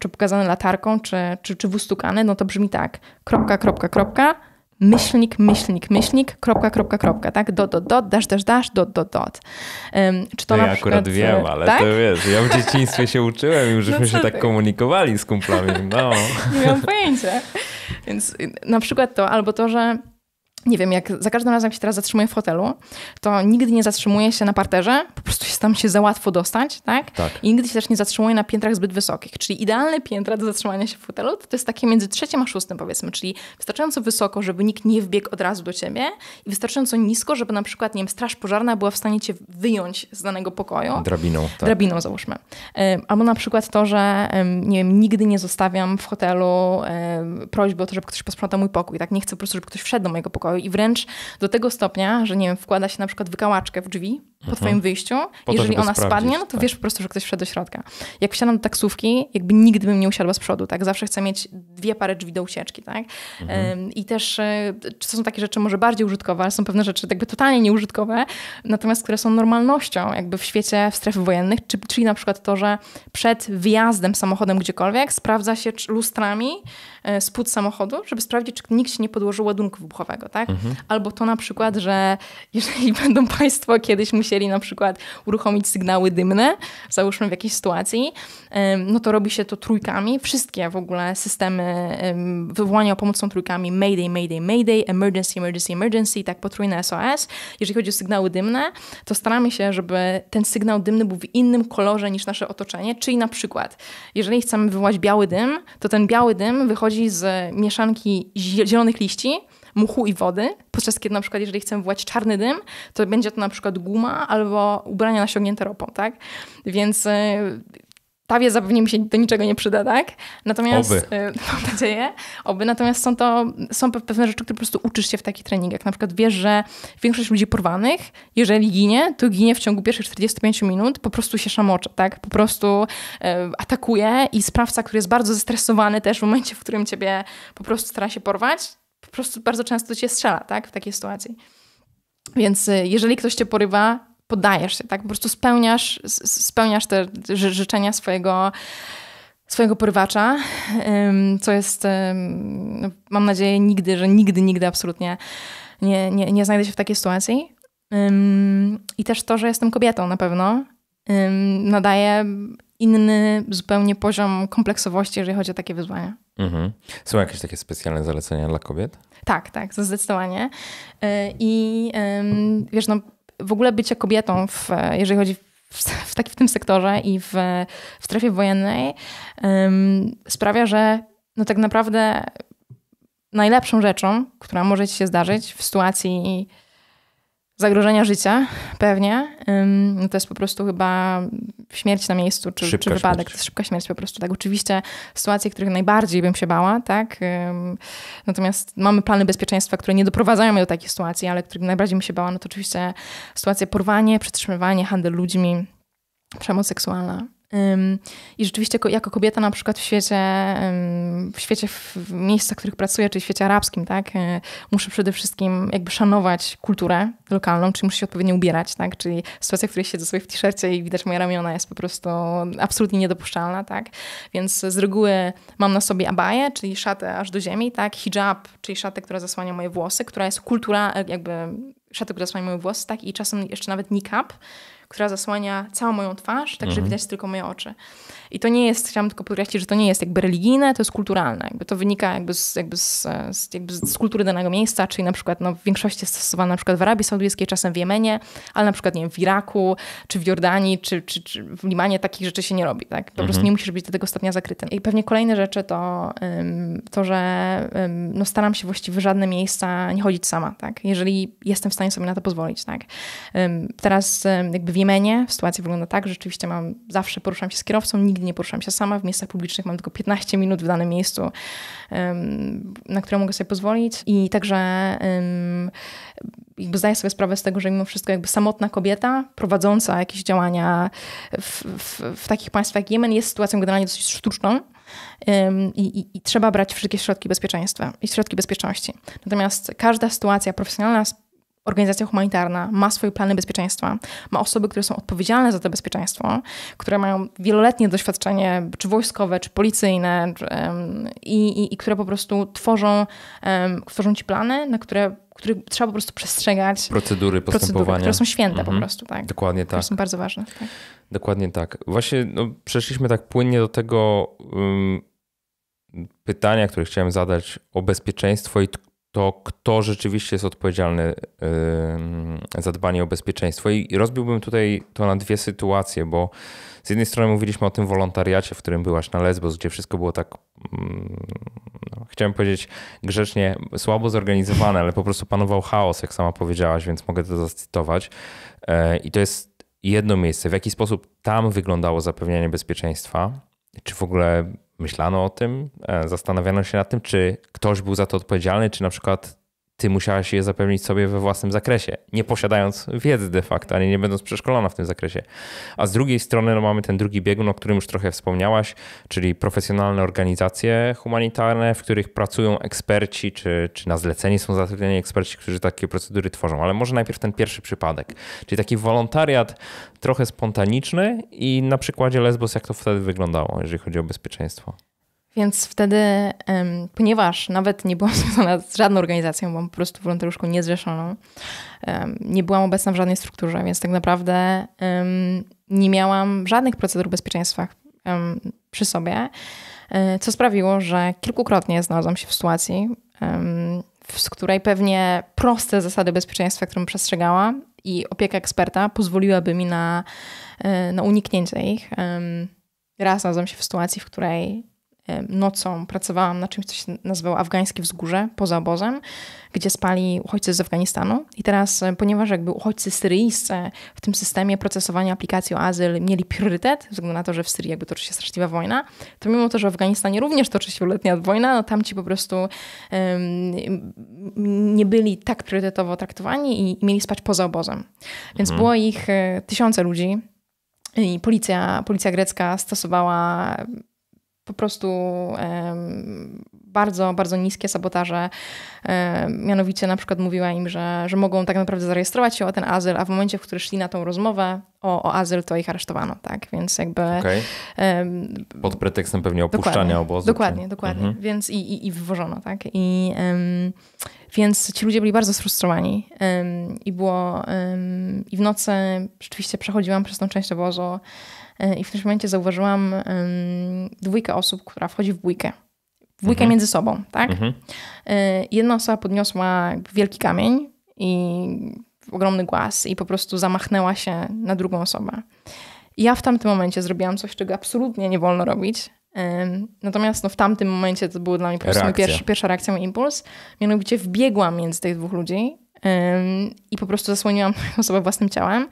czy pokazany latarką, czy, czy, czy wustukany, no to brzmi tak. Kropka, kropka, kropka, myślnik, myślnik, myślnik, kropka, kropka, kropka, tak? Dot, dot, dot, dash, dash, dash, dot, dot, dot. Um, czy to no ja przykład, akurat wiem, ale tak? to wiesz, ja w dzieciństwie się uczyłem i już żeśmy no się tak komunikowali z kumplami, no. Nie mam pojęcia. Więc na przykład to, albo to, że nie wiem, jak za każdym razem, jak się teraz zatrzymuję w hotelu, to nigdy nie zatrzymuję się na parterze, po prostu się tam się za łatwo dostać, tak? tak? I nigdy się też nie zatrzymuję na piętrach zbyt wysokich. Czyli idealne piętra do zatrzymania się w hotelu to, to jest takie między trzecim a szóstym, powiedzmy, czyli wystarczająco wysoko, żeby nikt nie wbiegł od razu do ciebie i wystarczająco nisko, żeby na przykład, nie wiem, straż pożarna była w stanie cię wyjąć z danego pokoju. Drabiną, tak. Drabiną, załóżmy. Albo na przykład to, że nie wiem, nigdy nie zostawiam w hotelu prośby o to, żeby ktoś posprzątał mój pokój, tak? Nie chcę po prostu, żeby ktoś wszedł do mojego pokoju i wręcz do tego stopnia, że nie wiem, wkłada się na przykład wykałaczkę w drzwi po mhm. twoim wyjściu. Po Jeżeli ona spadnie, no to tak. wiesz po prostu, że ktoś wszedł do środka. Jak wsiadam do taksówki, jakby nigdy bym nie usiadła z przodu, tak? Zawsze chcę mieć dwie pary drzwi do ucieczki, tak? Mhm. I też e, to są takie rzeczy może bardziej użytkowe, ale są pewne rzeczy jakby totalnie nieużytkowe, natomiast które są normalnością jakby w świecie w strefy wojennych, czyli na przykład to, że przed wyjazdem samochodem gdziekolwiek sprawdza się lustrami e, spód samochodu, żeby sprawdzić, czy nikt się nie podłożył ładunku wybuchowego, tak? Mhm. Albo to na przykład, że jeżeli będą Państwo kiedyś musieli na przykład uruchomić sygnały dymne, załóżmy w jakiejś sytuacji, no to robi się to trójkami. Wszystkie w ogóle systemy wywołania o pomoc są trójkami Mayday, Mayday, Mayday, Emergency, Emergency, Emergency, tak potrójne SOS. Jeżeli chodzi o sygnały dymne, to staramy się, żeby ten sygnał dymny był w innym kolorze niż nasze otoczenie, czyli na przykład, jeżeli chcemy wywołać biały dym, to ten biały dym wychodzi z mieszanki zielonych liści, muchu i wody, podczas kiedy na przykład jeżeli chcemy wywołać czarny dym, to będzie to na przykład guma albo ubrania nasiągnięte ropą, tak? Więc e, ta wiedza pewnie mi się do niczego nie przyda, tak? Natomiast oby. Y, mam nadzieję, oby. Natomiast są to są pewne rzeczy, które po prostu uczysz się w takich treningach. Na przykład wiesz, że większość ludzi porwanych, jeżeli ginie, to ginie w ciągu pierwszych 45 minut, po prostu się szamocze, tak? Po prostu y, atakuje i sprawca, który jest bardzo zestresowany też w momencie, w którym ciebie po prostu stara się porwać, po prostu bardzo często cię strzela, tak? W takiej sytuacji. Więc y, jeżeli ktoś cię porywa, poddajesz się, tak? Po prostu spełniasz, spełniasz te życzenia swojego, swojego porywacza, co jest, no, mam nadzieję, nigdy, że nigdy, nigdy absolutnie nie, nie, nie znajdę się w takiej sytuacji. I też to, że jestem kobietą na pewno, nadaje inny zupełnie poziom kompleksowości, jeżeli chodzi o takie wyzwania. Mhm. Są jakieś takie specjalne zalecenia dla kobiet? Tak, tak, zdecydowanie. Y, I wiesz, no w ogóle bycie kobietą, w, jeżeli chodzi w, w, taki, w tym sektorze i w, w strefie wojennej, sprawia, że no tak naprawdę najlepszą rzeczą, która może ci się zdarzyć w sytuacji zagrożenia życia, pewnie. No to jest po prostu chyba śmierć na miejscu, czy, czy wypadek. Śmierć. To jest szybka śmierć po prostu. Tak, oczywiście sytuacje, których najbardziej bym się bała, tak. Natomiast mamy plany bezpieczeństwa, które nie doprowadzają mnie do takiej sytuacji, ale których najbardziej bym się bała, no to oczywiście sytuacja porwanie, przetrzymywanie, handel ludźmi, przemoc seksualna. I rzeczywiście jako kobieta na przykład w świecie, w świecie, w miejscach, w których pracuję, czyli w świecie arabskim, tak, e, muszę przede wszystkim jakby szanować kulturę lokalną, czyli muszę się odpowiednio ubierać, tak, czyli sytuacja, w której siedzę sobie w t-shircie i widać moje ramiona jest po prostu absolutnie niedopuszczalna, tak, więc z reguły mam na sobie abaję, czyli szatę aż do ziemi, tak, hijab, czyli szatę, która zasłania moje włosy, która jest kultura, jakby szatę, która zasłania moje włosy, tak, i czasem jeszcze nawet niqab, która zasłania całą moją twarz, tak że mhm. widać tylko moje oczy. I to nie jest, chciałam tylko podkreślić, że to nie jest jakby religijne, to jest kulturalne. Jakby to wynika jakby z, jakby z, z, jakby z kultury danego miejsca, czyli na przykład no, w większości jest stosowane na przykład w Arabii Saudyjskiej, czasem w Jemenie, ale na przykład nie wiem, w Iraku, czy w Jordanii, czy, czy, czy w Limanie takich rzeczy się nie robi. Tak? Po mhm. prostu nie musisz być do tego stopnia zakryty. I pewnie kolejne rzeczy to um, to, że um, no, staram się właściwie w żadne miejsca nie chodzić sama. Tak? Jeżeli jestem w stanie sobie na to pozwolić. Tak? Um, teraz jakby w Jemenie sytuacja wygląda tak, że rzeczywiście mam, zawsze poruszam się z kierowcą, nigdy nie poruszam się sama. W miejscach publicznych mam tylko 15 minut w danym miejscu, na które mogę sobie pozwolić. I także jakby zdaję sobie sprawę z tego, że mimo wszystko jakby samotna kobieta prowadząca jakieś działania w, w, w takich państwach jak Jemen jest sytuacją generalnie dosyć sztuczną. I, i, I, trzeba brać wszystkie środki bezpieczeństwa i środki bezpieczności. Natomiast każda sytuacja profesjonalna organizacja humanitarna ma swoje plany bezpieczeństwa, ma osoby, które są odpowiedzialne za to bezpieczeństwo, które mają wieloletnie doświadczenie, czy wojskowe, czy policyjne, czy, um, i, i, które po prostu tworzą, um, tworzą ci plany, na które których trzeba po prostu przestrzegać. Procedury postępowania. Procedury, które są święte mhm. po prostu, tak. Dokładnie tak. Które są bardzo ważne. Tak. Dokładnie tak. Właśnie no, przeszliśmy tak płynnie do tego um, pytania, które chciałem zadać o bezpieczeństwo i to kto rzeczywiście jest odpowiedzialny za dbanie o bezpieczeństwo. I rozbiłbym tutaj to na dwie sytuacje, bo z jednej strony mówiliśmy o tym wolontariacie, w którym byłaś na Lesbos, gdzie wszystko było tak, no, chciałem powiedzieć grzecznie, słabo zorganizowane, ale po prostu panował chaos, jak sama powiedziałaś, więc mogę to zacytować. E, I to jest jedno miejsce. W jaki sposób tam wyglądało zapewnianie bezpieczeństwa? Czy w ogóle myślano o tym, e, zastanawiano się nad tym, czy ktoś był za to odpowiedzialny, czy na przykład ty musiałaś je zapewnić sobie we własnym zakresie, nie posiadając wiedzy de facto, ani nie będąc przeszkolona w tym zakresie. A z drugiej strony no, mamy ten drugi biegun, o którym już trochę wspomniałaś, czyli profesjonalne organizacje humanitarne, w których pracują eksperci, czy, czy na zlecenie są zatrudnieni eksperci, którzy takie procedury tworzą. Ale może najpierw ten pierwszy przypadek, czyli taki wolontariat trochę spontaniczny i na przykładzie Lesbos, jak to wtedy wyglądało, jeżeli chodzi o bezpieczeństwo. Więc wtedy, ponieważ nawet nie byłam związana z żadną organizacją, byłam po prostu wolontariuszką niezrzeszoną, nie byłam obecna w żadnej strukturze, więc tak naprawdę nie miałam żadnych procedur bezpieczeństwa przy sobie, e, co sprawiło, że kilkukrotnie znalazłam się w sytuacji, z której pewnie proste zasady bezpieczeństwa, którą przestrzegałam i opieka eksperta pozwoliłaby mi na, e, na uniknięcie ich. Raz znalazłam się w sytuacji, w której nocą pracowałam na czymś, co się nazywało Afgańskie Wzgórze, poza obozem, gdzie spali uchodźcy z Afganistanu. I teraz, ponieważ jakby uchodźcy syryjscy w tym systemie procesowania aplikacji o azyl mieli priorytet, ze względu na to, że w Syrii jakby toczy się straszliwa wojna, to mimo to, że w Afganistanie również toczy się wieloletnia wojna, no tam ci po prostu um, nie byli tak priorytetowo traktowani i, i mieli spać poza obozem. Więc mhm. było ich e, tysiące ludzi, i policja, policja grecka stosowała po prostu bardzo, bardzo niskie sabotaże. Mianowicie na przykład mówiła im, że, że mogą tak naprawdę zarejestrować się o ten azyl, a w momencie, w którym szli na tą rozmowę o, o azyl, to ich aresztowano, tak? Więc jakby... Okay. Pod pretekstem pewnie opuszczania dokładnie, obozu. Dokładnie, czy... dokładnie. Mhm. Więc i, i, i wywożono, tak? I, um, więc ci ludzie byli bardzo sfrustrowani um, i było... Um, I w nocy rzeczywiście przechodziłam przez tą część obozu I w tym momencie zauważyłam dwójkę osób, która wchodzi w bójkę. Dwójkę mhm. między sobą, tak? Mhm. E, jedna osoba podniosła wielki kamień i ogromny głaz i po prostu zamachnęła się na drugą osobę. ja w tamtym momencie zrobiłam coś, czego absolutnie nie wolno robić. Natomiast no, w tamtym momencie to było dla mnie po prostu pierwsza, pierwsza reakcja, mój impuls. Mianowicie wbiegłam między tych dwóch ludzi i po prostu zasłoniłam osobę własnym ciałem.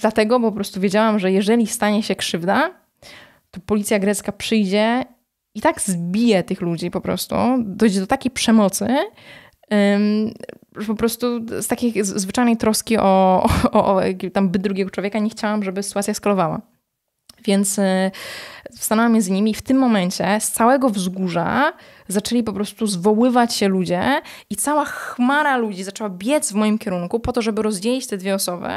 Dlatego po prostu wiedziałam, że jeżeli stanie się krzywda, to policja grecka przyjdzie i tak zbije tych ludzi po prostu. Dojdzie do takiej przemocy, że po prostu z takiej zwyczajnej troski o, o, o tam byt drugiego człowieka nie chciałam, żeby sytuacja eskalowała. Więc y, stanęłam między nimi i w tym momencie z całego wzgórza zaczęli po prostu zwoływać się ludzie i cała chmara ludzi zaczęła biec w moim kierunku po to, żeby rozdzielić te dwie osoby,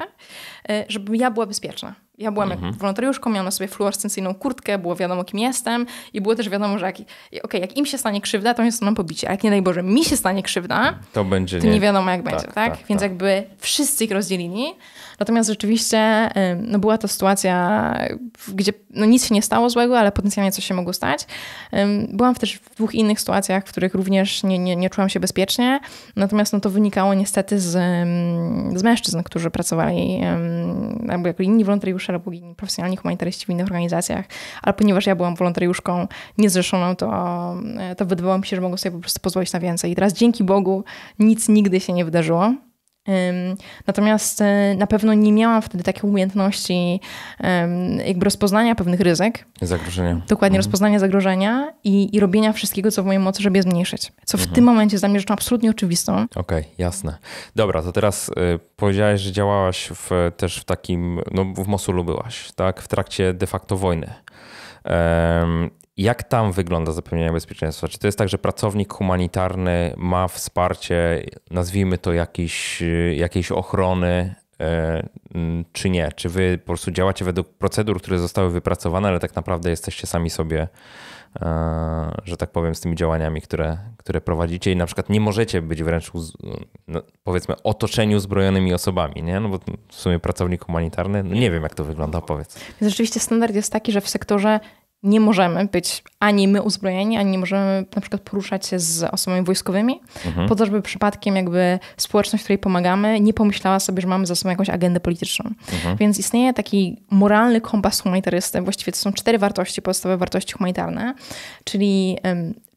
y, żeby ja była bezpieczna. Ja byłam mhm. wolontariuszką, miałam na sobie fluorescencyjną kurtkę, było wiadomo, kim jestem i było też wiadomo, że jak, okay, jak im się stanie krzywda, to jest nam pobicie, a jak nie daj Boże, mi się stanie krzywda, to, będzie to nie, nie wiadomo, jak tak, będzie, tak? tak? Więc tak. jakby wszyscy ich rozdzielili. Natomiast rzeczywiście no, była to sytuacja, gdzie no, nic się nie stało złego, ale potencjalnie coś się mogło stać. Byłam też w dwóch innych sytuacjach, w których również nie, nie, nie czułam się bezpiecznie, natomiast no, to wynikało niestety z, z mężczyzn, którzy pracowali albo jako inni wolontariusze, albo inni profesjonalni humanitaryści w innych organizacjach, ale ponieważ ja byłam wolontariuszką niezrzeszoną, to, to wydawało mi się, że mogą sobie po prostu pozwolić na więcej. I teraz dzięki Bogu nic nigdy się nie wydarzyło. Natomiast e, na pewno nie miałam wtedy takiej umiejętności jakby rozpoznania pewnych ryzyk. Zagrożenia. Dokładnie, mhm. rozpoznania zagrożenia i, i robienia wszystkiego, co w mojej mocy, żeby je zmniejszyć. Co w mhm. tym momencie jest dla mnie rzeczą absolutnie oczywistą. Okej, okay, jasne. Dobra, to teraz y, powiedziałaś, że działałaś w, też w takim, no w Mosulu byłaś, tak? W trakcie de facto wojny. Jak tam wygląda zapewnienie bezpieczeństwa? Czy to jest tak, że pracownik humanitarny ma wsparcie, nazwijmy to jakiejś, jakiejś ochrony, e, czy nie? Czy wy po prostu działacie według procedur, które zostały wypracowane, ale tak naprawdę jesteście sami sobie, e, że tak powiem, z tymi działaniami, które, które prowadzicie i na przykład nie możecie być wręcz no, powiedzmy otoczeni uzbrojonymi osobami, nie? No bo w sumie pracownik humanitarny, no nie wiem jak to wygląda, powiedz. Więc rzeczywiście standard jest taki, że w sektorze nie możemy być ani my uzbrojeni, ani nie możemy na przykład poruszać się z osobami wojskowymi, mhm. po to, żeby przypadkiem jakby społeczność, której pomagamy, nie pomyślała sobie, że mamy za sobą jakąś agendę polityczną. Mhm. Więc istnieje taki moralny kompas humanitarysty. Właściwie to są cztery wartości, podstawowe wartości humanitarne, czyli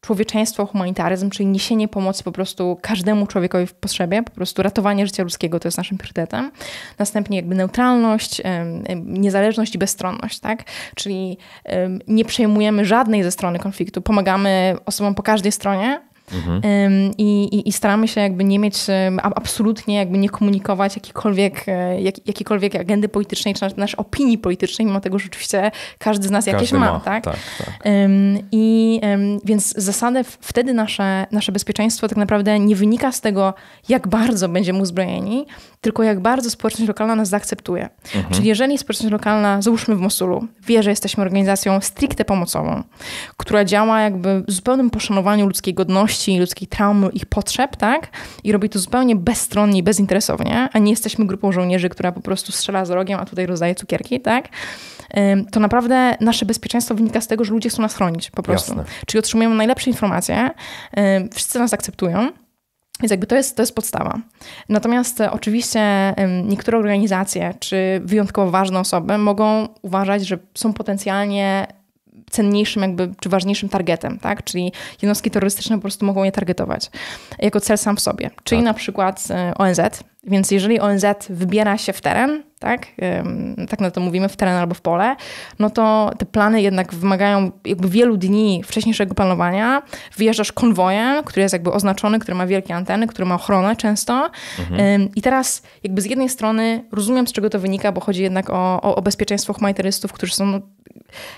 człowieczeństwo, humanitaryzm, czyli niesienie pomocy po prostu każdemu człowiekowi w potrzebie, po prostu ratowanie życia ludzkiego to jest naszym priorytetem. Następnie jakby neutralność, niezależność i bezstronność, tak? Czyli nie przejmujemy żadnej ze strony konfliktu, pomagamy osobom po każdej stronie, Mhm. I, i, I, staramy się jakby nie mieć, absolutnie jakby nie komunikować jakiejkolwiek, e, jak, jakiejkolwiek agendy politycznej, czy naszej opinii politycznej, mimo tego, że oczywiście każdy z nas każdy jakieś ma, ma, tak? tak, tak. I więc zasady, wtedy nasze, nasze bezpieczeństwo tak naprawdę nie wynika z tego, jak bardzo będziemy uzbrojeni, tylko jak bardzo społeczność lokalna nas zaakceptuje. Mhm. Czyli jeżeli społeczność lokalna, załóżmy w Mosulu, wie, że jesteśmy organizacją stricte pomocową, która działa jakby w zupełnym poszanowaniu ludzkiej godności, ludzkiej traumy, ich potrzeb, tak? I robi to zupełnie bezstronnie i bezinteresownie, a nie jesteśmy grupą żołnierzy, która po prostu strzela z rogiem, a tutaj rozdaje cukierki, tak? to naprawdę nasze bezpieczeństwo wynika z tego, że ludzie chcą nas chronić po prostu. Jasne. Czyli otrzymujemy najlepsze informacje, wszyscy nas akceptują, więc jakby to jest, to jest podstawa. Natomiast e, oczywiście niektóre organizacje czy wyjątkowo ważne osoby mogą uważać, że są potencjalnie cenniejszym jakby, czy ważniejszym targetem, tak? Czyli jednostki terrorystyczne po prostu mogą je targetować jako cel sam w sobie. Czyli tak. na przykład e, ONZ. Więc jeżeli ONZ wybiera się w teren, tak, tak na to mówimy, w teren albo w pole, no to te plany jednak wymagają jakby wielu dni wcześniejszego planowania. Wyjeżdżasz konwojem, który jest jakby oznaczony, który ma wielkie anteny, który ma ochronę często. Mhm. I teraz jakby z jednej strony rozumiem, z czego to wynika, bo chodzi jednak o, o, o bezpieczeństwo humanitarzystów, którzy są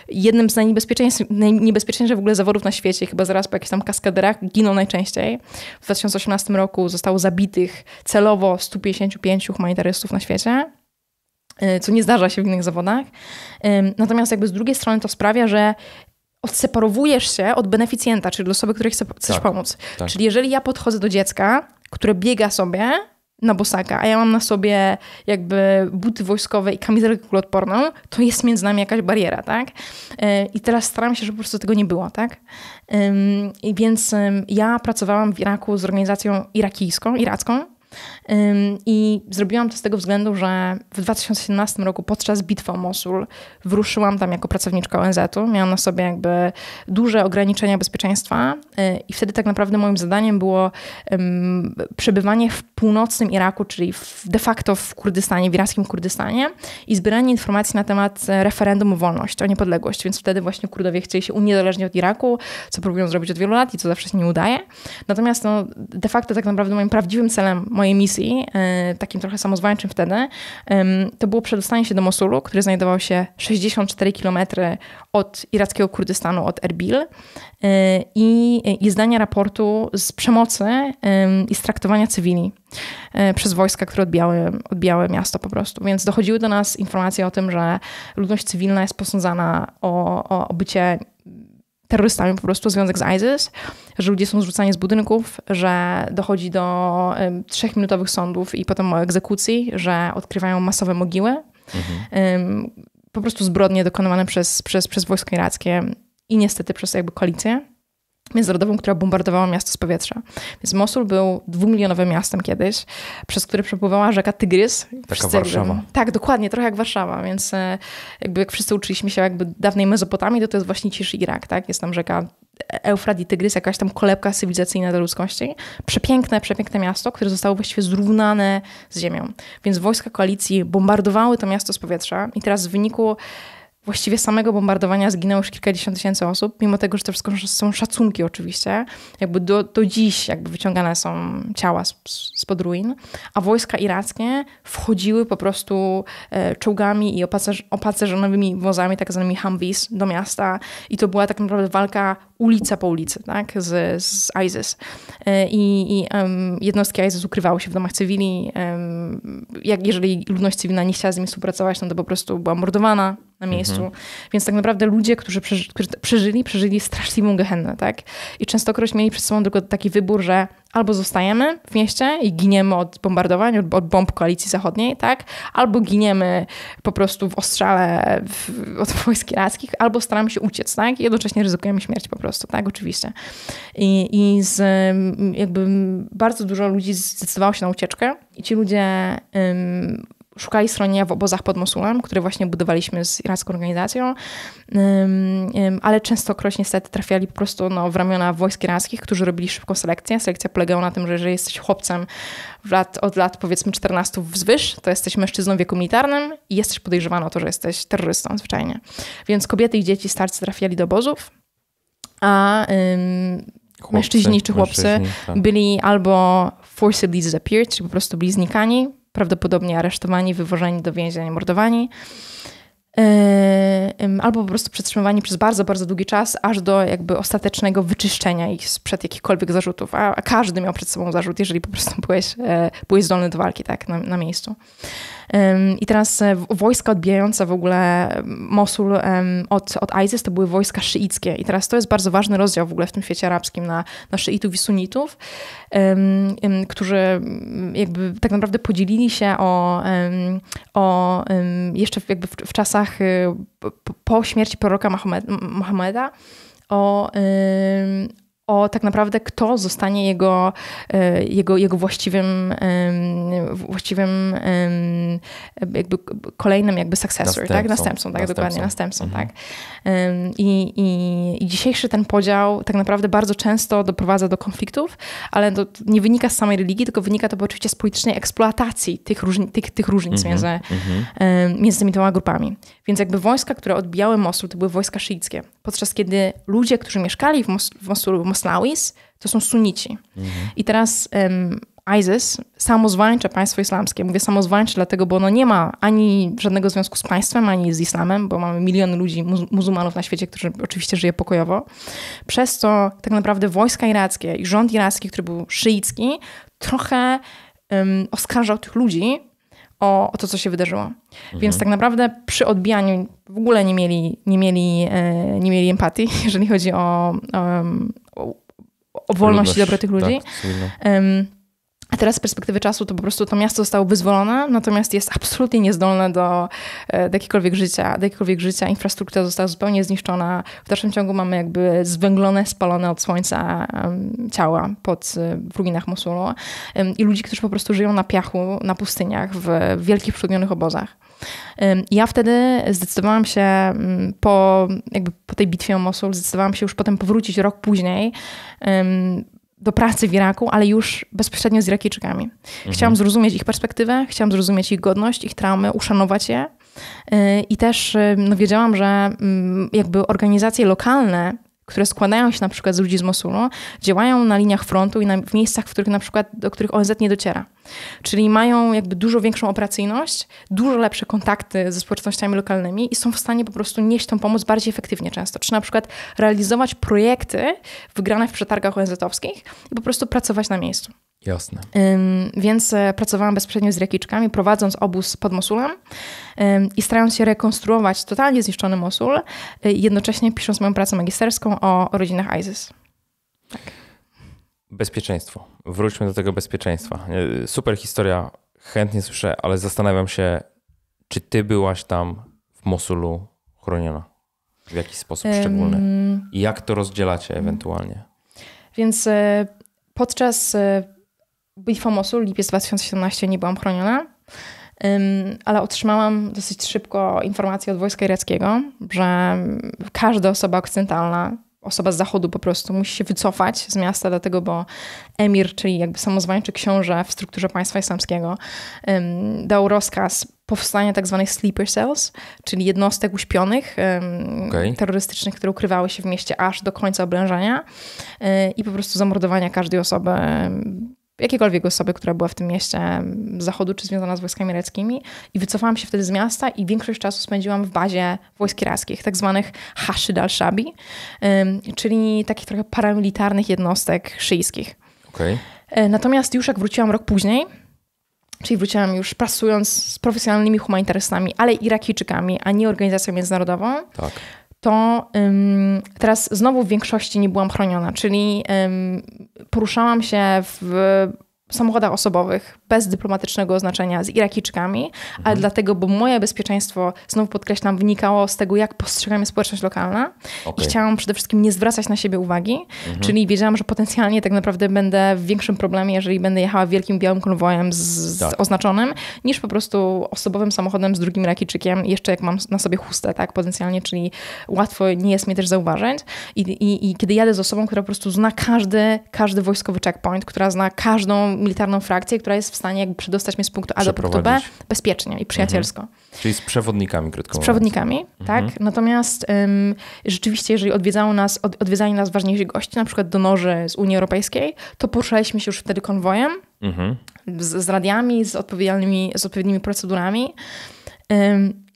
jednym z najniebezpieczniejszych w ogóle zawodów na świecie. Chyba zaraz po jakichś tam kaskaderach giną najczęściej. W 2018 roku zostało zabitych celowo 155 humanitarystów na świecie y, co nie zdarza się w innych zawodach. Natomiast jakby z drugiej strony to sprawia, że odseparowujesz się od beneficjenta, czyli osoby, której chcesz tak, pomóc. Tak. Czyli jeżeli ja podchodzę do dziecka, które biega sobie na bosaka, a ja mam na sobie jakby buty wojskowe i kamizelkę kuloodporną, to jest między nami jakaś bariera, tak? E, I teraz staram się, żeby po prostu tego nie było, tak? I więc ja pracowałam w Iraku z organizacją irakijską, iracką, i zrobiłam to z tego względu, że w 2017 roku podczas bitwy o Mosul wyruszyłam tam jako pracowniczka ONZ-u. Miałam na sobie jakby duże ograniczenia bezpieczeństwa y, i wtedy tak naprawdę moim zadaniem było przebywanie w północnym Iraku, czyli de facto w Kurdystanie, w irackim Kurdystanie i zbieranie informacji na temat referendum o wolność, o niepodległość. Więc wtedy właśnie Kurdowie chcieli się uniezależnić od Iraku, co próbują zrobić od wielu lat i co zawsze się nie udaje. Natomiast no, de facto tak naprawdę moim prawdziwym celem mojej misji, e, takim trochę samozwańczym wtedy, to było przedostanie się do Mosulu, który znajdował się 64 km od irackiego Kurdystanu, od Erbil e, i, i zdania raportu z przemocy i z traktowania cywili e, przez wojska, które odbijały, odbijały miasto po prostu. Więc dochodziły do nas informacje o tym, że ludność cywilna jest posądzana o, o bycie terrorystami po prostu, związek z ISIS, że ludzie są zrzucani z budynków, że dochodzi do trzechminutowych sądów i potem egzekucji, że odkrywają masowe mogiły. Mhm. Po prostu zbrodnie dokonywane przez, przez, przez wojsko irackie i niestety przez jakby koalicję międzynarodową, która bombardowała miasto z powietrza. Więc Mosul był dwumilionowym miastem kiedyś, przez które przepływała rzeka Tygrys. Taka Warszawa. Tak, dokładnie, trochę jak Warszawa, więc e, jakby jak wszyscy uczyliśmy się jakby dawnej Mezopotamii, to to jest właśnie ciszy Irak, tak? Jest tam rzeka Eufrat i Tygrys, jakaś tam kolebka cywilizacyjna dla ludzkości. Przepiękne, przepiękne miasto, które zostało właściwie zrównane z ziemią. Więc wojska koalicji bombardowały to miasto z powietrza i teraz w wyniku właściwie samego bombardowania zginęło już kilkadziesiąt tysięcy osób, mimo tego, że to wszystko są szacunki oczywiście. Jakby do, do dziś jakby wyciągane są ciała spod ruin, a wojska irackie wchodziły po prostu e, czołgami i opacerz, opacerzonowymi wozami, tak zwanymi Humvees do miasta i to była tak naprawdę walka ulica po ulicy, tak, z, z ISIS. E, I, i um, jednostki ISIS ukrywały się w domach cywili. Jak, jeżeli ludność cywilna nie chciała z nimi współpracować, no to po prostu była mordowana na miejscu. Mhm. Więc tak naprawdę ludzie, którzy, przeży, przeżyli, przeżyli straszliwą gehennę, tak? I częstokroć mieli przed sobą tylko taki wybór, że albo zostajemy w mieście i giniemy od bombardowań, od, od bomb koalicji zachodniej, tak? Albo giniemy po prostu w ostrzale w, od wojsk irackich, albo staramy się uciec, tak? I jednocześnie ryzykujemy śmierć po prostu, tak? Oczywiście. I, i z, jakby bardzo dużo ludzi zdecydowało się na ucieczkę i ci ludzie szukali schronienia w obozach pod Mosulem, które właśnie budowaliśmy z iracką organizacją, ale częstokroć niestety trafiali po prostu no, w ramiona wojsk irackich, którzy robili szybką selekcję. Selekcja polegała na tym, że jeżeli jesteś chłopcem lat, od lat powiedzmy 14 wzwyż, to jesteś mężczyzną w wieku militarnym i jesteś podejrzewany o to, że jesteś terrorystą zwyczajnie. Więc kobiety i dzieci starcy trafiali do obozów, a chłopcy, mężczyźni czy chłopcy mężczyźni, tak. byli albo forcibly disappeared, czyli po prostu byli znikani, prawdopodobnie aresztowani, wywożeni do więzienia, mordowani. Yy, albo po prostu przetrzymywani przez bardzo, bardzo długi czas, aż do jakby ostatecznego wyczyszczenia ich sprzed jakichkolwiek zarzutów. A, a każdy miał przed sobą zarzut, jeżeli po prostu byłeś, e, byłeś zdolny do walki tak, na, na miejscu. I teraz e, wojska odbijające w ogóle Mosul od, od ISIS to były wojska szyickie. I teraz to jest bardzo ważny rozdział w ogóle w tym świecie arabskim na, na szyitów i sunitów, którzy jakby tak naprawdę podzielili się o, o jeszcze jakby w, w czasach y, po śmierci proroka Mohameda o, o tak naprawdę kto zostanie jego, e, jego, jego właściwym, właściwym jakby kolejnym jakby successor, następcą, tak? Następcą, tak, następcą. dokładnie, następcą, mhm. tak. I, i, I dzisiejszy ten podział tak naprawdę bardzo często doprowadza do konfliktów, ale to nie wynika z samej religii, tylko wynika to oczywiście z politycznej eksploatacji tych, różni, tych, tych różnic mhm. między, mhm. między tymi dwoma grupami. Więc jakby wojska, które odbijały Mosul, to były wojska szyickie. Podczas kiedy ludzie, którzy mieszkali w, Mos w Mosulu, w Moslawis, to są sunici. Mhm. I teraz um, ISIS, samozwańcze państwo islamskie. Mówię samozwańcze dlatego, bo ono nie ma ani żadnego związku z państwem, ani z islamem, bo mamy miliony ludzi, muzułmanów na świecie, którzy oczywiście żyje pokojowo. Przez to tak naprawdę wojska irackie i rząd iracki, który był szyicki, trochę um, oskarżał tych ludzi o, o to, co się wydarzyło. Mhm. Więc tak naprawdę przy odbijaniu w ogóle nie mieli, nie mieli, e, nie mieli empatii, jeżeli chodzi o, o, o wolność i dobro tych ludzi. Tak, a teraz z perspektywy czasu to po prostu to miasto zostało wyzwolone, natomiast jest absolutnie niezdolne do, e, do jakiegokolwiek życia, do jakiegokolwiek życia. Infrastruktura została zupełnie zniszczona. W dalszym ciągu mamy jakby zwęglone, spalone od słońca ciała pod, e, w ruinach Mosulu i ludzi, którzy po prostu żyją na piachu, na pustyniach, w wielkich przydnionych obozach. Ja wtedy zdecydowałam się po, jakby po tej bitwie o Mosul, zdecydowałam się już potem powrócić rok później do pracy w Iraku, ale już bezpośrednio z Irakijczykami. Mhm. Chciałam zrozumieć ich perspektywę, chciałam zrozumieć ich godność, ich traumy, uszanować je. Y, I też y, no, wiedziałam, że mm, jakby organizacje lokalne które składają się na przykład z ludzi z Mosulu, działają na liniach frontu i na, w miejscach, w których na przykład, do których ONZ nie dociera. Czyli mają jakby dużo większą operacyjność, dużo lepsze kontakty ze społecznościami lokalnymi i są w stanie po prostu nieść tą pomoc bardziej efektywnie często. Czy na przykład realizować projekty wygrane w przetargach ONZ-owskich i po prostu pracować na miejscu. Jasne. Więc e, pracowałam bezpośrednio z Irakijczykami, prowadząc obóz pod Mosulem i starając się rekonstruować totalnie zniszczony Mosul, e, jednocześnie pisząc moją pracę magisterską o, rodzinach ISIS. Tak. Bezpieczeństwo. Wróćmy do tego bezpieczeństwa. E, super historia, chętnie słyszę, ale zastanawiam się, czy ty byłaś tam w Mosulu chroniona w jakiś sposób szczególny? I jak to rozdzielacie ewentualnie? Więc podczas bitwa Mosul, lipiec 2017, nie byłam chroniona, ale otrzymałam dosyć szybko informację od wojska irackiego, że każda osoba okcydentalna, osoba z zachodu po prostu musi się wycofać z miasta, dlatego, bo emir, czyli jakby samozwańczy książę w strukturze państwa islamskiego, dał rozkaz powstania tak zwanych sleeper cells, czyli jednostek uśpionych, okay. terrorystycznych, które ukrywały się w mieście aż do końca oblężenia y, i po prostu zamordowania każdej osoby jakiejkolwiek osoby, która była w tym mieście zachodu czy związana z wojskami irackimi i wycofałam się wtedy z miasta i większość czasu spędziłam w bazie wojsk irackich, tak zwanych Hashid al-Shabi, czyli takich trochę paramilitarnych jednostek szyjskich. Okay. E, natomiast już jak wróciłam rok później, czyli wróciłam już pracując z profesjonalnymi humanitarystami, ale Irakijczykami, a nie organizacją międzynarodową, tak to um, teraz znowu w większości nie byłam chroniona, czyli um, poruszałam się w samochodach osobowych bez dyplomatycznego oznaczenia z Irakijczykami, mhm. ale dlatego, bo moje bezpieczeństwo, znowu podkreślam, wynikało z tego, jak postrzegamy społeczność lokalna okay. i chciałam przede wszystkim nie zwracać na siebie uwagi, mhm. czyli wiedziałam, że potencjalnie tak naprawdę będę w większym problemie, jeżeli będę jechała wielkim białym konwojem z, tak. z oznaczonym, niż po prostu osobowym samochodem z drugim Irakijczykiem, jeszcze jak mam na sobie chustę, tak, potencjalnie, czyli łatwo nie jest mnie też zauważyć I, i, i kiedy jadę z osobą, która po prostu zna każdy, każdy wojskowy checkpoint, która zna każdą militarną frakcję, która jest w stanie jakby przedostać mnie z punktu A do punktu B bezpiecznie i przyjacielsko. Mhm. Czyli z przewodnikami, krótko mówiąc. Z przewodnikami, tak. Mhm. Natomiast um, rzeczywiście, jeżeli odwiedzało nas, od, odwiedzali nas ważniejsi goście, na przykład donorzy z Unii Europejskiej, to poruszaliśmy się już wtedy konwojem mhm. z, z radiami, z odpowiednimi, z odpowiednimi procedurami.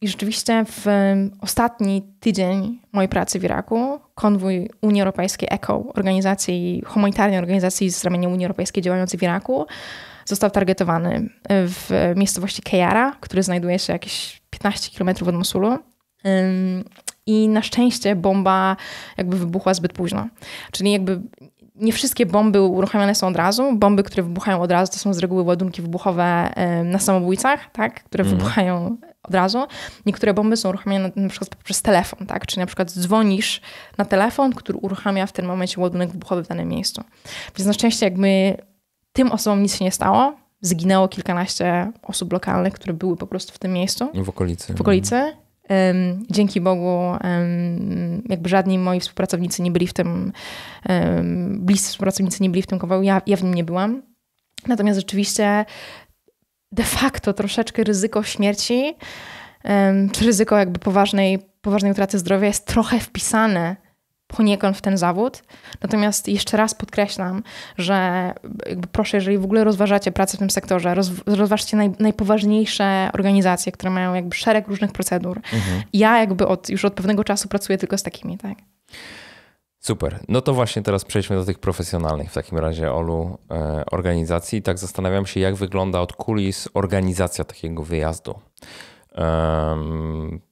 I rzeczywiście w ostatni tydzień mojej pracy w Iraku konwój Unii Europejskiej ECHO, organizacji humanitarnej organizacji z ramienia Unii Europejskiej działającej w Iraku, został targetowany w miejscowości Kejara, który znajduje się jakieś 15 km od Mosulu. I na szczęście bomba jakby wybuchła zbyt późno. Czyli jakby nie wszystkie bomby uruchamiane są od razu. Bomby, które wybuchają od razu, to są z reguły ładunki wybuchowe na samobójcach, tak? które mhm. wybuchają od razu. Niektóre bomby są uruchamiane na, na przykład poprzez telefon, tak? Czyli na przykład dzwonisz na telefon, który uruchamia w tym momencie ładunek wybuchowy w danym miejscu. Więc na szczęście jakby tym osobom nic się nie stało. Zginęło kilkanaście osób lokalnych, które były po prostu w tym miejscu. W okolicy. W okolicy. Um, dzięki Bogu, um, jakby żadni moi współpracownicy nie byli w tym, um, bliscy współpracownicy nie byli w tym konwoju, ja, ja w nim nie byłam. Natomiast rzeczywiście de facto troszeczkę ryzyko śmierci, czy ryzyko jakby poważnej, poważnej utraty zdrowia jest trochę wpisane poniekąd w ten zawód. Natomiast jeszcze raz podkreślam, że jakby proszę, jeżeli w ogóle rozważacie pracę w tym sektorze, roz, rozważcie naj, najpoważniejsze organizacje, które mają jakby szereg różnych procedur. Mhm. Ja jakby od, już od pewnego czasu pracuję tylko z takimi, tak. Super. No to właśnie teraz przejdźmy do tych profesjonalnych w takim razie, Olu, e, organizacji. Tak zastanawiam się, jak wygląda od kulis organizacja takiego wyjazdu. Um, i,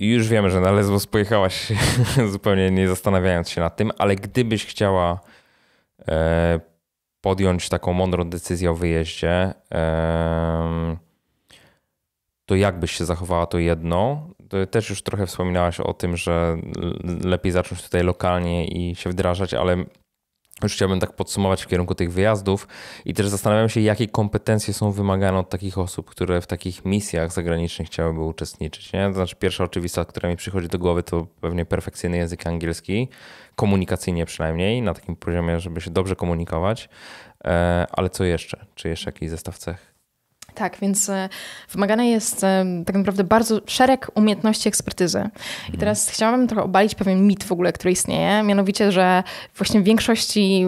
już wiemy, że na Lesbos pojechałaś zupełnie nie zastanawiając się nad tym, ale gdybyś chciała e, podjąć taką mądrą decyzję o wyjeździe, e, to jak byś się zachowała to jedno? To też już trochę wspominałaś o tym, że lepiej zacząć tutaj lokalnie i się wdrażać, ale już chciałbym tak podsumować w kierunku tych wyjazdów i też zastanawiam się, jakie kompetencje są wymagane od takich osób, które w takich misjach zagranicznych chciałyby uczestniczyć. Nie? To znaczy, pierwsza oczywista, która mi przychodzi do głowy, to pewnie perfekcyjny język angielski, komunikacyjnie przynajmniej, na takim poziomie, żeby się dobrze komunikować. E, ale co jeszcze? Czy jeszcze jakiś zestaw cech? Tak, więc e, wymagane jest e, tak naprawdę bardzo szereg umiejętności ekspertyzy. I mhm. teraz chciałabym trochę obalić pewien mit w ogóle, który istnieje, mianowicie, że właśnie w większości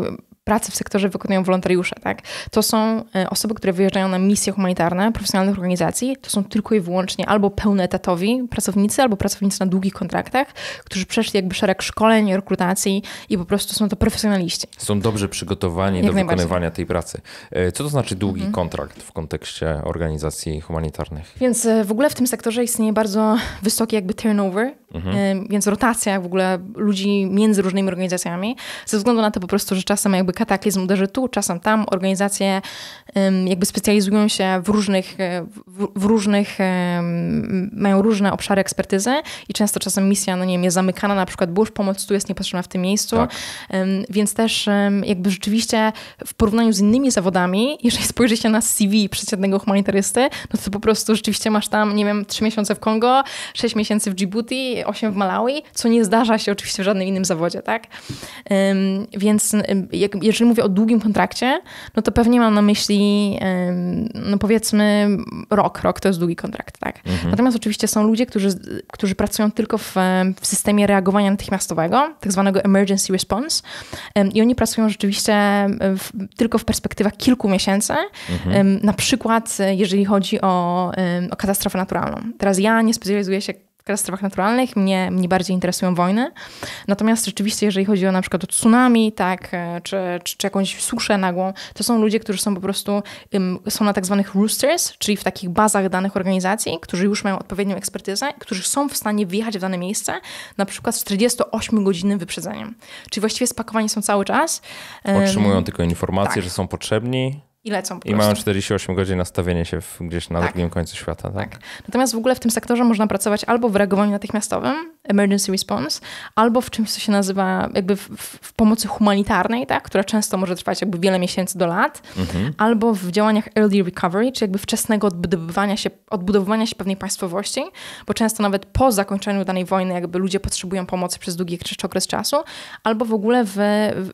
pracy w sektorze wykonują wolontariusze. Tak? To są e, osoby, które wyjeżdżają na misje humanitarne profesjonalnych organizacji. To są tylko i wyłącznie albo pełnoetatowi pracownicy, albo pracownicy na długich kontraktach, którzy przeszli jakby szereg szkoleń, rekrutacji i po prostu są to profesjonaliści. Są dobrze przygotowani Jak do wykonywania tej pracy. E, co to znaczy długi mhm. kontrakt w kontekście organizacji humanitarnych? Więc e, w ogóle w tym sektorze istnieje bardzo wysoki jakby turnover, mhm. więc rotacja w ogóle ludzi między różnymi organizacjami, ze względu na to po prostu, że czasem jakby kataklizm uderzy tu, czasem tam. Organizacje jakby specjalizują się w różnych, e, w, różnych mają różne obszary ekspertyzy i często czasem misja, no nie wiem, jest zamykana, na przykład burz, pomoc tu jest niepotrzebna w tym miejscu. Tak. Więc też jakby rzeczywiście w porównaniu z innymi zawodami, jeżeli spojrzy się na CV przeciętnego humanitarysty, no to po prostu rzeczywiście masz tam, nie wiem, trzy miesiące w Kongo, sześć miesięcy w Djibouti, osiem w Malawi, co nie zdarza się oczywiście w żadnym innym zawodzie, tak? Więc jak, jeżeli mówię o długim kontrakcie, no to pewnie mam na myśli, no powiedzmy, rok. Rok to jest długi kontrakt, tak. Mhm. Natomiast oczywiście są ludzie, którzy, którzy pracują tylko w, w systemie reagowania natychmiastowego, tak zwanego emergency response. I oni pracują rzeczywiście w, tylko w perspektywach kilku miesięcy. Mhm. Na przykład, jeżeli chodzi o, o katastrofę naturalną. Teraz ja nie specjalizuję się katastrofach naturalnych, mnie, mnie bardziej interesują wojny. Natomiast rzeczywiście, jeżeli chodzi o na przykład o tsunami, tak, e, czy, czy, czy jakąś suszę nagłą, to są ludzie, którzy są po prostu, um, są na tak zwanych roosters, czyli w takich bazach danych organizacji, którzy już mają odpowiednią ekspertyzę, którzy są w stanie wjechać w dane miejsce, na przykład z 48-godzinnym wyprzedzeniem. Czyli właściwie spakowani są cały czas. Otrzymują tylko informacje, tak. że są potrzebni, i lecą po I mają 48 godzin na stawienie się w, gdzieś na tak. drugim końcu świata, tak? tak? Natomiast w ogóle w tym sektorze można pracować albo w reagowaniu natychmiastowym, emergency response, albo w czymś, co się nazywa jakby w, w pomocy humanitarnej, tak? która często może trwać jakby wiele miesięcy do lat, mhm. albo w działaniach early recovery, czyli jakby wczesnego odbudowywania się, odbudowywania się pewnej państwowości, bo często nawet po zakończeniu danej wojny jakby ludzie potrzebują pomocy przez długi okres czasu, albo w ogóle w,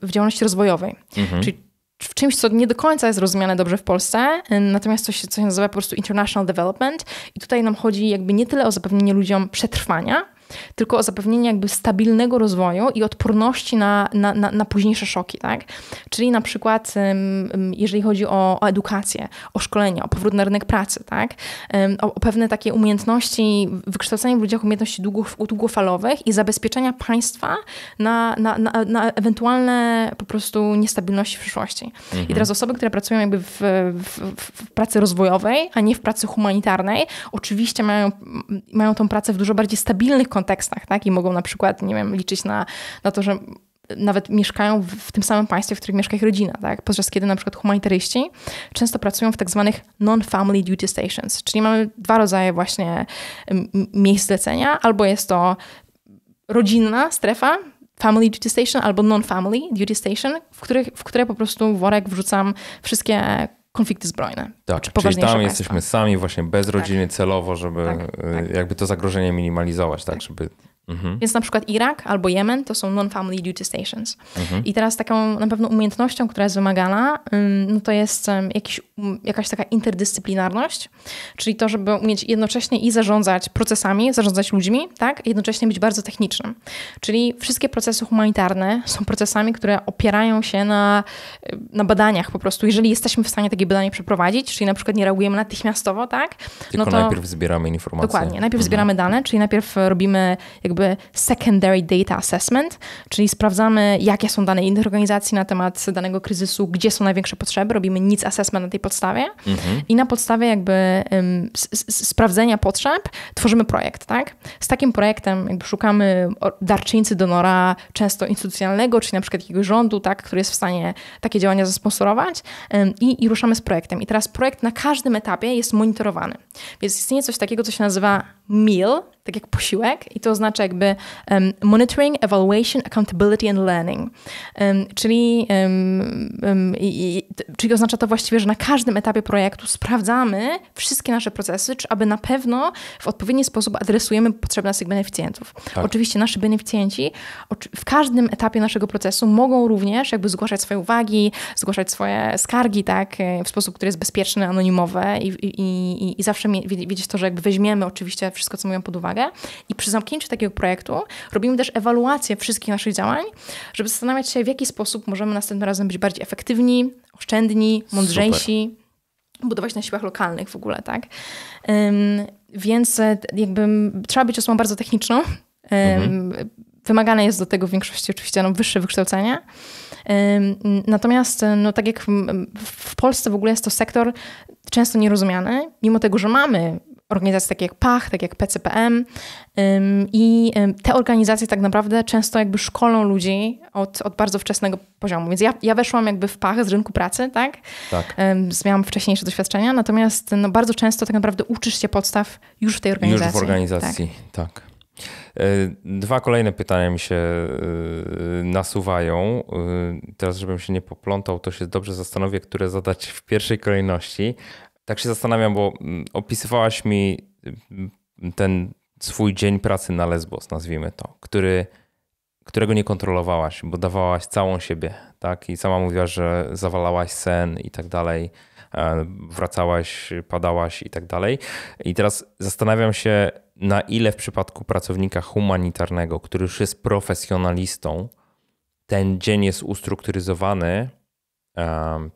w działalności rozwojowej, mhm. czyli w czymś, co nie do końca jest rozumiane dobrze w Polsce, natomiast coś, co się nazywa po prostu international development i tutaj nam chodzi jakby nie tyle o zapewnienie ludziom przetrwania, tylko o zapewnienie jakby stabilnego rozwoju i odporności na, na, na, na późniejsze szoki, tak? Czyli na przykład jeżeli chodzi o, o edukację, o szkolenie, o powrót na rynek pracy, tak? O, o pewne takie umiejętności, wykształcenie w ludziach umiejętności długofalowych i zabezpieczenia państwa na, na, na, na ewentualne po prostu niestabilności w przyszłości. Mhm. I teraz osoby, które pracują jakby w, w, w pracy rozwojowej, a nie w pracy humanitarnej, oczywiście mają, mają tą pracę w dużo bardziej stabilnych kontekstach, tak? I mogą na przykład, nie wiem, liczyć na, na to, że nawet mieszkają w, w, tym samym państwie, w którym mieszka ich rodzina, tak? Podczas kiedy na przykład humanitaryści często pracują w tak zwanych non-family duty stations, czyli mamy dwa rodzaje właśnie miejsc zlecenia, albo jest to rodzinna strefa, family duty station, albo non-family duty station, w, których, w które po prostu worek wrzucam wszystkie konflikty zbrojne. Tak, czyli tam państwa. jesteśmy sami właśnie bez rodziny tak. celowo, żeby tak, tak. jakby to zagrożenie minimalizować, tak, tak. żeby Mhm. Więc na przykład Irak albo Jemen to są non-family duty stations. Mhm. I teraz taką na pewno umiejętnością, która jest wymagana, no to jest jakiś, jakaś taka interdyscyplinarność, czyli to, żeby umieć jednocześnie i zarządzać procesami, zarządzać ludźmi, tak? jednocześnie być bardzo technicznym. Czyli wszystkie procesy humanitarne są procesami, które opierają się na, na badaniach po prostu. Jeżeli jesteśmy w stanie takie badanie przeprowadzić, czyli na przykład nie reagujemy natychmiastowo, tak? Tylko no to, najpierw zbieramy informacje. Dokładnie. Najpierw mhm. zbieramy dane, czyli najpierw robimy jakby jakby secondary data assessment, czyli sprawdzamy, jakie są dane innych organizacji na temat danego kryzysu, gdzie są największe potrzeby, robimy nic assessment na tej podstawie mhm. i na podstawie jakby um, sprawdzenia potrzeb tworzymy projekt, tak? Z takim projektem jakby szukamy darczyńcy donora, często instytucjonalnego, czyli na przykład jakiegoś rządu, tak, który jest w stanie takie działania zasponsorować um, i, i ruszamy z projektem. I teraz projekt na każdym etapie jest monitorowany. Więc istnieje coś takiego, co się nazywa meal, tak jak posiłek, i to oznacza jakby um, monitoring, evaluation, accountability and learning. Um, czyli, um, i, i, czyli oznacza to właściwie, że na każdym etapie projektu sprawdzamy wszystkie nasze procesy, czy aby na pewno w odpowiedni sposób adresujemy potrzeby naszych beneficjentów. Tak. Oczywiście nasi beneficjenci w każdym etapie naszego procesu mogą również jakby zgłaszać swoje uwagi, zgłaszać swoje skargi, tak, w sposób, który jest bezpieczny, anonimowy i, i, i, i zawsze wiedzieć to, że jakby weźmiemy oczywiście wszystko, co mówią pod uwagę. I przy zamknięciu takiego projektu robimy też ewaluację wszystkich naszych działań, żeby zastanawiać się, w jaki sposób możemy następnym razem być bardziej efektywni, oszczędni, mądrzejsi. Super. Budować na siłach lokalnych w ogóle, tak? Więc e, jakby trzeba być osobą bardzo techniczną. Mhm. Wymagane jest do tego w większości oczywiście no, wyższe wykształcenie. Natomiast, e, no, tak jak w Polsce w ogóle jest to sektor często nierozumiany, mimo tego, że mamy organizacje takie jak PACH, tak jak PCPM i te organizacje tak naprawdę często jakby szkolą ludzi od, od bardzo wczesnego poziomu. Więc ja, ja weszłam jakby w PACH z rynku pracy, tak? Tak. Miałam wcześniejsze doświadczenia, natomiast no bardzo często tak naprawdę uczysz się podstaw już w tej organizacji. Już w organizacji, tak. tak. E, dwa kolejne pytania mi się e, nasuwają. E, teraz, żebym się nie poplątał, to się dobrze zastanowię, które zadać w pierwszej kolejności tak się zastanawiam, bo mm, opisywałaś mi mm, ten swój dzień pracy na Lesbos, nazwijmy to, który, którego nie kontrolowałaś, bo dawałaś całą siebie, tak? I sama mówiłaś, że zawalałaś sen i tak dalej, e, wracałaś, padałaś i tak dalej. I teraz zastanawiam się, na ile w przypadku pracownika humanitarnego, który już jest profesjonalistą, ten dzień jest ustrukturyzowany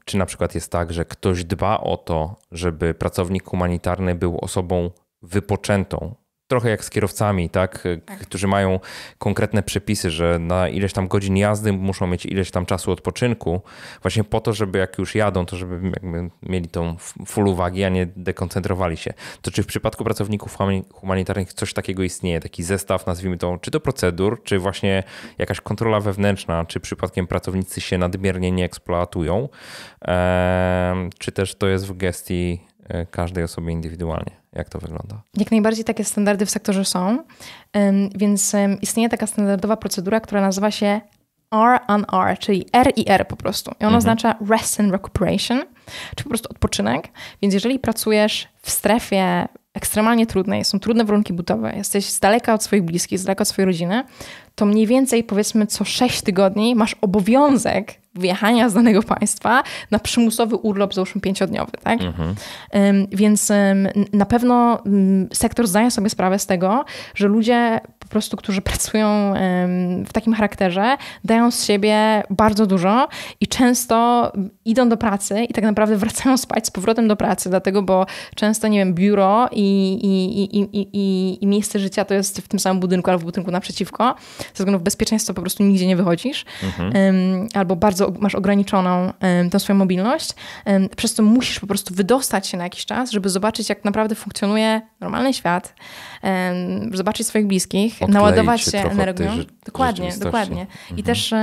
czy na przykład jest tak, że ktoś dba o to, żeby pracownik humanitarny był osobą wypoczętą, trochę jak z kierowcami, tak? tak? Którzy mają konkretne przepisy, że na ileś tam godzin jazdy muszą mieć ileś tam czasu odpoczynku, właśnie po to, żeby jak już jadą, to żeby mieli tą full uwagi, a nie dekoncentrowali się. To czy w przypadku pracowników humanitarnych coś takiego istnieje? Taki zestaw, nazwijmy to, czy to procedur, czy właśnie jakaś kontrola wewnętrzna, czy przypadkiem pracownicy się nadmiernie nie eksploatują, czy też to jest w gestii e, każdej osoby indywidualnie? Jak to wygląda? Jak najbardziej takie standardy w sektorze są, więc istnieje taka standardowa procedura, która nazywa się R on R, czyli R i R po prostu. I ona mhm. oznacza rest and recuperation, czy po prostu odpoczynek. Więc jeżeli pracujesz w strefie ekstremalnie trudnej, są trudne warunki budowe, jesteś z daleka od swoich bliskich, z daleka od swojej rodziny, to mniej więcej powiedzmy co 6 tygodni masz obowiązek wyjechania z danego państwa na przymusowy urlop, załóżmy pięciodniowy, tak? Mhm. Więc na pewno sektor zdaje sobie sprawę z tego, że ludzie po prostu, którzy pracują w takim charakterze, dają z siebie bardzo dużo i często idą do pracy i tak naprawdę wracają spać z powrotem do pracy, dlatego, bo często, nie wiem, biuro i, i, i, i, i, miejsce życia to jest w tym samym budynku albo w budynku naprzeciwko. Ze względu na bezpieczeństwo po prostu nigdzie nie wychodzisz ym, albo bardzo masz ograniczoną tą swoją mobilność, przez co musisz po prostu wydostać się na jakiś czas, żeby zobaczyć, jak naprawdę funkcjonuje normalny świat, zobaczyć swoich bliskich, Odkleić naładować się się energią. rze- Dokładnie, dokładnie. I też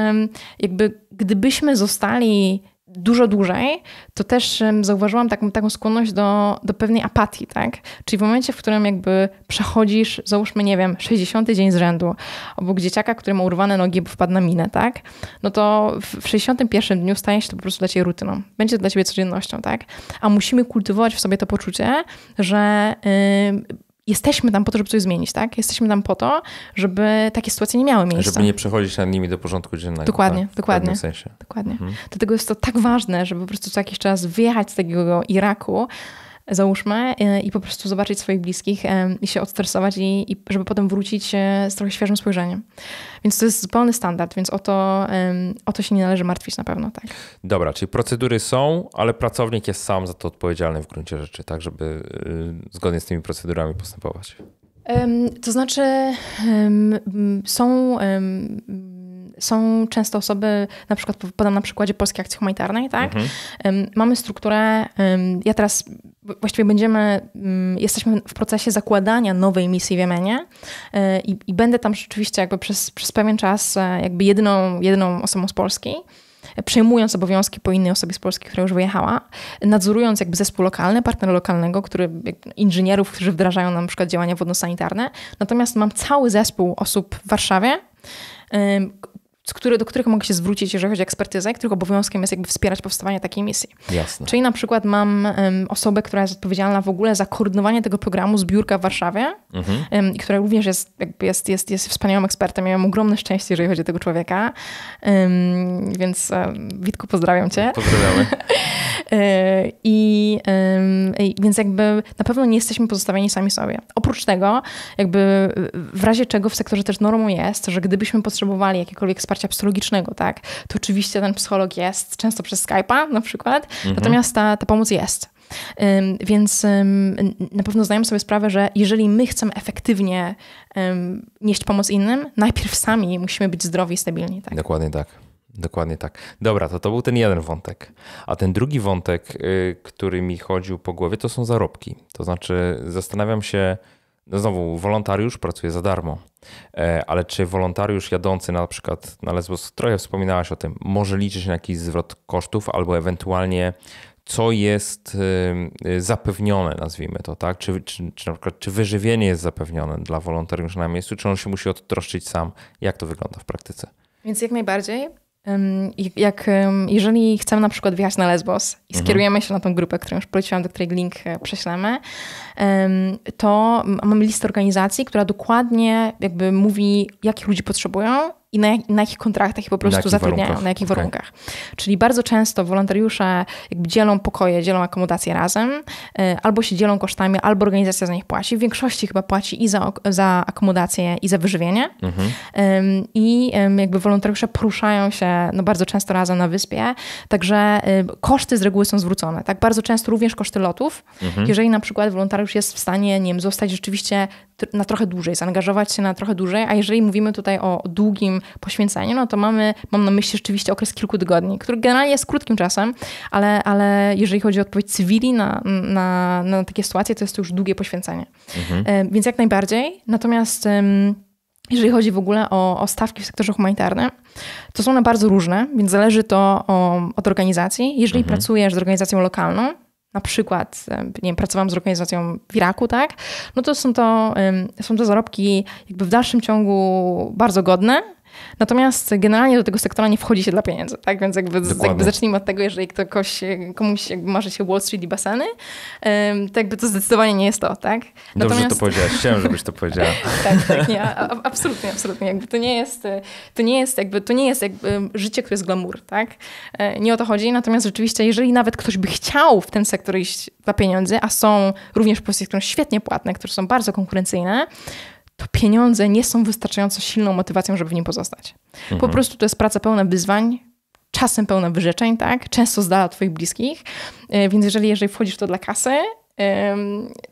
jakby gdybyśmy zostali dużo dłużej, to też zauważyłam taką, taką skłonność do, do pewnej apatii, tak? Czyli w momencie, w którym jakby przechodzisz, załóżmy, nie wiem, 60 dzień z rzędu, obok dzieciaka, który ma urwane nogi, bo wpadł na minę, tak? No to w w 61 dniu staje się to po prostu dla ciebie rutyną. Będzie to dla ciebie codziennością, tak? A musimy kultywować w sobie to poczucie, że ym, jesteśmy tam po to, żeby coś zmienić, tak? Jesteśmy tam po to, żeby takie sytuacje nie miały miejsca. Żeby nie przechodzić nad nimi do porządku dziennego. Dokładnie, tak? W dokładnie. pewnym sensie. Dokładnie. Dlatego jest to tak ważne, żeby po prostu co jakiś czas wyjechać z takiego Iraku, załóżmy, i po prostu zobaczyć swoich bliskich i się odstresować i, i żeby potem wrócić e, z trochę świeżym spojrzeniem. Więc to jest zupełny standard, więc o to, o to się nie należy martwić na pewno, tak. Dobra, czyli procedury są, ale pracownik jest sam za to odpowiedzialny w gruncie rzeczy, tak, żeby y, zgodnie z tymi procedurami postępować. To znaczy, są, są często osoby, na przykład podam na przykładzie Polskiej Akcji Humanitarnej, tak? Em, Mamy strukturę, ja teraz właściwie będziemy, mm, jesteśmy w procesie zakładania nowej misji w Jemenie e, i, i będę tam rzeczywiście jakby przez, przez pewien czas e, jakby jedyną, jedyną osobą z Polski przejmując obowiązki po innej osobie z Polski, która już wyjechała, nadzorując jakby zespół lokalny, partnera lokalnego, który, inżynierów, którzy wdrażają na przykład działania wodno-sanitarne. Natomiast mam cały zespół osób w Warszawie, ym, z który, do których mogę się zwrócić, jeżeli chodzi o ekspertyzę, których obowiązkiem jest jakby wspierać powstawanie takiej misji. Jasne. Czyli na przykład mam em, osobę, która jest odpowiedzialna w ogóle za koordynowanie tego programu zbiórka w Warszawie em, i która również jest, jakby jest, jest, jest wspaniałym ekspertem. Ja mam ogromne szczęście, jeżeli chodzi o tego człowieka. Em, więc Witku, pozdrawiam cię. Pozdrawiamy. E, I więc jakby na pewno nie jesteśmy pozostawieni sami sobie. Oprócz tego, jakby w razie czego w sektorze też normą jest, że gdybyśmy potrzebowali jakiegokolwiek wsparcia psychologicznego, tak, to oczywiście ten psycholog jest często przez Skype'a na przykład, natomiast ta, ta pomoc jest. Więc na pewno zdajemy sobie sprawę, że jeżeli my chcemy efektywnie nieść pomoc innym, najpierw sami musimy być zdrowi i stabilni. Tak? Dokładnie tak. Dokładnie tak. Dobra, to to był ten jeden wątek. A ten drugi wątek, y, który mi chodził po głowie, to są zarobki. To znaczy, zastanawiam się, no znowu, wolontariusz pracuje za darmo, E, ale czy wolontariusz jadący na przykład na Lesbos, trochę wspominałaś o tym, może liczyć na jakiś zwrot kosztów albo ewentualnie co jest y, y, zapewnione, nazwijmy to, tak? Czy, czy, czy na przykład, czy wyżywienie jest zapewnione dla wolontariusza na miejscu, czy on się musi odtroszczyć sam? Jak to wygląda w praktyce? Więc jak najbardziej. Jak, jeżeli chcemy na przykład wjechać na Lesbos i skierujemy się na tą grupę, którą już poleciłam, do której link e, prześlemy, to mamy listę organizacji, która dokładnie jakby mówi, jakich ludzi potrzebują i na, na jakich kontraktach ich po prostu zatrudniają, warunkach. na jakich Okej. warunkach. Czyli bardzo często wolontariusze jakby dzielą pokoje, dzielą akomodacje razem, y, albo się dzielą kosztami, albo organizacja za nich płaci. W większości chyba płaci i za, za akomodację, i za wyżywienie. Ym, I jakby wolontariusze poruszają się no, bardzo często razem na wyspie, także y, koszty z reguły są zwrócone. Tak bardzo często również koszty lotów. Jeżeli na przykład wolontariusz jest w stanie, nie wiem, zostać rzeczywiście na trochę dłużej, zaangażować się na trochę dłużej, a jeżeli mówimy tutaj o długim poświęceniu, no to mamy, mam na myśli rzeczywiście okres kilku tygodni, który generalnie jest krótkim czasem, ale, ale jeżeli chodzi o odpowiedź cywili na, na, na takie sytuacje, to jest to już długie poświęcenie. E, Więc jak najbardziej. Natomiast jeżeli chodzi w ogóle o, o stawki w sektorze humanitarnym, to są one bardzo różne, więc zależy to o, od organizacji. Jeżeli pracujesz z organizacją lokalną, na przykład, nie wiem, pracowałam z organizacją w Iraku, tak, no to są to, są to zarobki jakby w dalszym ciągu bardzo godne, Natomiast generalnie do tego sektora nie wchodzi się dla pieniędzy, tak? Więc jakby, jakby zacznijmy od tego, jeżeli ktoś, komuś jakby marzy się Wall Street i baseny, to jakby to zdecydowanie nie jest to, tak? Dobrze, Natomiast... to powiedziałaś. Chciałem, żebyś to powiedziała. tak, tak, nie, absolutnie, absolutnie. Jakby to nie jest, to nie jest jakby, to nie jest jakby życie, które jest glamour, tak? E, nie o to chodzi, natomiast rzeczywiście, jeżeli nawet ktoś by chciał w ten sektor iść dla pieniędzy, a są również pozycje, które są świetnie płatne, które są bardzo konkurencyjne, to pieniądze nie są wystarczająco silną motywacją, żeby w nim pozostać. Mhm. Po prostu to jest praca pełna wyzwań, czasem pełna wyrzeczeń, tak? Często z dala od twoich bliskich. E, więc jeżeli, jeżeli wchodzisz to dla kasy,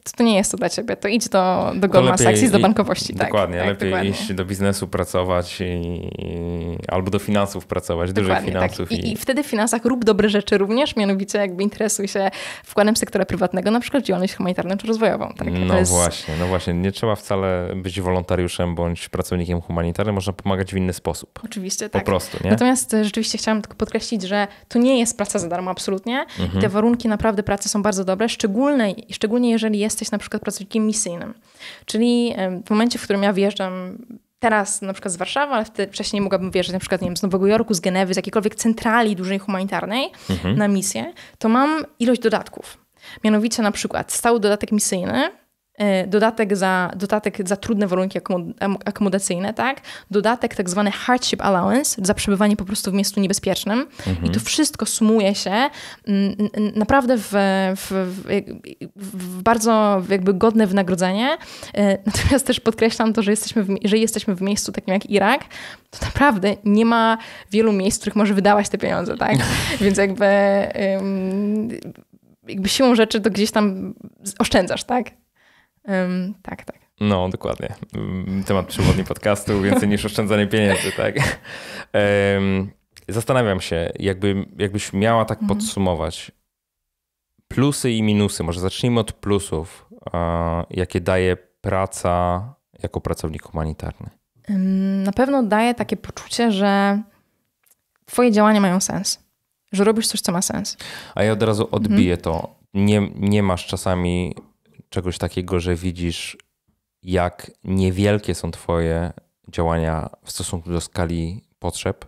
to, to nie jest to dla ciebie. To idź do, do Goldman Sachs, do bankowości. Tak, dokładnie, tak, lepiej dokładnie. iść do biznesu pracować i, albo do finansów pracować, dużych tak. finansów. Tak. I, I, wtedy w finansach rób dobre rzeczy również, mianowicie jakby interesuj się wkładem sektora prywatnego, na przykład działalność humanitarną czy rozwojową. Tak? No jest... właśnie, no właśnie. Nie trzeba wcale być wolontariuszem bądź pracownikiem humanitarnym, można pomagać w inny sposób. Oczywiście, tak. Po prostu, nie? Natomiast e, rzeczywiście chciałam tylko podkreślić, że to nie jest praca za darmo, absolutnie. Mhm. I te warunki naprawdę pracy są bardzo dobre, szczególne szczególnie jeżeli jesteś na przykład pracownikiem misyjnym. Czyli w momencie, w którym ja wjeżdżam teraz na przykład z Warszawy, ale wcześniej mogłabym wjeżdżać na przykład nie wiem, z Nowego Jorku, z Genewy, z jakiejkolwiek centrali dużej humanitarnej mhm. na misję, to mam ilość dodatków. Mianowicie na przykład stały dodatek misyjny, dodatek za, dodatek za trudne warunki akomodacyjne, tak? Dodatek tak zwany hardship allowance za przebywanie po prostu w miejscu niebezpiecznym. Mhm. I to wszystko sumuje się mm, naprawdę w, w, w, bardzo jakby godne wynagrodzenie. E, natomiast też podkreślam to, że jesteśmy, w, że jesteśmy w miejscu takim jak Irak, to naprawdę nie ma wielu miejsc, w których może wydawać te pieniądze, tak? Więc jakby jakby siłą rzeczy to gdzieś tam oszczędzasz, tak? Um, tak, tak. No, dokładnie. Temat przewodni podcastu, więcej niż oszczędzanie pieniędzy, tak? Um, zastanawiam się, jakby, jakbyś miała tak mhm. podsumować plusy i minusy. Może zacznijmy od plusów, jakie daje praca jako pracownik humanitarny. Na pewno daje takie poczucie, że twoje działania mają sens. Że robisz coś, co ma sens. A ja od razu odbiję mhm. to. Nie, nie masz czasami czegoś takiego, że widzisz, jak niewielkie są Twoje działania w stosunku do skali potrzeb?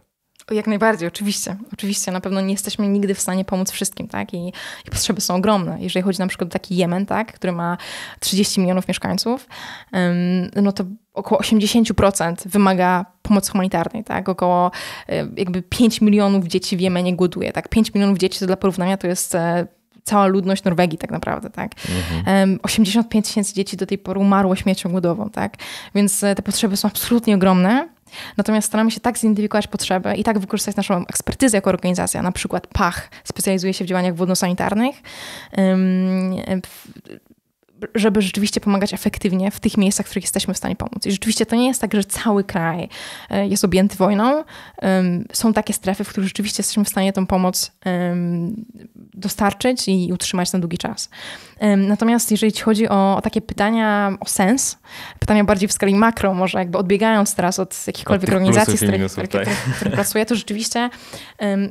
Jak najbardziej, oczywiście. Oczywiście, na pewno nie jesteśmy nigdy w stanie pomóc wszystkim, tak? I, I, potrzeby są ogromne. Jeżeli chodzi na przykład o taki Jemen, tak? który ma 30 milionów mieszkańców, no to około 80% wymaga pomocy humanitarnej, tak? Około e, jakby 5 milionów dzieci w Jemenie głoduje, tak? 5 milionów dzieci to dla porównania to jest e, cała ludność Norwegii tak naprawdę, tak. Mhm. 85 tysięcy dzieci do tej pory umarło śmiercią głodową, tak. Więc e, te potrzeby są absolutnie ogromne. Natomiast staramy się tak zidentyfikować potrzeby i tak wykorzystać naszą ekspertyzę jako organizacja. Na przykład PACH specjalizuje się w działaniach wodnosanitarnych żeby rzeczywiście pomagać efektywnie w tych miejscach, w których jesteśmy w stanie pomóc. I rzeczywiście to nie jest tak, że cały kraj e, jest objęty wojną. Są takie strefy, w których rzeczywiście jesteśmy w stanie tą pomoc dostarczyć i utrzymać na długi czas. Natomiast jeżeli chodzi o, o takie pytania o sens, pytania bardziej w skali makro, może jakby odbiegając teraz od jakichkolwiek od organizacji, z których, tak. których pracuję, to rzeczywiście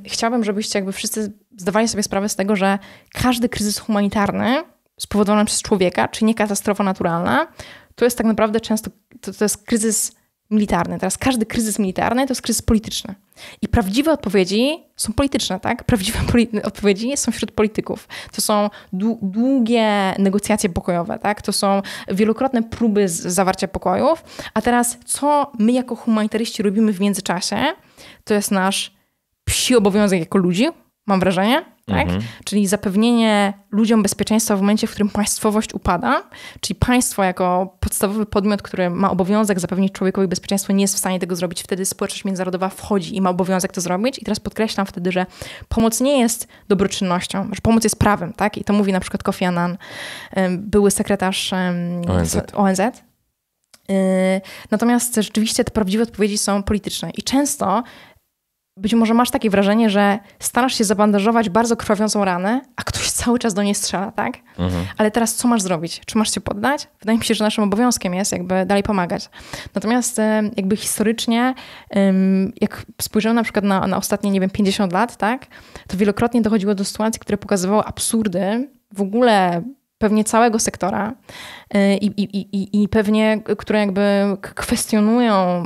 chciałabym, żebyście jakby wszyscy zdawali sobie sprawę z tego, że każdy kryzys humanitarny spowodowana przez człowieka, czy nie katastrofa naturalna, to jest tak naprawdę często, to, to jest kryzys militarny. Teraz każdy kryzys militarny to jest kryzys polityczny. I prawdziwe odpowiedzi są polityczne, tak? Prawdziwe odpowiedzi są wśród polityków. To są długie negocjacje pokojowe, tak? To są wielokrotne próby zawarcia pokojów. A teraz, co my jako humanitaryści robimy w międzyczasie, to jest nasz psi obowiązek jako ludzi, mam wrażenie, tak? Mhm. Czyli zapewnienie ludziom bezpieczeństwa w momencie, w którym państwowość upada, czyli państwo jako podstawowy podmiot, który ma obowiązek zapewnić człowiekowi bezpieczeństwo, nie jest w stanie tego zrobić. Wtedy społeczność międzynarodowa wchodzi i ma obowiązek to zrobić. I teraz podkreślam wtedy, że pomoc nie jest dobroczynnością, że pomoc jest prawem, tak? I to mówi na przykład Kofi Annan, były sekretarz ONZ. ONZ. Y, natomiast rzeczywiście te prawdziwe odpowiedzi są polityczne i często być może masz takie wrażenie, że starasz się zabandażować bardzo krwawiącą ranę, a ktoś cały czas do niej strzela, tak? Mhm. Ale teraz co masz zrobić? Czy masz się poddać? Wydaje mi się, że naszym obowiązkiem jest jakby dalej pomagać. Natomiast jakby historycznie, jak spojrzymy na przykład na, na ostatnie, nie wiem, 50 lat, tak? To wielokrotnie dochodziło do sytuacji, które pokazywały absurdy w ogóle pewnie całego sektora y, i, i, i, i pewnie, które jakby kwestionują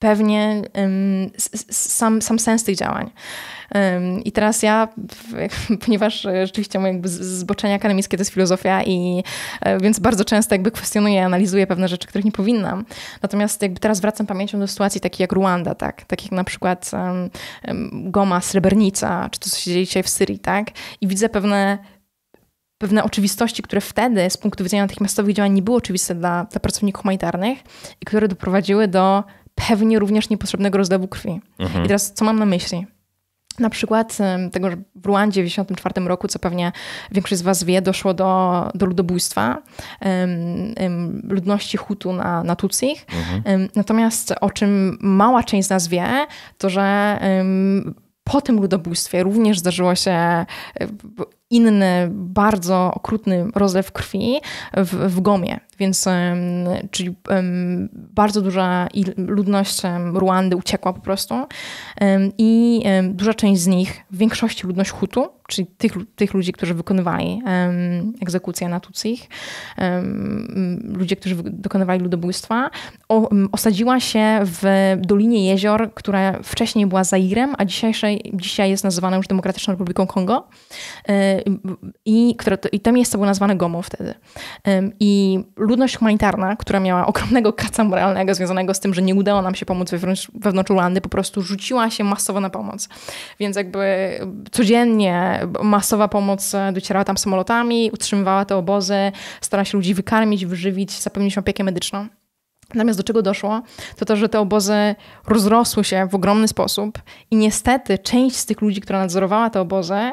pewnie um, sam, sam sens tych działań. Um, I teraz ja, ponieważ rzeczywiście moje jakby zboczenie akademickie to jest filozofia i e, więc bardzo często jakby kwestionuję, analizuję pewne rzeczy, których nie powinnam. Natomiast jakby teraz wracam pamięcią do sytuacji takich jak Ruanda, tak? Takich jak na przykład um, Goma, Srebrenica, czy to, co się dzieje dzisiaj w Syrii, tak? I widzę pewne pewne oczywistości, które wtedy z punktu widzenia natychmiastowych działań nie były oczywiste dla, dla pracowników humanitarnych i które doprowadziły do pewnie również niepotrzebnego rozlewu krwi. Mhm. I teraz co mam na myśli? Na przykład tego, że w Ruandzie w 1994 roku, co pewnie większość z Was wie, doszło do, do ludobójstwa um, um, ludności Hutu na, na Tutsich. Mhm. Um, natomiast o czym mała część z nas wie, to że po tym ludobójstwie również zdarzyło się e, inny, bardzo okrutny rozlew krwi w, w Gomie. Więc, czyli bardzo duża ludność Ruandy uciekła po prostu i duża część z nich, w większości ludność Hutu, czyli tych, tych ludzi, którzy wykonywali egzekucję na Tutsich, ludzie, którzy dokonywali ludobójstwa, osadziła się w Dolinie Jezior, która wcześniej była Zairem, a dzisiaj jest nazywana już Demokratyczną Republiką Kongo. E, I, które, I to miejsce było nazwane Gomą wtedy. I ludność humanitarna, która miała ogromnego kaca moralnego związanego z tym, że nie udało nam się pomóc wewnątrz, wewnątrz Ruandy, po prostu rzuciła się masowo na pomoc. Więc jakby codziennie masowa pomoc docierała tam samolotami, utrzymywała te obozy, starała się ludzi wykarmić, wyżywić, zapewnić opiekę medyczną. Natomiast do czego doszło, to to, że te obozy rozrosły się w ogromny sposób i niestety część z tych ludzi, która nadzorowała te obozy,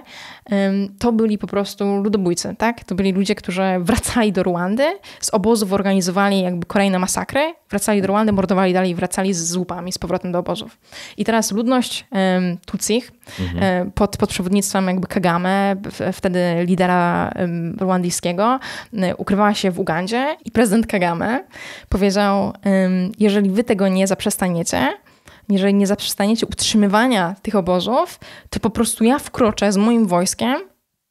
to byli po prostu ludobójcy, tak? To byli ludzie, którzy wracali do Ruandy, z obozów organizowali jakby kolejne masakry, wracali do Ruandy, mordowali dalej i wracali z łupami z powrotem do obozów. I teraz ludność um, Tutsich mhm. pod, pod przewodnictwem jakby Kagame, wtedy lidera um, ruandyjskiego, ukrywała się w Ugandzie i prezydent Kagame powiedział, jeżeli wy tego nie zaprzestaniecie, jeżeli nie zaprzestaniecie utrzymywania tych obozów, to po prostu ja wkroczę z moim wojskiem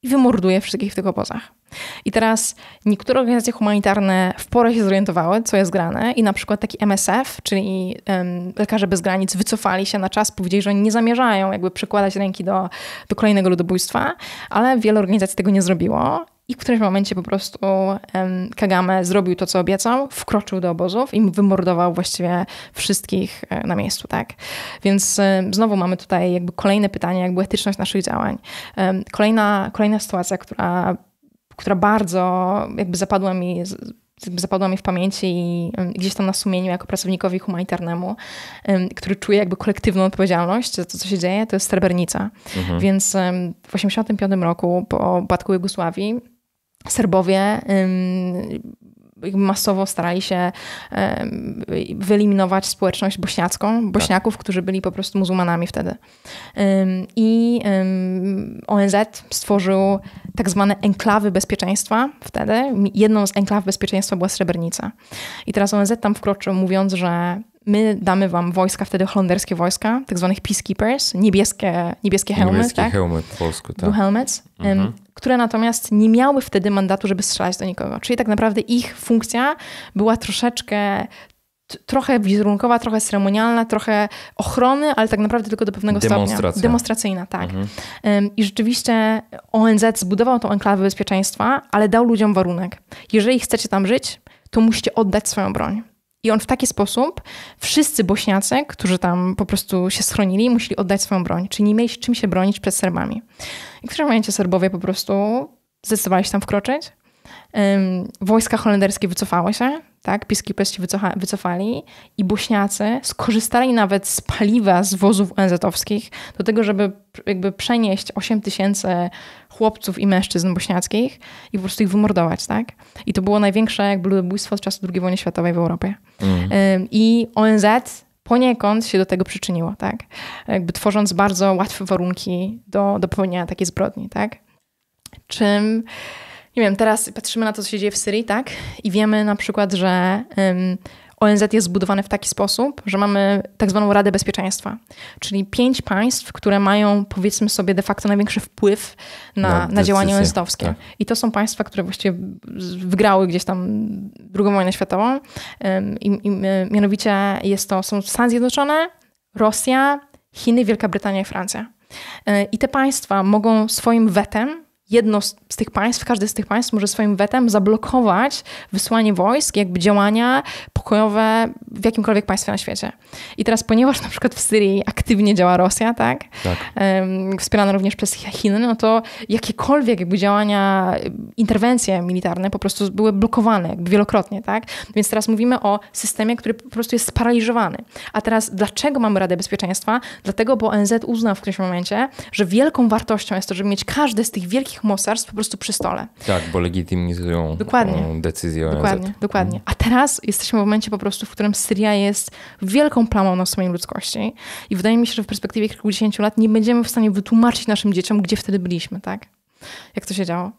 i wymorduję wszystkich w tych obozach. I teraz niektóre organizacje humanitarne w porę się zorientowały, co jest grane i na przykład taki MSF, czyli um, Lekarze Bez Granic, wycofali się na czas, powiedzieli, że oni nie zamierzają jakby przykładać ręki do, do kolejnego ludobójstwa, ale wiele organizacji tego nie zrobiło i w którymś momencie po prostu um, Kagame zrobił to, co obiecał, wkroczył do obozów i wymordował właściwie wszystkich e, na miejscu, tak? Więc um, znowu mamy tutaj jakby kolejne pytanie, jakby etyczność naszych działań. Um, kolejna, kolejna sytuacja, która, która bardzo jakby zapadła mi zapadła mi w pamięci i gdzieś tam na sumieniu jako pracownikowi humanitarnemu, który czuje jakby kolektywną odpowiedzialność za to, co się dzieje, to jest Srebrenica. Mhm. Więc w 1985 roku po upadku Jugosławii Serbowie masowo starali się wyeliminować społeczność bośniacką, bośniaków, tak. którzy byli po prostu muzułmanami wtedy. I ONZ stworzył tak zwane enklawy bezpieczeństwa wtedy. Jedną z enklaw bezpieczeństwa była Srebrenica. I teraz ONZ tam wkroczył mówiąc, że my damy wam wojska, wtedy holenderskie wojska, tak zwanych peacekeepers, niebieskie, niebieskie hełmy, Niebieskie tak? hełmy po polsku, tak. Blue helmets, mhm. które natomiast nie miały wtedy mandatu, żeby strzelać do nikogo. Czyli tak naprawdę ich funkcja była troszeczkę trochę wizerunkowa, trochę ceremonialna, trochę ochrony, ale tak naprawdę tylko do pewnego stopnia. Demonstracyjna, tak. Mhm. I rzeczywiście ONZ zbudował tą enklawę bezpieczeństwa, ale dał ludziom warunek. Jeżeli chcecie tam żyć, to musicie oddać swoją broń. I on w taki sposób, wszyscy Bośniacy, którzy tam po prostu się schronili, musieli oddać swoją broń, czyli nie mieli czym się bronić przed Serbami. I w którym momencie Serbowie po prostu zdecydowali się tam wkroczyć. Wojska holenderskie wycofały się, tak? Peacekeepers się wycofa, wycofali i Bośniacy skorzystali nawet z paliwa z wozów ONZ-owskich do tego, żeby jakby przenieść 8 tysięcy chłopców i mężczyzn bośniackich i po prostu ich wymordować, tak? I to było największe jakby ludobójstwo od czasu II wojny światowej w Europie. Mm. I ONZ poniekąd się do tego przyczyniło, tak? Jakby tworząc bardzo łatwe warunki do, do popełnienia takiej zbrodni, tak? Czym nie wiem, teraz patrzymy na to, co się dzieje w Syrii, tak? I wiemy na przykład, że um, ONZ jest zbudowany w taki sposób, że mamy tak zwaną Radę Bezpieczeństwa, czyli pięć państw, które mają powiedzmy sobie de facto największy wpływ na, na, na działania ONZ-owskie. Tak. I to są państwa, które właściwie wygrały gdzieś tam II wojnę światową. I, i mianowicie jest to, są Stany Zjednoczone, Rosja, Chiny, Wielka Brytania i Francja. E, I te państwa mogą swoim wetem jedno z, tych państw, każde z tych państw może swoim wetem zablokować wysłanie wojsk, jakby działania pokojowe w jakimkolwiek państwie na świecie. I teraz, ponieważ na przykład w Syrii aktywnie działa Rosja, tak, tak. Wspierana również przez Chiny, no to jakiekolwiek jakby działania, interwencje militarne po prostu były blokowane jakby wielokrotnie, tak. Więc teraz mówimy o systemie, który po prostu jest sparaliżowany. A teraz dlaczego mamy Radę Bezpieczeństwa? Dlatego, bo ONZ uznał w którymś momencie, że wielką wartością jest to, żeby mieć każdy z tych wielkich wielkich mocarstw po prostu przy stole. Tak, bo legitymizują dokładnie. decyzję ONZ. Dokładnie, dokładnie. A teraz jesteśmy w momencie po prostu, w którym Syria jest wielką plamą na swojej ludzkości i wydaje mi się, że w perspektywie kilkudziesięciu lat nie będziemy w stanie wytłumaczyć naszym dzieciom, gdzie wtedy byliśmy, tak? Jak to się działo.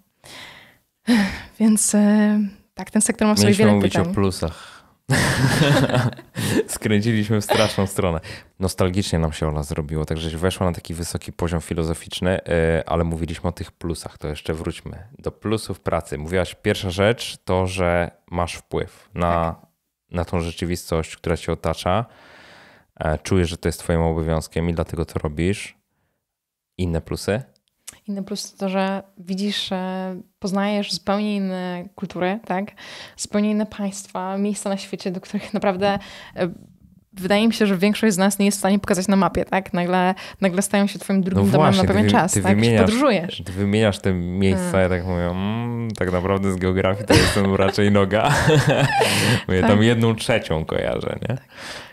Więc e, tak, ten sektor ma sobie wiele mówić pytań. o plusach Skręciliśmy w straszną stronę. Nostalgicznie nam się ona zrobiło, także weszła na taki wysoki poziom filozoficzny, e, ale mówiliśmy o tych plusach, to jeszcze wróćmy do plusów pracy. Mówiłaś, pierwsza rzecz to, że masz wpływ na, tak. na tą rzeczywistość, która cię otacza. E, czujesz, że to jest twoim obowiązkiem i dlatego to robisz. Inne plusy? Inny plus to, że widzisz, poznajesz zupełnie inne kultury, tak? Zupełnie inne państwa, miejsca na świecie, do których naprawdę e, wydaje mi się, że większość z nas nie jest w stanie pokazać na mapie, tak? Nagle, nagle stają się twoim drugim no domem na pewien ty, czas, ty tak? Wymieniasz, podróżujesz. Ty wymieniasz te miejsca, hmm. ja tak mówię, mm, tak naprawdę z geografii to jestem raczej noga. mówię, tak. tam jedną trzecią kojarzę, nie? Tak.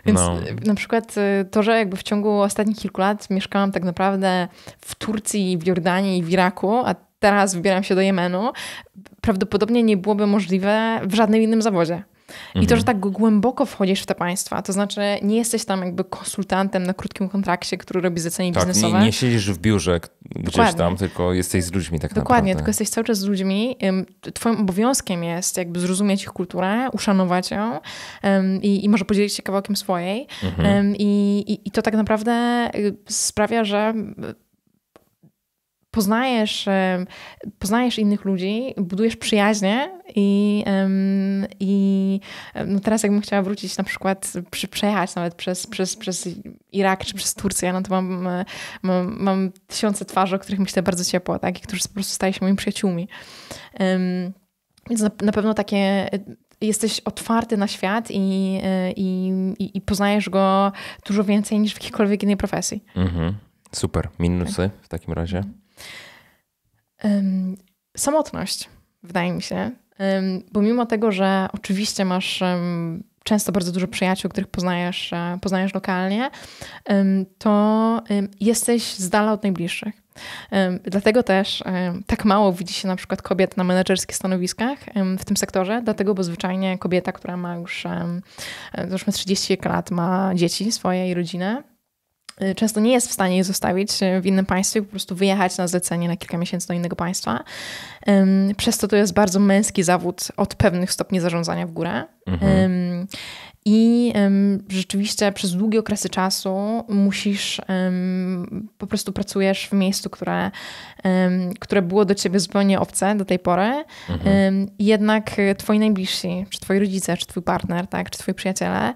Więc no. na przykład y, to, że jakby w ciągu ostatnich kilku lat mieszkałam tak naprawdę w Turcji, w Jordanii i w Iraku, a teraz wybieram się do Jemenu, prawdopodobnie nie byłoby możliwe w żadnym innym zawodzie. I to, że mhm. tak głęboko wchodzisz w te państwa, to znaczy nie jesteś tam jakby konsultantem na krótkim kontrakcie, który robi zlecenie tak, biznesowe. Nie, nie siedzisz w biurze gdzieś Dokładnie. tam, tylko jesteś z ludźmi tak Dokładnie, naprawdę. Dokładnie, tylko jesteś cały czas z ludźmi. Twoim obowiązkiem jest jakby zrozumieć ich kulturę, uszanować ją i, i może podzielić się kawałkiem swojej. Mhm. I, i, I to tak naprawdę y, sprawia, że poznajesz, poznajesz innych ludzi, budujesz przyjaźnie i, i no teraz jakbym chciała wrócić na przykład, przy, przejechać nawet przez, przez, przez Irak czy przez Turcję, no to mam, mam, mam tysiące twarzy, o których myślę bardzo ciepło, tak? I którzy po prostu stają się moimi przyjaciółmi. Więc na, na pewno takie jesteś otwarty na świat i, i, i, poznajesz go dużo więcej niż w jakiejkolwiek innej profesji. Mhm. Super. Minusy w takim razie? Samotność, wydaje mi się. Bo mimo tego, że oczywiście masz często bardzo dużo przyjaciół, których poznajesz, e, poznajesz lokalnie, to jesteś z dala od najbliższych. Dlatego też tak mało widzi się na przykład kobiet na menedżerskich stanowiskach w tym sektorze, dlatego bo zwyczajnie kobieta, która ma już, ma 30 lat, ma dzieci swoje i rodzinę, często nie jest w stanie je zostawić y, w innym państwie, po prostu wyjechać na zlecenie na kilka miesięcy do innego państwa. Przez to to jest bardzo męski zawód od pewnych stopni zarządzania w górę. Mhm. I um, rzeczywiście przez długie okresy czasu musisz, um, po prostu pracujesz w miejscu, które, um, które było do ciebie zupełnie obce do tej pory. Mhm. jednak twoi najbliżsi, czy twoi rodzice, czy twój partner, tak, czy twoi przyjaciele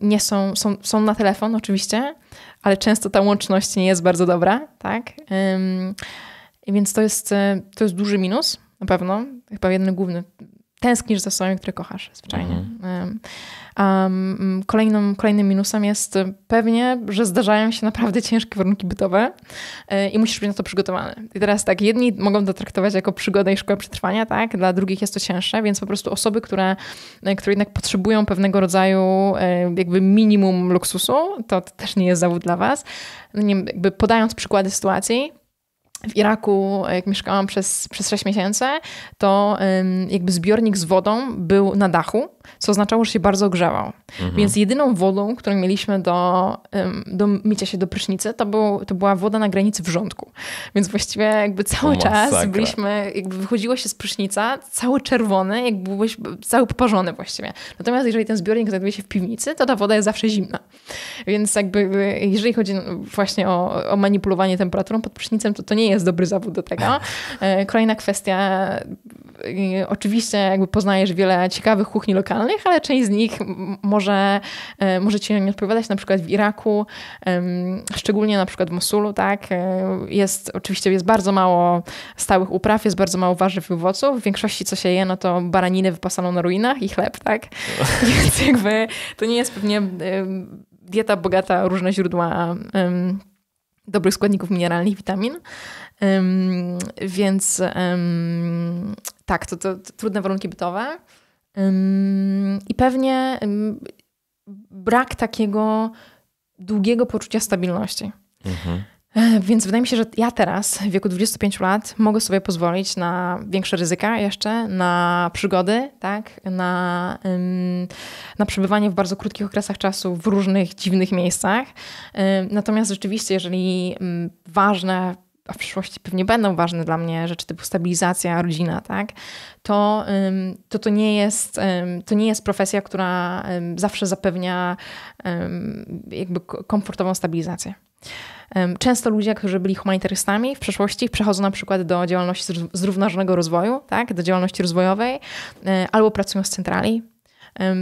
nie są, są, są na telefon oczywiście, ale często ta łączność nie jest bardzo dobra, tak. więc to jest, to jest duży minus na pewno, chyba jeden główny tęsknisz za osobami, które kochasz zwyczajnie. Mhm. Um, kolejnym, kolejnym minusem jest pewnie, że zdarzają się naprawdę ciężkie warunki bytowe yy, i musisz być na to przygotowany. I teraz tak, jedni mogą to traktować jako przygodę i szkołę przetrwania, tak? Dla drugich jest to cięższe, więc po prostu osoby, które, e, które jednak potrzebują pewnego rodzaju yy, jakby minimum luksusu, to, to też nie jest zawód dla was. No nie, jakby podając przykłady sytuacji, w Iraku, jak mieszkałam przez, przez 6 miesięcy, to jakby zbiornik z wodą był na dachu, co oznaczało, że się bardzo ogrzewał. Mhm. Więc jedyną wodą, którą mieliśmy do, do mycia się do prysznicy, to, był, to była woda na granicy wrzątku. Więc właściwie jakby cały czas byliśmy, jakby wychodziło się z prysznica, cały czerwony, jakby byłeś cały poparzony właściwie. Natomiast jeżeli ten zbiornik znajduje się w piwnicy, to ta woda jest zawsze zimna. Więc jakby jeżeli chodzi właśnie o, o manipulowanie temperaturą pod prysznicem, to to nie jest dobry zawód do tego. E, kolejna kwestia, oczywiście jakby poznajesz wiele ciekawych kuchni lokalnych, ale część z nich może, e, może ci nie odpowiadać. Na przykład w Iraku, szczególnie na przykład w Mosulu, tak, e, jest oczywiście jest bardzo mało stałych upraw, jest bardzo mało warzyw i owoców. W większości co się je, no to baraniny wypasaną na ruinach i chleb, tak? Więc jakby to nie jest pewnie dieta bogata różne źródła dobrych składników mineralnych, witamin. Um, więc um, tak, to, to, to, trudne warunki bytowe. Um, I pewnie brak takiego długiego poczucia stabilności. Mhm. E, więc wydaje mi się, że ja teraz, w wieku 25 lat, mogę sobie pozwolić na większe ryzyka jeszcze, na przygody, tak? na, na przebywanie w bardzo krótkich okresach czasu w różnych dziwnych miejscach. Natomiast rzeczywiście, jeżeli ważne a w przyszłości pewnie będą ważne dla mnie rzeczy typu stabilizacja, rodzina, tak, to, to, to, nie, jest, to nie jest profesja, która zawsze zapewnia jakby komfortową stabilizację. Często ludzie, którzy byli humanitarystami w przeszłości, przechodzą na przykład do działalności zrównoważonego rozwoju, tak, do działalności rozwojowej, e, albo pracują z centrali,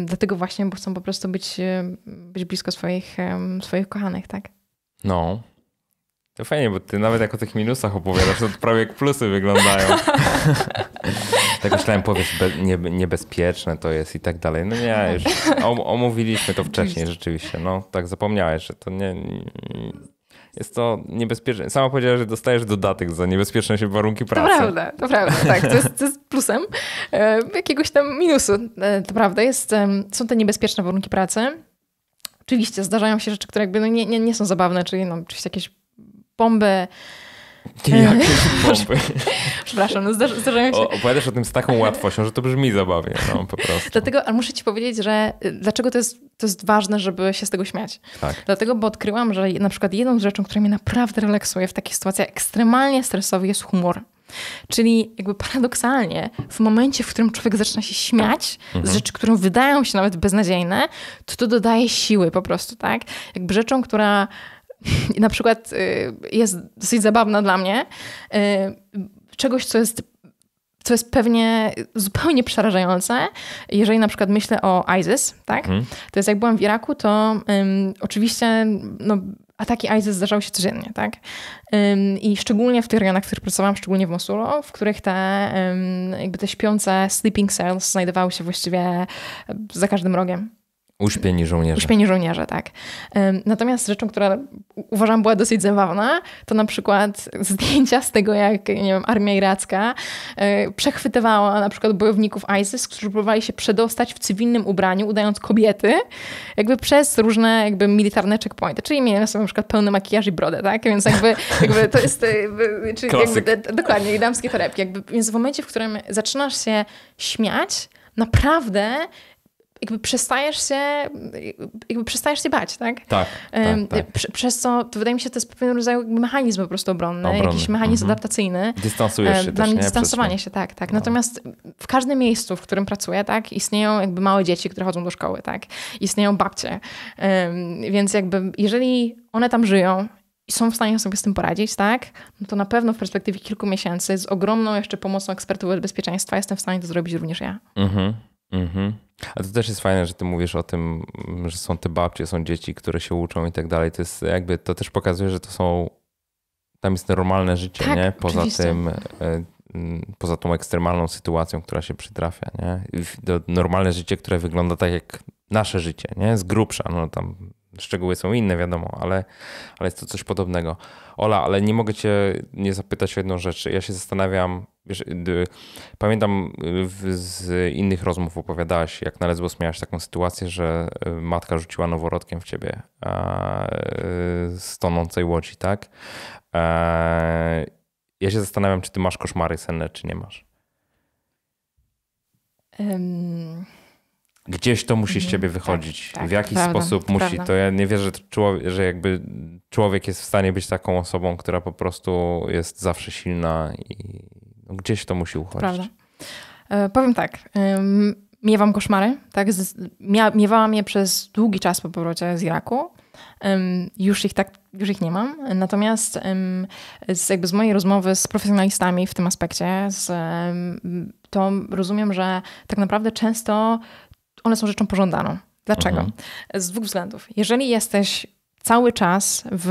dlatego właśnie, bo chcą po prostu być, być blisko swoich, swoich kochanych, tak. No, to fajnie, bo ty nawet jak o tych minusach opowiadasz, to prawie jak plusy wyglądają. tak myślałem, powiesz, be, nie, niebezpieczne to jest i tak dalej. No nie, już omówiliśmy to wcześniej rzeczywiście. No tak zapomniałeś, że to nie, jest to niebezpieczne. Sama powiedziała, że dostajesz dodatek za niebezpieczne się warunki pracy. To prawda, to prawda, tak. To jest, to jest plusem e, jakiegoś tam minusu. E, to prawda, jest, są te niebezpieczne warunki pracy. Oczywiście zdarzają się rzeczy, które jakby no nie, nie, nie są zabawne, czyli no, oczywiście jakieś bomby, Jakie bomby. Przepraszam, no zdarzają się... O, opowiadasz o tym z taką łatwością, że to brzmi zabawnie, no po prostu. Dlatego, ale muszę ci powiedzieć, że y, dlaczego to jest, to jest ważne, żeby się z tego śmiać. Tak. Dlatego, bo odkryłam, że na przykład jedną z rzeczy, która mnie naprawdę relaksuje w takich sytuacjach ekstremalnie stresowych jest humor. Czyli jakby paradoksalnie, w momencie, w którym człowiek zaczyna się śmiać mhm. z rzeczy, które wydają się nawet beznadziejne, to to dodaje siły po prostu, tak? Jakby rzeczą, która na przykład y, jest dosyć zabawna dla mnie, y, czegoś, co jest co jest pewnie zupełnie przerażające, jeżeli na przykład myślę o ISIS, tak? Hmm. To jest jak byłam w Iraku, to um, oczywiście no, ataki ISIS zdarzały się codziennie, tak? Um, I szczególnie w tych rejonach, w których pracowałam, szczególnie w Mosulu, w których te um, jakby te śpiące sleeping cells znajdowały się właściwie za każdym rogiem. Uśpieni żołnierze. Uśpieni żołnierze, tak. Natomiast rzeczą, która uważam była dosyć zabawna, to na przykład zdjęcia z tego, jak nie wiem, armia iracka e, przechwytywała na przykład bojowników ISIS, którzy próbowali się przedostać w cywilnym ubraniu, udając kobiety, jakby przez różne jakby militarne checkpointy. Czyli mieli na sobie na przykład pełny makijaż i brodę, tak? Więc jakby, jakby to jest... E, czy jakby, dokładnie, i damskie torebki. Jakby, więc w momencie, w którym zaczynasz się śmiać, naprawdę jakby przestajesz się, jakby przestajesz się bać, tak? Tak. tak, tak. Przez co, to wydaje mi się, to jest pewien rodzaj mechanizm po prostu obronny, obronny. jakiś mechanizm mhm. adaptacyjny. Dystansujesz się Dla mnie dystansowanie się, tak, tak. No. Natomiast w każdym miejscu, w którym pracuję, tak, istnieją jakby małe dzieci, które chodzą do szkoły, tak? Istnieją babcie. Więc jakby, jeżeli one tam żyją i są w stanie sobie z tym poradzić, tak? No to na pewno w perspektywie kilku miesięcy z ogromną jeszcze pomocą ekspertów bezpieczeństwa jestem w stanie to zrobić również ja. Mhm. Mhm. A to też jest fajne, że ty mówisz o tym, że są te babcie, są dzieci, które się uczą i tak dalej. To jest jakby, to też pokazuje, że to są, tam jest normalne życie, tak, nie? Poza oczywiście. tym, e, poza tą ekstremalną sytuacją, która się przytrafia, nie? To normalne życie, które wygląda tak jak nasze życie, nie? Z grubsza, no tam szczegóły są inne, wiadomo, ale, ale jest to coś podobnego. Ola, ale nie mogę cię nie zapytać o jedną rzecz. Ja się zastanawiam, wiesz, pamiętam y, z innych rozmów opowiadałaś, jak na Lesbos miałaś taką sytuację, że y, matka rzuciła noworodkiem w ciebie y, z tonącej łodzi, tak? Ja się zastanawiam, czy ty masz koszmary senne, czy nie masz. Um, Gdzieś to musi z Mhm, ciebie tak, wychodzić. tak, w jakiś prawda, sposób musi. prawda. To ja nie wierzę, że, człowiek, że jakby człowiek jest w stanie być taką osobą, która po prostu jest zawsze silna i no, gdzieś to musi uchodzić. prawda. E, powiem tak. Miewam koszmary. Tak? Miewałam je przez długi czas po powrocie z Iraku. Już ich tak, już ich nie mam. Natomiast z, jakby z mojej rozmowy z profesjonalistami w tym aspekcie, z, to rozumiem, że tak naprawdę często one są rzeczą pożądaną. Dlaczego? Mhm. Z dwóch względów. Jeżeli jesteś cały czas w,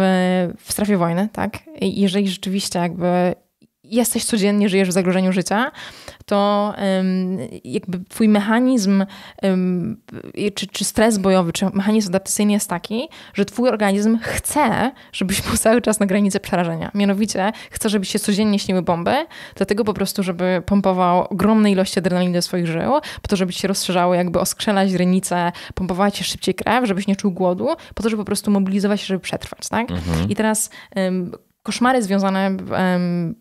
w strefie wojny, tak? Jeżeli rzeczywiście jakby jesteś codziennie, żyjesz w zagrożeniu życia, to jakby twój mechanizm czy, czy stres bojowy, czy mechanizm adaptacyjny jest taki, że twój organizm chce, żebyś był cały czas na granicy przerażenia. Mianowicie chce, żebyś się codziennie śniły bomby, dlatego po prostu, żeby pompował ogromne ilości adrenaliny do swoich żył, po to, żeby się rozszerzały, jakby oskrzelać źrenice, pompowała ci szybciej krew, żebyś nie czuł głodu, po to, żeby po prostu mobilizować się, żeby przetrwać, tak? Mhm. I teraz koszmary związane,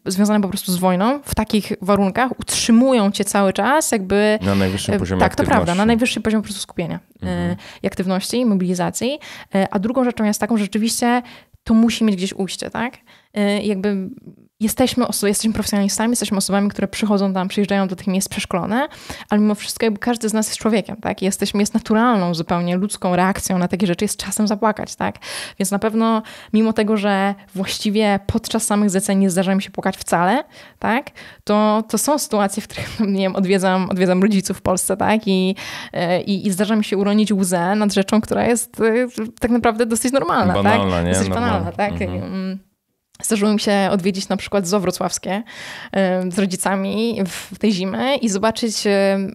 związane po prostu z wojną w takich warunkach utrzymują cię cały czas jakby... Na najwyższym e, poziomie Tak, to aktywności. prawda, na najwyższym poziomie po prostu skupienia Mhm. e, i aktywności, mobilizacji. E, A drugą rzeczą jest taką, że rzeczywiście to musi mieć gdzieś ujście, tak? Jakby jesteśmy, oso- jesteśmy profesjonalistami, jesteśmy osobami, które przychodzą tam, przyjeżdżają do tych miejsc przeszkolone, ale mimo wszystko jakby każdy z nas jest człowiekiem, tak? Jesteśmy, jest naturalną zupełnie ludzką reakcją na takie rzeczy, jest czasem zapłakać, tak? Więc na pewno mimo tego, że właściwie podczas samych zleceń nie zdarza mi się płakać wcale, tak? To, to są sytuacje, w których, nie wiem, odwiedzam, odwiedzam rodziców w Polsce, tak? I, e, i, I zdarza mi się uronić łzę nad rzeczą, która jest e, tak naprawdę dosyć normalna, Banalna, tak? nie? Dosyć Normalna. banalna, tak? Mhm. Zdarzyło mi się odwiedzić na przykład zoo wrocławskie z rodzicami w tej zimy i zobaczyć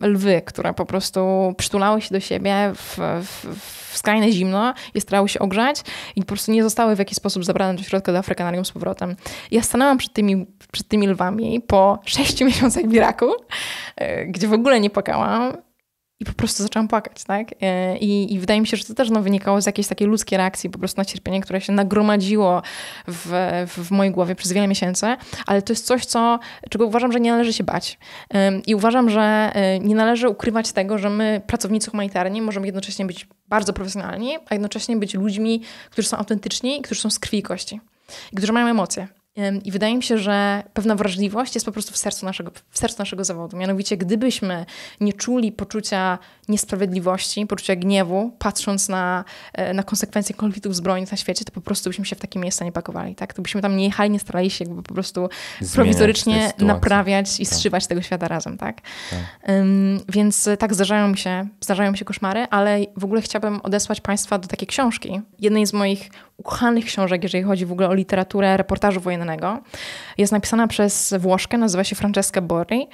lwy, które po prostu przytulały się do siebie w, w, w skrajne zimno i starały się ogrzać i po prostu nie zostały w jakiś sposób zabrane do środka do Afrykanarium z powrotem. Ja stanęłam przed tymi, przed tymi lwami po sześciu miesiącach w Iraku, e, gdzie w ogóle nie płakałam i po prostu zaczęłam płakać, tak? E, I, I wydaje mi się, że to też no, wynikało z jakiejś takiej ludzkiej reakcji po prostu na cierpienie, które się nagromadziło w, w, w mojej głowie przez wiele miesięcy, ale to jest coś, co, czego uważam, że nie należy się bać. I uważam, że y, nie należy ukrywać tego, że my, pracownicy humanitarni, możemy jednocześnie być bardzo profesjonalni, a jednocześnie być ludźmi, którzy są autentyczni i którzy są z krwi i kości. I którzy mają emocje. I wydaje mi się, że pewna wrażliwość jest po prostu w sercu naszego, w sercu naszego zawodu. Mianowicie, gdybyśmy nie czuli poczucia niesprawiedliwości, poczucia gniewu, patrząc na, e, na konsekwencje konfliktów zbrojnych na świecie, to po prostu byśmy się w takie miejsca nie pakowali. Tak? To byśmy tam nie jechali, nie starali się jakby po prostu Zmieniać prowizorycznie naprawiać i Tak. zszywać tego świata razem. Tak? Tak. Ym, więc tak, zdarzają mi, się, zdarzają mi się koszmary, ale w ogóle chciałabym odesłać Państwa do takiej książki. Jednej z moich ukochanych książek, jeżeli chodzi w ogóle o literaturę reportażu wojennego. Jest napisana przez Włoszkę, nazywa się Francesca Borri.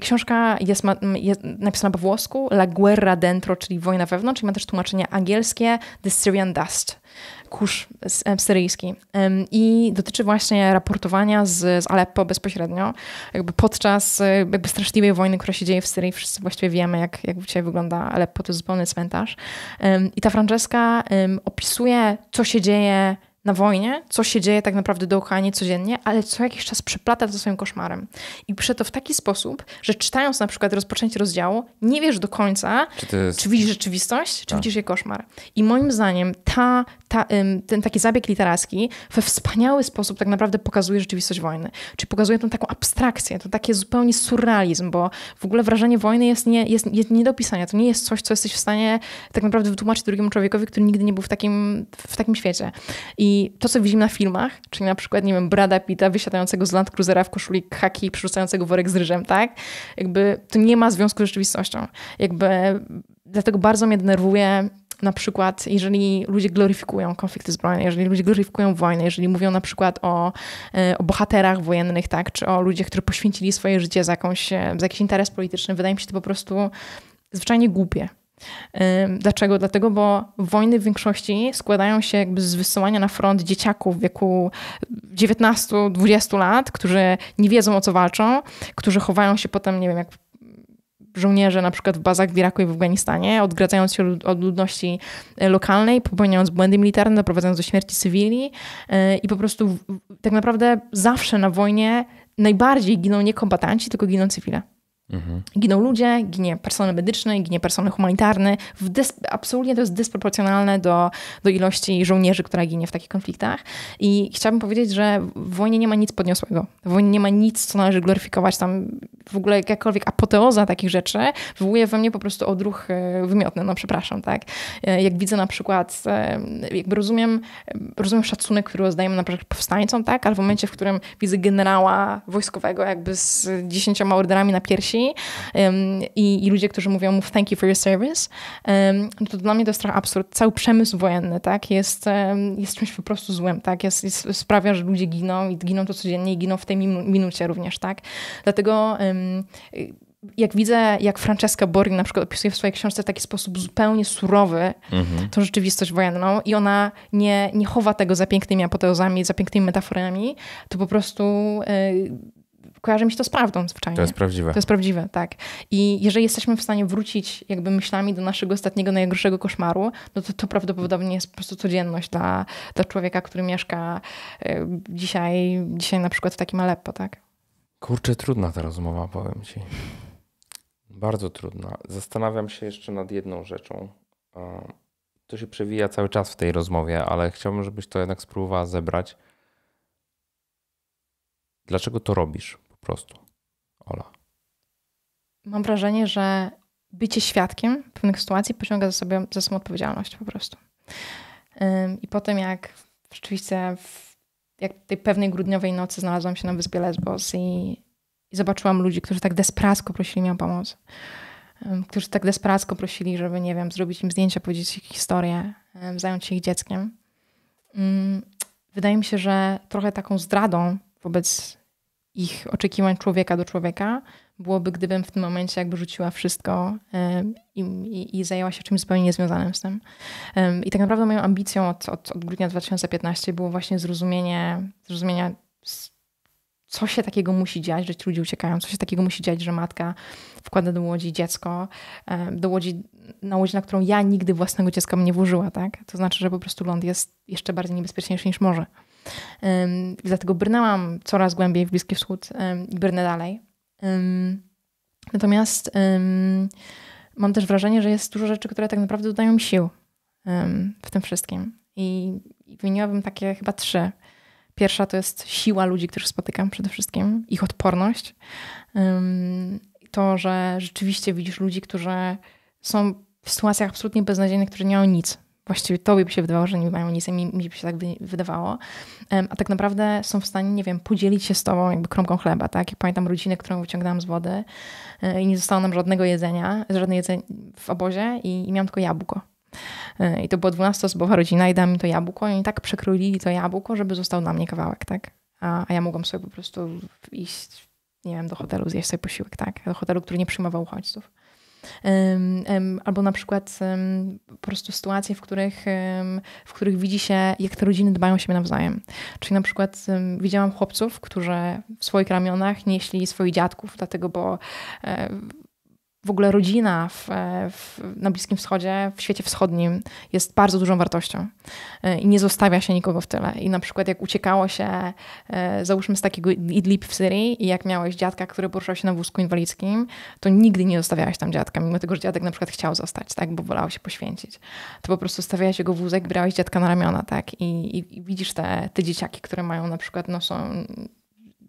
Książka jest, jest napisana po włosku, La guerra dentro, czyli wojna wewnątrz, i ma też tłumaczenie angielskie, The Syrian Dust kurz syryjski. I dotyczy właśnie raportowania z, z Aleppo bezpośrednio. Jakby podczas e, jakby straszliwej wojny, która się dzieje w Syrii, wszyscy właściwie wiemy, jak, jak dzisiaj wygląda Aleppo, to jest zupełny cmentarz. I ta Franceska em, opisuje, co się dzieje na wojnie, co się dzieje tak naprawdę dookoła nie codziennie, ale co jakiś czas przyplata to swoim koszmarem. I pisze to w taki sposób, że czytając na przykład rozpoczęcie rozdziału, nie wiesz do końca, Czy jest... czy widzisz rzeczywistość, czy Tak. widzisz jej koszmar. I moim zdaniem ta, ta, ten taki zabieg literacki we wspaniały sposób tak naprawdę pokazuje rzeczywistość wojny. Czy pokazuje tą taką abstrakcję, to takie zupełnie surrealizm, bo w ogóle wrażenie wojny jest nie, jest, jest nie do opisania. To nie jest coś, co jesteś w stanie tak naprawdę wytłumaczyć drugiemu człowiekowi, który nigdy nie był w takim, w takim świecie. I to, co widzimy na filmach, czyli na przykład, nie wiem, Brada Pitta wysiadającego z Land Cruisera w koszuli khaki i przerzucającego worek z ryżem, tak? Jakby to nie ma związku z rzeczywistością. Jakby dlatego bardzo mnie denerwuje na przykład, jeżeli ludzie gloryfikują konflikty zbrojne, jeżeli ludzie gloryfikują wojnę, jeżeli mówią na przykład o, e, o bohaterach wojennych, tak, czy o ludziach, którzy poświęcili swoje życie za, jakąś, e, za jakiś interes polityczny, wydaje mi się to po prostu zwyczajnie głupie. Dlaczego? Dlatego, bo wojny w większości składają się jakby z wysyłania na front dzieciaków w wieku 19-20 lat, którzy nie wiedzą o co walczą, którzy chowają się potem, nie wiem, jak żołnierze na przykład w bazach w Iraku i w Afganistanie, odgradzając się od ludności e, lokalnej, popełniając błędy militarne, doprowadzając do śmierci cywili e, i po prostu tak naprawdę zawsze na wojnie najbardziej giną nie kombatanci, tylko giną cywile. Mhm. Giną ludzie, ginie personel medyczny, ginie personel humanitarny. absolutnie to jest dysproporcjonalne do, do ilości żołnierzy, która ginie w takich konfliktach. I chciałabym powiedzieć, że w wojnie nie ma nic podniosłego. W wojnie nie ma nic, co należy gloryfikować. Tam w ogóle jakakolwiek apoteoza takich rzeczy wywołuje we mnie po prostu odruch e, wymiotny, no przepraszam, tak? E, jak widzę na przykład, e, jakby rozumiem, rozumiem szacunek, który rozdajemy na przykład powstańcom, tak? Ale w momencie, w którym widzę generała wojskowego jakby z dziesięcioma orderami na piersi i, i ludzie, którzy mówią mu thank you for your service, no to dla mnie to jest trochę absurd. Cały przemysł wojenny, tak? Jest, jest czymś po prostu złym, tak? Jest, jest, sprawia, że ludzie giną i giną to codziennie i giną w tej minucie również, tak? Dlatego jak widzę, jak Francesca Borg na przykład opisuje w swojej książce w taki sposób zupełnie surowy mhm. tą rzeczywistość wojenną i ona nie, nie chowa tego za pięknymi apoteozami, za pięknymi metaforami, to po prostu y, kojarzy mi się to z prawdą zwyczajnie. To jest prawdziwe. To jest prawdziwe, tak. I jeżeli jesteśmy w stanie wrócić jakby myślami do naszego ostatniego, najgorszego koszmaru, no to to prawdopodobnie jest po prostu codzienność dla, dla człowieka, który mieszka y, dzisiaj, dzisiaj na przykład w takim Aleppo, tak. Kurczę, trudna ta rozmowa, powiem ci. Bardzo trudna. Zastanawiam się jeszcze nad jedną rzeczą. To się przewija cały czas w tej rozmowie, ale chciałbym, żebyś to jednak spróbowała zebrać. Dlaczego to robisz po prostu, Ola? Mam wrażenie, że bycie świadkiem pewnych sytuacji pociąga za, sobie, za sobą odpowiedzialność po prostu. I potem jak rzeczywiście w jak tej pewnej grudniowej nocy znalazłam się na wyspie Lesbos i, i zobaczyłam ludzi, którzy tak desperacko prosili mnie o pomoc. Którzy tak desperacko prosili, żeby, nie wiem, zrobić im zdjęcia, powiedzieć ich historię, zająć się ich dzieckiem. Wydaje mi się, że trochę taką zdradą wobec ich oczekiwań człowieka do człowieka byłoby, gdybym w tym momencie jakby rzuciła wszystko i, i, i zajęła się czymś zupełnie niezwiązanym z tym. I tak naprawdę moją ambicją od, od, od grudnia 2015 było właśnie zrozumienie, zrozumienie co się takiego musi dziać, że ci ludzie uciekają, co się takiego musi dziać, że matka wkłada do łodzi dziecko, do łodzi, na łodzi, na którą ja nigdy własnego dziecka bym nie włożyła, tak? To znaczy, że po prostu ląd jest jeszcze bardziej niebezpieczniejszy niż morze. Dlatego brnęłam coraz głębiej w Bliski Wschód i brnę dalej. Natomiast mam też wrażenie, że jest dużo rzeczy, które tak naprawdę dodają mi sił w tym wszystkim. I wymieniłabym takie chyba trzy. Pierwsza to jest siła ludzi, których spotykam przede wszystkim, ich odporność. To, że rzeczywiście widzisz ludzi, którzy są w sytuacjach absolutnie beznadziejnych, którzy nie mają nic właściwie tobie by się wydawało, że nie mają nic, mi, mi by się tak wydawało, a tak naprawdę są w stanie, nie wiem, podzielić się z tobą jakby kromką chleba, tak? Jak pamiętam rodzinę, którą wyciągnęłam z wody e, i nie zostało nam żadnego jedzenia, żadne jedzenie w obozie i, i miałam tylko jabłko. E, I to była 12-osobowa rodzina i dałam mi to jabłko i oni tak przekroili to jabłko, żeby został na mnie kawałek, tak? A, a ja mogłam sobie po prostu iść, nie wiem, do hotelu, zjeść sobie posiłek, tak? Do hotelu, który nie przyjmował uchodźców. Albo na przykład po prostu sytuacje, w których, w których widzi się, jak te rodziny dbają o siebie nawzajem. Czyli na przykład widziałam chłopców, którzy w swoich ramionach nieśli swoich dziadków, dlatego, bo w ogóle rodzina w, w, na Bliskim Wschodzie, w świecie wschodnim jest bardzo dużą wartością e, i nie zostawia się nikogo w tyle. I na przykład jak uciekało się, e, załóżmy z takiego Idlib w Syrii i jak miałeś dziadka, który poruszał się na wózku inwalidzkim, to nigdy nie zostawiałeś tam dziadka, mimo tego, że dziadek na przykład chciał zostać, tak, bo wolał się poświęcić. To po prostu stawiałeś jego wózek, brałeś dziadka na ramiona, tak, i, i, i widzisz te, te dzieciaki, które mają na przykład, no są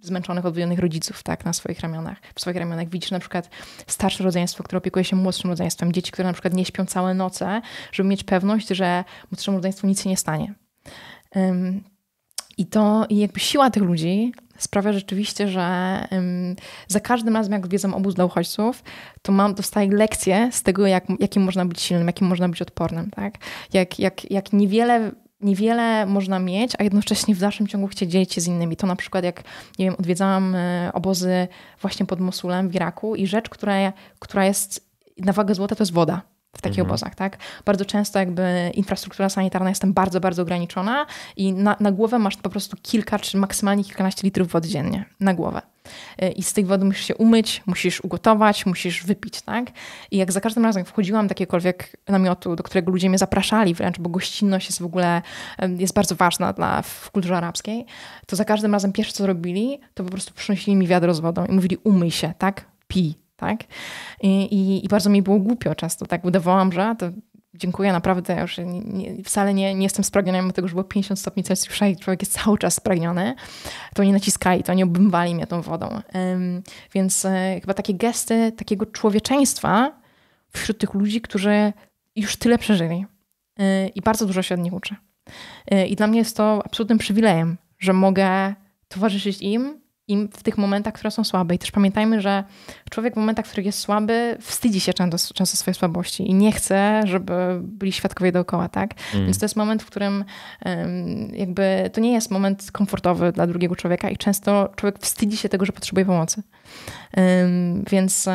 zmęczonych, odwojonych rodziców tak, na swoich ramionach. W swoich ramionach widzisz na przykład starsze rodzeństwo, które opiekuje się młodszym rodzeństwem, dzieci, które na przykład nie śpią całe noce, żeby mieć pewność, że młodszemu rodzeństwu nic się nie stanie. Um, I to i jakby siła tych ludzi sprawia rzeczywiście, że um, za każdym razem, jak odwiedzam obóz dla uchodźców, to mam, dostaję lekcje z tego, jak, jakim można być silnym, jakim można być odpornym. Tak? Jak, jak, jak niewiele niewiele można mieć, a jednocześnie w dalszym ciągu chcieć dzielić się z innymi. To na przykład jak, nie wiem, odwiedzałam e, obozy właśnie pod Mosulem w Iraku i rzecz, która, która jest na wagę złota, to jest woda. W takich mhm. obozach, tak? Bardzo często jakby infrastruktura sanitarna jest tam bardzo, bardzo ograniczona i na, na głowę masz po prostu kilka czy maksymalnie kilkanaście litrów wody dziennie na głowę. Y, I z tej wody musisz się umyć, musisz ugotować, musisz wypić, tak? I jak za każdym razem wchodziłam do jakiegokolwiek namiotu, do którego ludzie mnie zapraszali wręcz, bo gościnność jest w ogóle, jest bardzo ważna dla, w kulturze arabskiej, to za każdym razem pierwsze co robili, to po prostu przynosili mi wiadro z wodą i mówili umyj się, tak? Pij, tak? I, i, I, bardzo mi było głupio często, tak? Udawałam, że to dziękuję, naprawdę, już nie, nie, wcale nie, nie jestem spragniona, mimo tego, że było 50 stopni Celsjusza i człowiek jest cały czas spragniony, to nie naciskali, to nie obmywali mnie tą wodą. Um, więc e, chyba takie gesty takiego człowieczeństwa wśród tych ludzi, którzy już tyle przeżyli e, i bardzo dużo się od nich uczę. E, I dla mnie jest to absolutnym przywilejem, że mogę towarzyszyć im im w tych momentach, które są słabe. I też pamiętajmy, że człowiek w momentach, w których jest słaby, wstydzi się często, często swojej słabości i nie chce, żeby byli świadkowie dookoła, tak? Mm. Więc to jest moment, w którym jakby to nie jest moment komfortowy dla drugiego człowieka i często człowiek wstydzi się tego, że potrzebuje pomocy. Więc,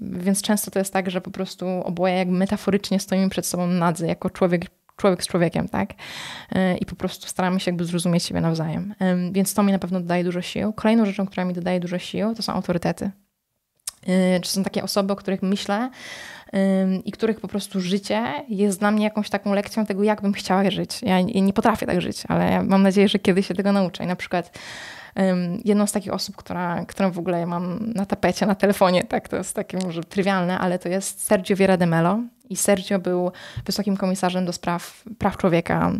więc często to jest tak, że po prostu oboje jakby metaforycznie stoimy przed sobą nadzy, jako człowiek człowiek z człowiekiem, tak? E, I po prostu staramy się jakby zrozumieć siebie nawzajem. Więc to mi na pewno dodaje dużo sił. Kolejną rzeczą, która mi dodaje dużo sił, to są autorytety. E, czy są takie osoby, o których myślę i których po prostu życie jest dla mnie jakąś taką lekcją tego, jak bym chciała żyć. Ja nie potrafię tak żyć, ale mam nadzieję, że kiedyś się tego nauczę. I na przykład jedną z takich osób, która, którą w ogóle mam na tapecie, na telefonie, tak, to jest takie może trywialne, ale to jest Sergio Vieira de Mello. I Sergio był wysokim komisarzem do spraw praw człowieka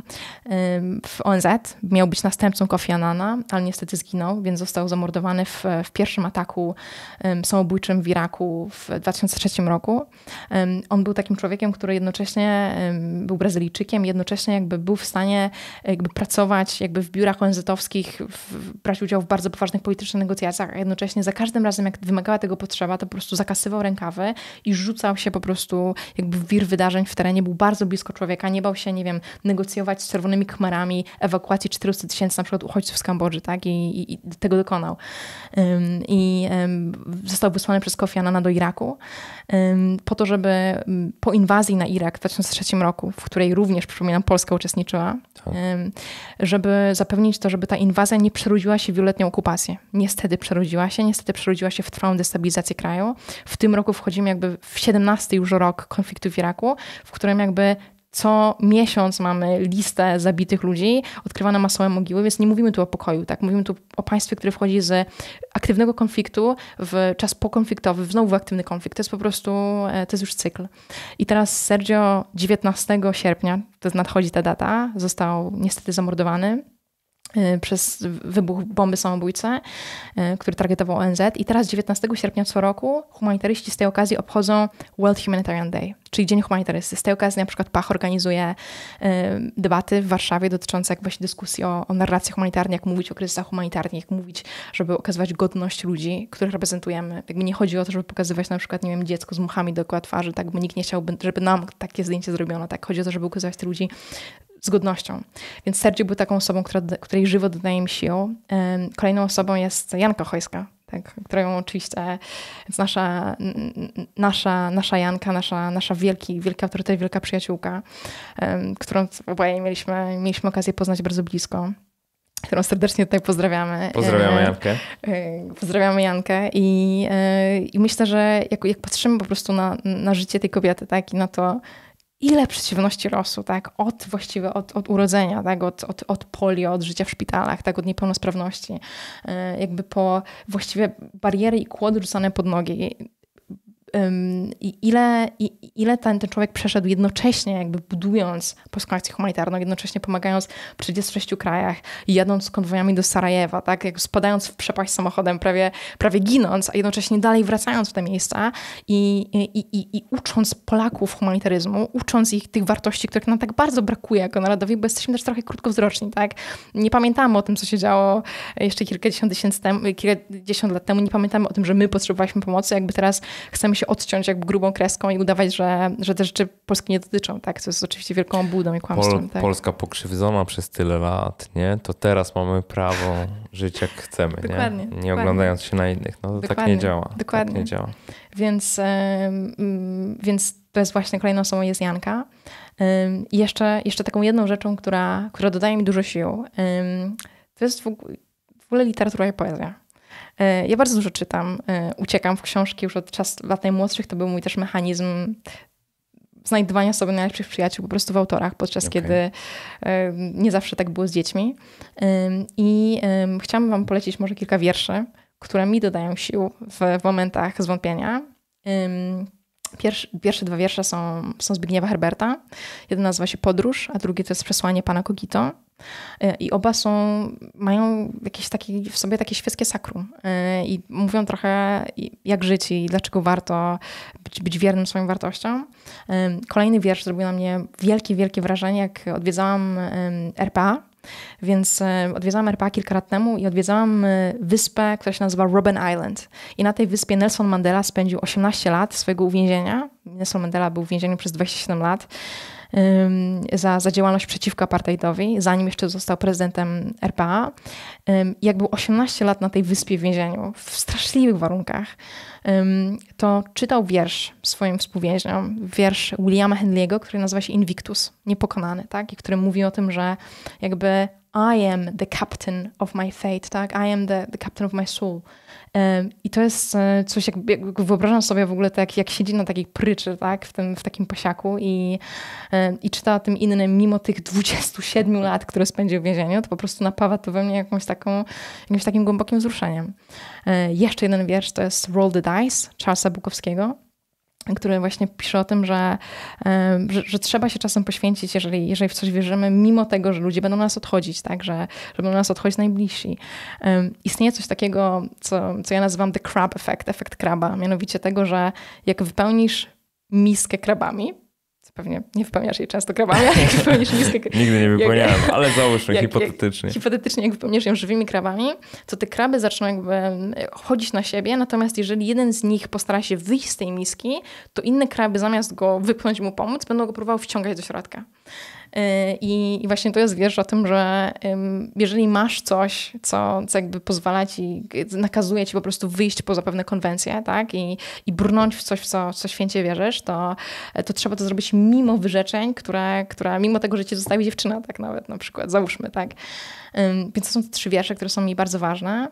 w ONZ. Miał być następcą Kofi Annana, ale niestety zginął, więc został zamordowany w, w pierwszym ataku samobójczym w Iraku w 2003 roku. On był takim człowiekiem, który jednocześnie był Brazylijczykiem, jednocześnie jakby był w stanie jakby pracować jakby w biurach ONZ-owskich, brać udział w bardzo poważnych politycznych negocjacjach, a jednocześnie za każdym razem, jak wymagała tego potrzeba, to po prostu zakasywał rękawy i rzucał się po prostu jakby wir wydarzeń w terenie, był bardzo blisko człowieka, nie bał się, nie wiem, negocjować z czerwonymi kmerami ewakuacji 400 tysięcy na przykład uchodźców z Kambodży, tak? I, i, i tego dokonał. Um, I um, został wysłany przez Kofi Annana do Iraku um, po to, żeby po inwazji na Irak w 2003 roku, w której również, przypominam, Polska uczestniczyła, tak. żeby zapewnić to, żeby ta inwazja nie przerodziła się w wieloletnią okupację. Niestety przerodziła się, niestety przerodziła się w trwałą destabilizację kraju. W tym roku wchodzimy jakby w 17 już rok konfliktu w Iraku, w którym jakby co miesiąc mamy listę zabitych ludzi, odkrywane masowe mogiły, więc nie mówimy tu o pokoju, tak? Mówimy tu o państwie, które wchodzi z aktywnego konfliktu w czas pokonfliktowy, w znowu aktywny konflikt. To jest po prostu, e, to jest już cykl. I teraz Sergio 19 sierpnia, to nadchodzi ta data, został niestety zamordowany przez wybuch bomby samobójcy, y, który targetował ONZ. I teraz 19 sierpnia co roku humanitaryści z tej okazji obchodzą World Humanitarian Day, czyli Dzień Humanitarysty. Z tej okazji na przykład PACH organizuje y, debaty w Warszawie dotyczące jak właśnie dyskusji o, o narracji humanitarnej, jak mówić o kryzysach humanitarnych, jak mówić, żeby okazywać godność ludzi, których reprezentujemy. Jakby nie chodzi o to, żeby pokazywać na przykład, nie wiem, dziecko z muchami dookoła twarzy, tak, bo nikt nie chciałby, żeby nam takie zdjęcie zrobiono, tak. Chodzi o to, żeby ukazywać tych ludzi z godnością. Więc Sergio był taką osobą, która, której żywot dodaje mi sił. Kolejną osobą jest Janka Chojska, tak, którą oczywiście jest nasza, nasza, nasza Janka, nasza, nasza wielki, wielki autorytet, wielka przyjaciółka, którą oboje mieliśmy, mieliśmy okazję poznać bardzo blisko którą serdecznie tutaj pozdrawiamy. Pozdrawiamy Jankę. Pozdrawiamy Jankę i, i myślę, że jak, jak patrzymy po prostu na, na życie tej kobiety, tak, i na to, ile przeciwności rosło, tak? Od właściwie od, od urodzenia, tak? Od, od, od polio, od życia w szpitalach, tak? Od niepełnosprawności. E, jakby po właściwie bariery i kłody rzucane pod nogi i ile, ile ten, ten człowiek przeszedł jednocześnie, jakby budując polską akcję humanitarną, jednocześnie pomagając w 36 krajach, jadąc konwojami do Sarajewa, tak, jak spadając w przepaść samochodem, prawie, prawie ginąc, a jednocześnie dalej wracając w te miejsca i, i, i, i ucząc Polaków humanitaryzmu, ucząc ich tych wartości, których nam tak bardzo brakuje jako narodowi, bo jesteśmy też trochę krótkowzroczni, tak. Nie pamiętamy o tym, co się działo jeszcze kilkadziesiąt, tysięcy temu, kilkadziesiąt lat temu, nie pamiętamy o tym, że my potrzebowaliśmy pomocy, jakby teraz chcemy się się odciąć jakby grubą kreską i udawać, że, że te rzeczy Polski nie dotyczą, tak? Co jest oczywiście wielką obłudą i kłamstwem. Pol, tak? Polska pokrzywdzona przez tyle lat, nie? To teraz mamy prawo żyć jak chcemy, dokładnie, nie? Nie dokładnie. oglądając się na innych. No to tak nie działa. dokładnie. Tak nie działa. Więc, ym, więc to jest właśnie kolejną osobą jest Janka. Ym, I jeszcze, jeszcze taką jedną rzeczą, która, która dodaje mi dużo sił, ym, to jest w ogóle, w ogóle literatura i poezja. Y, Ja bardzo dużo czytam, y, uciekam w książki już od czas lat najmłodszych. To był mój też mechanizm znajdywania sobie najlepszych przyjaciół po prostu w autorach, podczas Okej. kiedy y, nie zawsze tak było z dziećmi. I chciałam wam polecić może kilka wierszy, które mi dodają sił w, w momentach zwątpienia. Pierwsze, pierwsze dwa wiersze są, są Zbigniewa Herberta. Jeden nazywa się Podróż, a drugi to jest Przesłanie Pana Kogito. Y, I oba są, mają jakieś takie, w sobie takie świeckie sakrum. Y, I mówią trochę jak żyć i dlaczego warto być, być wiernym swoim wartościom. Ym, Kolejny wiersz zrobił na mnie wielkie, wielkie wrażenie, jak odwiedzałam RPA. Więc e, odwiedzałam RPA kilka lat temu i odwiedzałam e, wyspę, która się nazywa Robben Island. I na tej wyspie Nelson Mandela spędził 18 lat swojego uwięzienia. Nelson Mandela był w więzieniu przez 27 lat za, za działalność przeciwko apartheidowi, zanim jeszcze został prezydentem RPA. Jak był 18 lat na tej wyspie w więzieniu, w straszliwych warunkach, to czytał wiersz swoim współwięźniom, wiersz Williama Henley'ego, który nazywa się Invictus, niepokonany, tak? I który mówi o tym, że jakby I am the captain of my fate, tak? I am the, the captain of my soul. I to jest e, coś, jak, jak wyobrażam sobie w ogóle tak, jak siedzi na takiej pryczy, tak? W, tym, w takim pasiaku i, i czyta o tym innym, mimo tych 27 lat, które spędził w więzieniu, to po prostu napawa to we mnie jakąś taką, jakimś takim głębokim wzruszeniem. E, Jeszcze jeden wiersz to jest Roll the Dice Charlesa Bukowskiego który właśnie pisze o tym, że, że, że trzeba się czasem poświęcić, jeżeli, jeżeli w coś wierzymy, mimo tego, że ludzie będą nas odchodzić, tak, że, że będą nas odchodzić najbliżsi. Istnieje coś takiego, co, co ja nazywam the crab effect, efekt kraba, mianowicie tego, że jak wypełnisz miskę krabami, pewnie nie wypełniasz jej często krabami, ale jak wypełnisz miskę Nigdy nie wypełniałem, ale załóżmy jak- hipotetycznie. hipotetycznie, jak wypełnisz ją żywymi krabami, to te kraby zaczną jakby e, chodzić na siebie, natomiast jeżeli jeden z nich postara się wyjść z tej miski, to inne kraby zamiast go wypchnąć mu pomóc, będą go próbowały wciągać do środka. Yy, I, I właśnie to jest wiersz o tym, że jeżeli masz coś, co, co jakby pozwala ci, nakazuje ci po prostu wyjść poza pewne konwencje, tak? I, i brnąć w coś, w co, w co święcie wierzysz, to, to trzeba to zrobić mimo wyrzeczeń, które, które mimo tego, że cię zostawi dziewczyna, tak nawet na przykład, załóżmy, tak? Więc to są te trzy wiersze, które są mi bardzo ważne.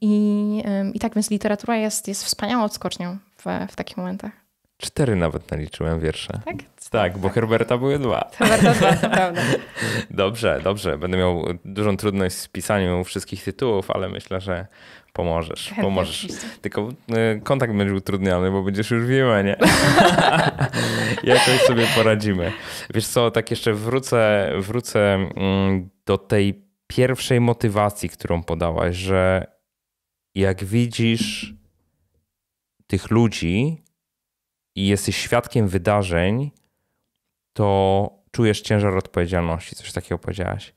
I, i tak, więc literatura jest, jest wspaniałą odskocznią w, w takich momentach. Cztery nawet naliczyłem wiersze. Tak? Tak, bo Herberta były dwa. Warto dwa, to prawda. Dobrze, dobrze. Będę miał dużą trudność z pisaniu wszystkich tytułów, ale myślę, że pomożesz. Chętnie, Pomożesz. oczywiście. Tylko y, kontakt będzie utrudniony, bo będziesz już w nie? Jakoś sobie poradzimy. Wiesz co, tak jeszcze wrócę, wrócę mm, do tej pierwszej motywacji, którą podałaś, że jak widzisz tych ludzi i jesteś świadkiem wydarzeń, to czujesz ciężar odpowiedzialności. Coś takiego powiedziałaś.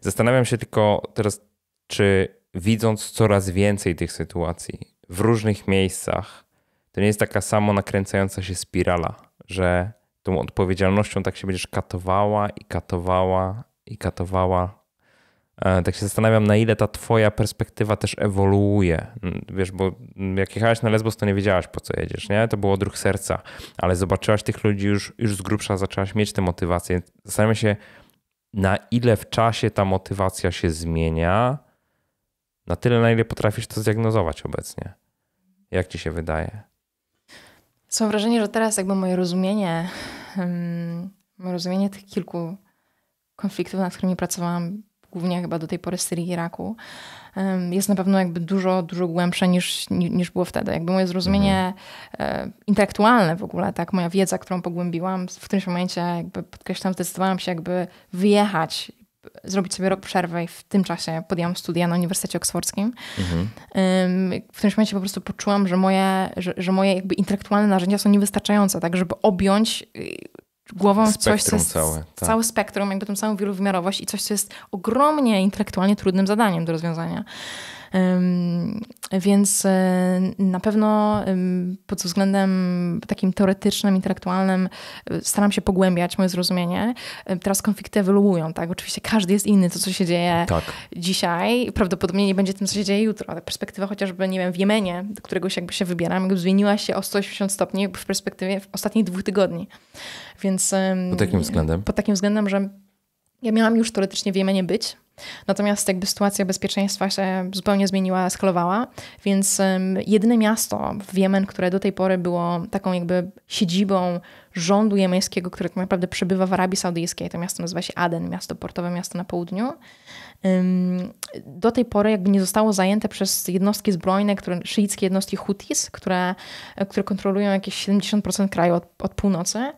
Zastanawiam się tylko teraz, czy widząc coraz więcej tych sytuacji w różnych miejscach, to nie jest taka samo nakręcająca się spirala, że tą odpowiedzialnością tak się będziesz katowała i katowała i katowała. E, Tak się zastanawiam, na ile ta twoja perspektywa też ewoluuje. Mm, Wiesz, bo jak jechałaś na Lesbos, to nie wiedziałaś, po co jedziesz, nie? To był odruch serca, ale zobaczyłaś tych ludzi już, już z grubsza, zaczęłaś mieć tę motywację. Zastanawiam się, na ile w czasie ta motywacja się zmienia, na tyle, na ile potrafisz to zdiagnozować obecnie. Jak ci się wydaje? Mam wrażenie, że teraz jakby moje rozumienie, um, moje rozumienie tych kilku konfliktów, nad którymi pracowałam, głównie chyba do tej pory z Syrii i Iraku, jest na pewno jakby dużo, dużo głębsze niż, ni- niż było wtedy. Jakby moje zrozumienie e, intelektualne w ogóle, tak, moja wiedza, którą pogłębiłam, w którymś momencie jakby podkreślam, zdecydowałam się jakby wyjechać, zrobić sobie rok przerwy i w tym czasie podjęłam studia na Uniwersytecie Oksfordzkim. Mhm. W którymś momencie po prostu poczułam, że moje, że, że moje jakby intelektualne narzędzia są niewystarczające, tak, żeby objąć głową coś, co jest całe, tak. całe spektrum, jakby tą całą wielowymiarowość i coś, co jest ogromnie intelektualnie trudnym zadaniem do rozwiązania. Więc e, na pewno pod względem takim teoretycznym, intelektualnym e, staram się pogłębiać moje zrozumienie. Teraz konflikty ewoluują, tak? Oczywiście każdy jest inny. To, co się dzieje tak. dzisiaj, prawdopodobnie nie będzie tym, co się dzieje jutro. Ale perspektywa chociażby, nie wiem, w Jemenie, do którego się jakby się wybieram, jakby zmieniła się o 180 stopni w perspektywie ostatnich dwóch tygodni. Więc... Pod takim względem? Pod takim względem, że ja miałam już teoretycznie w Jemenie być, Natomiast jakby sytuacja bezpieczeństwa się zupełnie zmieniła, eskalowała, więc jedyne miasto w Jemen, które do tej pory było taką jakby siedzibą rządu jemeńskiego, który tak naprawdę przebywa w Arabii Saudyjskiej, to miasto nazywa się Aden, miasto portowe, miasto na południu, do tej pory jakby nie zostało zajęte przez jednostki zbrojne, które, szyickie jednostki Houthis, które, które kontrolują jakieś 70% kraju od, od północy.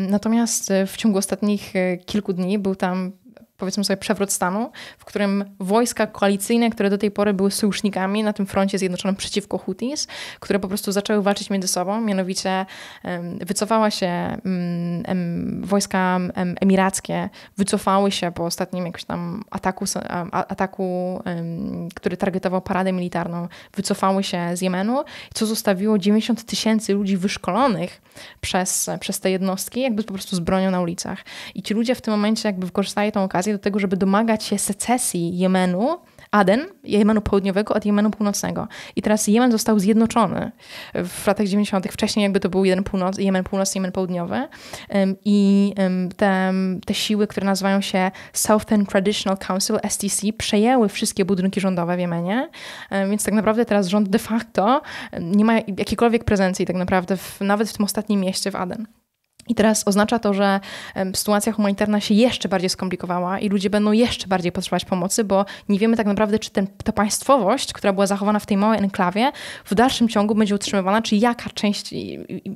Natomiast w ciągu ostatnich e, kilku dni był tam powiedzmy sobie przewrót stanu, w którym wojska koalicyjne, które do tej pory były sojusznikami na tym froncie zjednoczonym przeciwko Houthis, które po prostu zaczęły walczyć między sobą, mianowicie wycofała się wojska emirackie, wycofały się po ostatnim jakimś tam ataku, ataku który targetował paradę militarną, wycofały się z Jemenu, co zostawiło 90 tysięcy ludzi wyszkolonych przez, przez te jednostki, jakby po prostu z bronią na ulicach. I ci ludzie w tym momencie jakby wykorzystali tą okazję do tego, żeby domagać się secesji Jemenu, Aden, Jemenu Południowego od Jemenu Północnego. I teraz Jemen został zjednoczony w latach 90. Wcześniej jakby to był jeden północ, Jemen Północny, Jemen Południowy. I te, te siły, które nazywają się Southern Traditional Council, STC, przejęły wszystkie budynki rządowe w Jemenie. Więc tak naprawdę teraz rząd de facto nie ma jakiejkolwiek prezencji tak naprawdę w, nawet w tym ostatnim mieście w Aden. I teraz oznacza to, że sytuacja humanitarna się jeszcze bardziej skomplikowała i ludzie będą jeszcze bardziej potrzebować pomocy, bo nie wiemy tak naprawdę, czy ten, ta państwowość, która była zachowana w tej małej enklawie, w dalszym ciągu będzie utrzymywana, czy jaka część,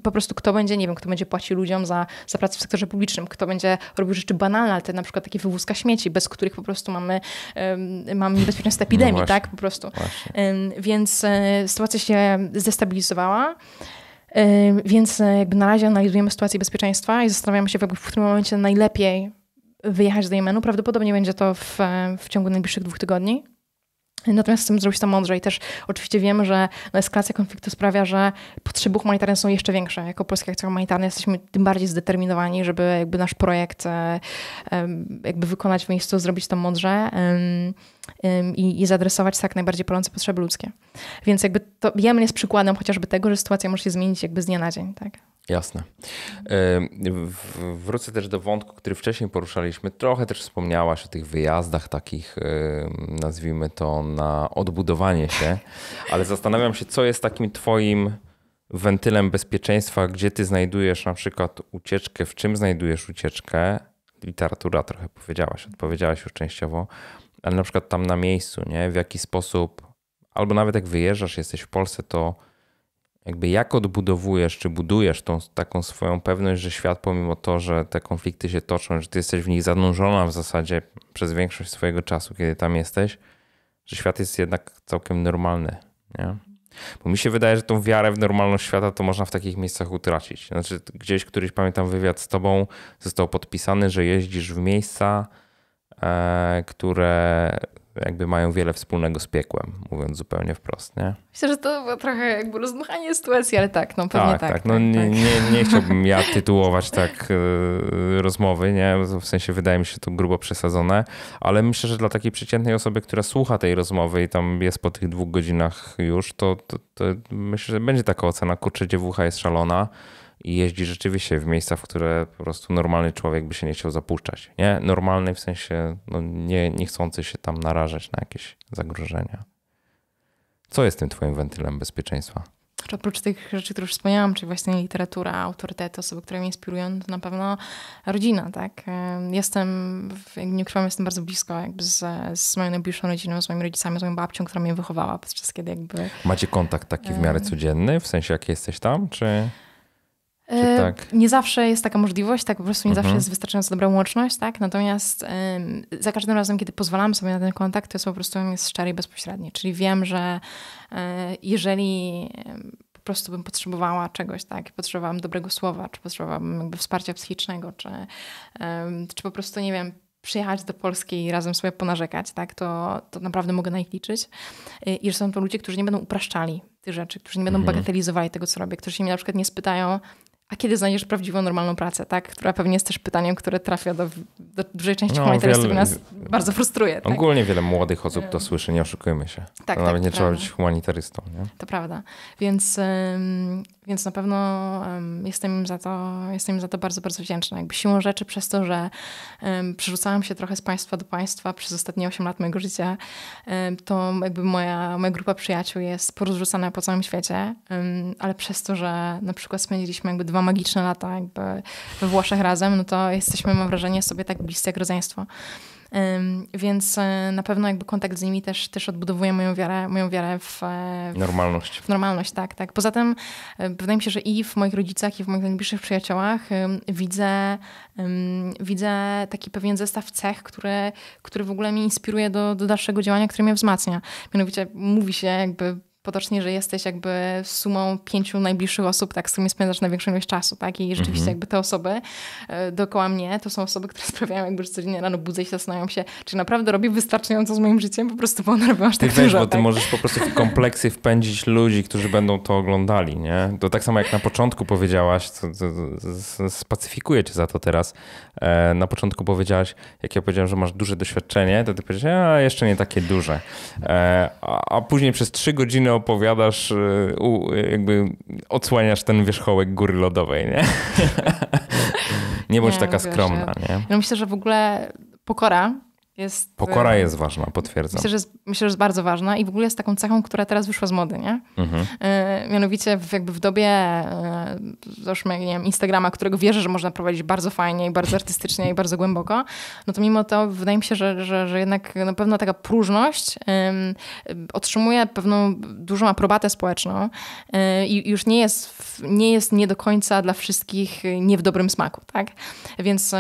po prostu kto będzie, nie wiem, kto będzie płacił ludziom za, za pracę w sektorze publicznym, kto będzie robił rzeczy banalne, ale te na przykład takie wywózka śmieci, bez których po prostu mamy, um, mamy niebezpieczeństwo epidemii, no tak, po prostu. Um, więc e, sytuacja się zdestabilizowała. Więc e, jakby na razie analizujemy sytuację bezpieczeństwa i zastanawiamy się, w którym momencie najlepiej wyjechać z Jemenu. Prawdopodobnie będzie to w, e, w ciągu najbliższych dwóch tygodni. Natomiast chcemy zrobić to mądrze i też oczywiście wiemy, że no, eskalacja konfliktu sprawia, że potrzeby humanitarne są jeszcze większe. Jako Polska Akcja Humanitarna jesteśmy tym bardziej zdeterminowani, żeby jakby nasz projekt e, jakby wykonać w miejscu, zrobić to mądrze i, i zaadresować tak najbardziej palące potrzeby ludzkie. Więc jakby to Jemen jest przykładem chociażby tego, że sytuacja może się zmienić jakby z dnia na dzień. Tak? Jasne. Wrócę też do wątku, który wcześniej poruszaliśmy. Trochę też wspomniałaś o tych wyjazdach takich, nazwijmy to, na odbudowanie się, ale zastanawiam się, co jest takim twoim wentylem bezpieczeństwa, gdzie ty znajdujesz na przykład ucieczkę, w czym znajdujesz ucieczkę. Literatura trochę powiedziałaś, odpowiedziałaś już częściowo, ale na przykład tam na miejscu, nie? W jaki sposób, albo nawet jak wyjeżdżasz, jesteś w Polsce, to jakby jak odbudowujesz, czy budujesz tą taką swoją pewność, że świat pomimo to, że te konflikty się toczą, że ty jesteś w nich zanurzona w zasadzie przez większość swojego czasu, kiedy tam jesteś, że świat jest jednak całkiem normalny, nie? Bo mi się wydaje, że tą wiarę w normalność świata to można w takich miejscach utracić. Znaczy, gdzieś któryś, pamiętam, wywiad z tobą został podpisany, że jeździsz w miejsca, e, które jakby mają wiele wspólnego z piekłem, mówiąc zupełnie wprost, nie? Myślę, że to trochę jakby rozdmuchanie sytuacji, ale tak, no pewnie tak. tak, tak. No, tak, nie, tak. Nie, nie chciałbym ja tytułować tak y, rozmowy, nie? W sensie wydaje mi się to grubo przesadzone, ale myślę, że dla takiej przeciętnej osoby, która słucha tej rozmowy i tam jest po tych dwóch godzinach już, to, to, to myślę, że będzie taka ocena, kurczę, dziewucha jest szalona, i jeździ rzeczywiście w miejsca, w które po prostu normalny człowiek by się nie chciał zapuszczać. Nie? Normalny w sensie no, nie, nie chcący się tam narażać na jakieś zagrożenia. Co jest tym twoim wentylem bezpieczeństwa? Oprócz tych rzeczy, które już wspomniałam, czyli właśnie literatura, autorytety, osoby, które mnie inspirują, to na pewno rodzina, tak? Jestem, nie ukrywam, jestem bardzo blisko jakby z, z moją najbliższą rodziną, z moimi rodzicami, z moją babcią, która mnie wychowała podczas kiedy jakby... Macie kontakt taki w miarę codzienny, w sensie jak jesteś tam, czy... E, tak? Nie zawsze jest taka możliwość, tak po prostu nie mhm. zawsze jest wystarczająco dobra łączność, tak? Natomiast za każdym razem, kiedy pozwalam sobie na ten kontakt, to jest po prostu jest szczery i bezpośredni. Czyli wiem, że e, jeżeli po prostu bym potrzebowała czegoś, tak? Potrzebowałam dobrego słowa, czy potrzebowałabym jakby wsparcia psychicznego, czy, czy po prostu, nie wiem, przyjechać do Polski i razem sobie ponarzekać, tak, to, to naprawdę mogę na nich liczyć. Y, I że są to ludzie, którzy nie będą upraszczali tych rzeczy, którzy nie będą mhm. bagatelizowali tego, co robię, którzy się mnie na przykład nie spytają, a kiedy znajdziesz prawdziwą, normalną pracę, tak? Która pewnie jest też pytaniem, które trafia do, do dużej części no, humanitarystów wiele, nas bardzo frustruje. Tak? Ogólnie wiele młodych osób to słyszy, nie oszukujmy się. Tak, to tak, nawet nie trzeba być humanitarystą. Nie? To prawda. Więc, więc na pewno jestem im, za to, jestem im za to bardzo, bardzo wdzięczna. Jakby siłą rzeczy przez to, że przerzucałam się trochę z państwa do państwa przez ostatnie 8 lat mojego życia, to jakby moja, moja grupa przyjaciół jest porozrzucana po całym świecie, ale przez to, że na przykład spędziliśmy jakby dwa magiczne lata jakby we Włoszech razem, no to jesteśmy, mam wrażenie, sobie tak bliscy jak rodzeństwo. Więc e, na pewno jakby kontakt z nimi też, też odbudowuje moją wiarę, moją wiarę w, e, w normalność. W normalność, tak, tak. Poza tym e, wydaje mi się, że i w moich rodzicach, i w moich najbliższych przyjaciołach widzę, widzę taki pewien zestaw cech, który, który w ogóle mnie inspiruje do, do dalszego działania, który mnie wzmacnia. Mianowicie mówi się jakby potocznie, że jesteś jakby sumą pięciu najbliższych osób, tak, z którymi spędzasz największą ilość czasu, tak? I rzeczywiście mhm. jakby te osoby e, dookoła mnie to są osoby, które sprawiają jakby, że codziennie rano budzę się, zastanawiam się, czy naprawdę robię wystarczająco z moim życiem, po prostu bo one robią aż ty tak weź, dużo, bo tak? ty możesz po prostu w kompleksy wpędzić ludzi, którzy będą to oglądali, nie? To tak samo jak na początku powiedziałaś, to, to, to spacyfikuję cię za to teraz. E, na początku powiedziałaś, jak ja powiedziałem, że masz duże doświadczenie, to ty powiedziałeś, a jeszcze nie takie duże. E, a, a później przez trzy godziny opowiadasz, e, jakby odsłaniasz ten wierzchołek góry lodowej, nie? nie bądź nie, taka skromna, nie? Ja myślę, że w ogóle pokora jest, Pokora jest ważna, potwierdzam. Myślę że, jest, myślę, że jest bardzo ważna i w ogóle jest taką cechą, która teraz wyszła z mody, nie? Mhm. E, mianowicie w, jakby w dobie e, załóżmy, nie wiem, Instagrama, którego wierzę, że można prowadzić bardzo fajnie i bardzo artystycznie i bardzo głęboko, no to mimo to wydaje mi się, że, że, że jednak na pewno taka próżność otrzymuje pewną dużą aprobatę społeczną e, i już nie jest, nie jest nie do końca dla wszystkich nie w dobrym smaku, tak? Więc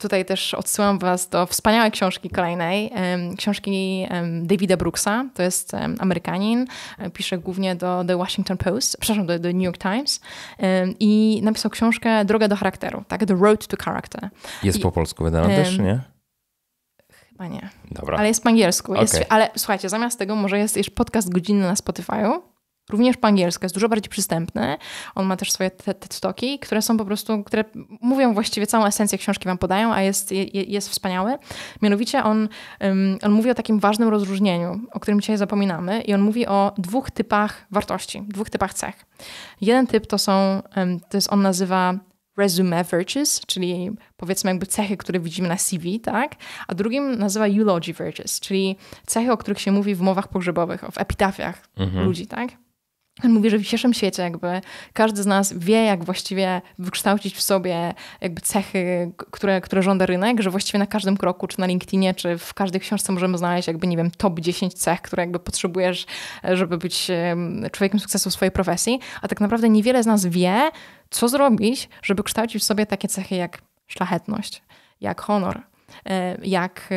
tutaj też odsyłam was do wspaniałej książki książki kolejnej, książki Davida Brooksa, to jest Amerykanin, e, pisze głównie do The Washington Post, przepraszam, do The New York Times i napisał książkę Droga do charakteru, tak, The Road to Character. Jest I, po polsku wydana też, nie? Chyba nie. Dobra. Ale jest po angielsku. Okay. Jest, ale słuchajcie, zamiast tego może jest jeszcze podcast godzinny na Spotify'u, również po angielsku, jest dużo bardziej przystępny. On ma też swoje TED Talki, które są po prostu, które mówią właściwie całą esencję książki wam podają, a jest, jest wspaniały. Mianowicie on, on mówi o takim ważnym rozróżnieniu, o którym dzisiaj zapominamy i on mówi o dwóch typach wartości, dwóch typach cech. Jeden typ to są, to jest on nazywa resume virtues, czyli powiedzmy jakby cechy, które widzimy na CV, tak? A drugim nazywa eulogy virtues, czyli cechy, o których się mówi w mowach pogrzebowych, w epitafiach mhm. ludzi, tak? On mówi, że w dzisiejszym świecie jakby każdy z nas wie, jak właściwie wykształcić w sobie jakby cechy, które, które żąda rynek, że właściwie na każdym kroku, czy na LinkedInie, czy w każdej książce możemy znaleźć jakby, nie wiem, top 10 cech, które jakby potrzebujesz, żeby być człowiekiem sukcesu w swojej profesji, a tak naprawdę niewiele z nas wie, co zrobić, żeby kształcić w sobie takie cechy jak szlachetność, jak honor, e, jak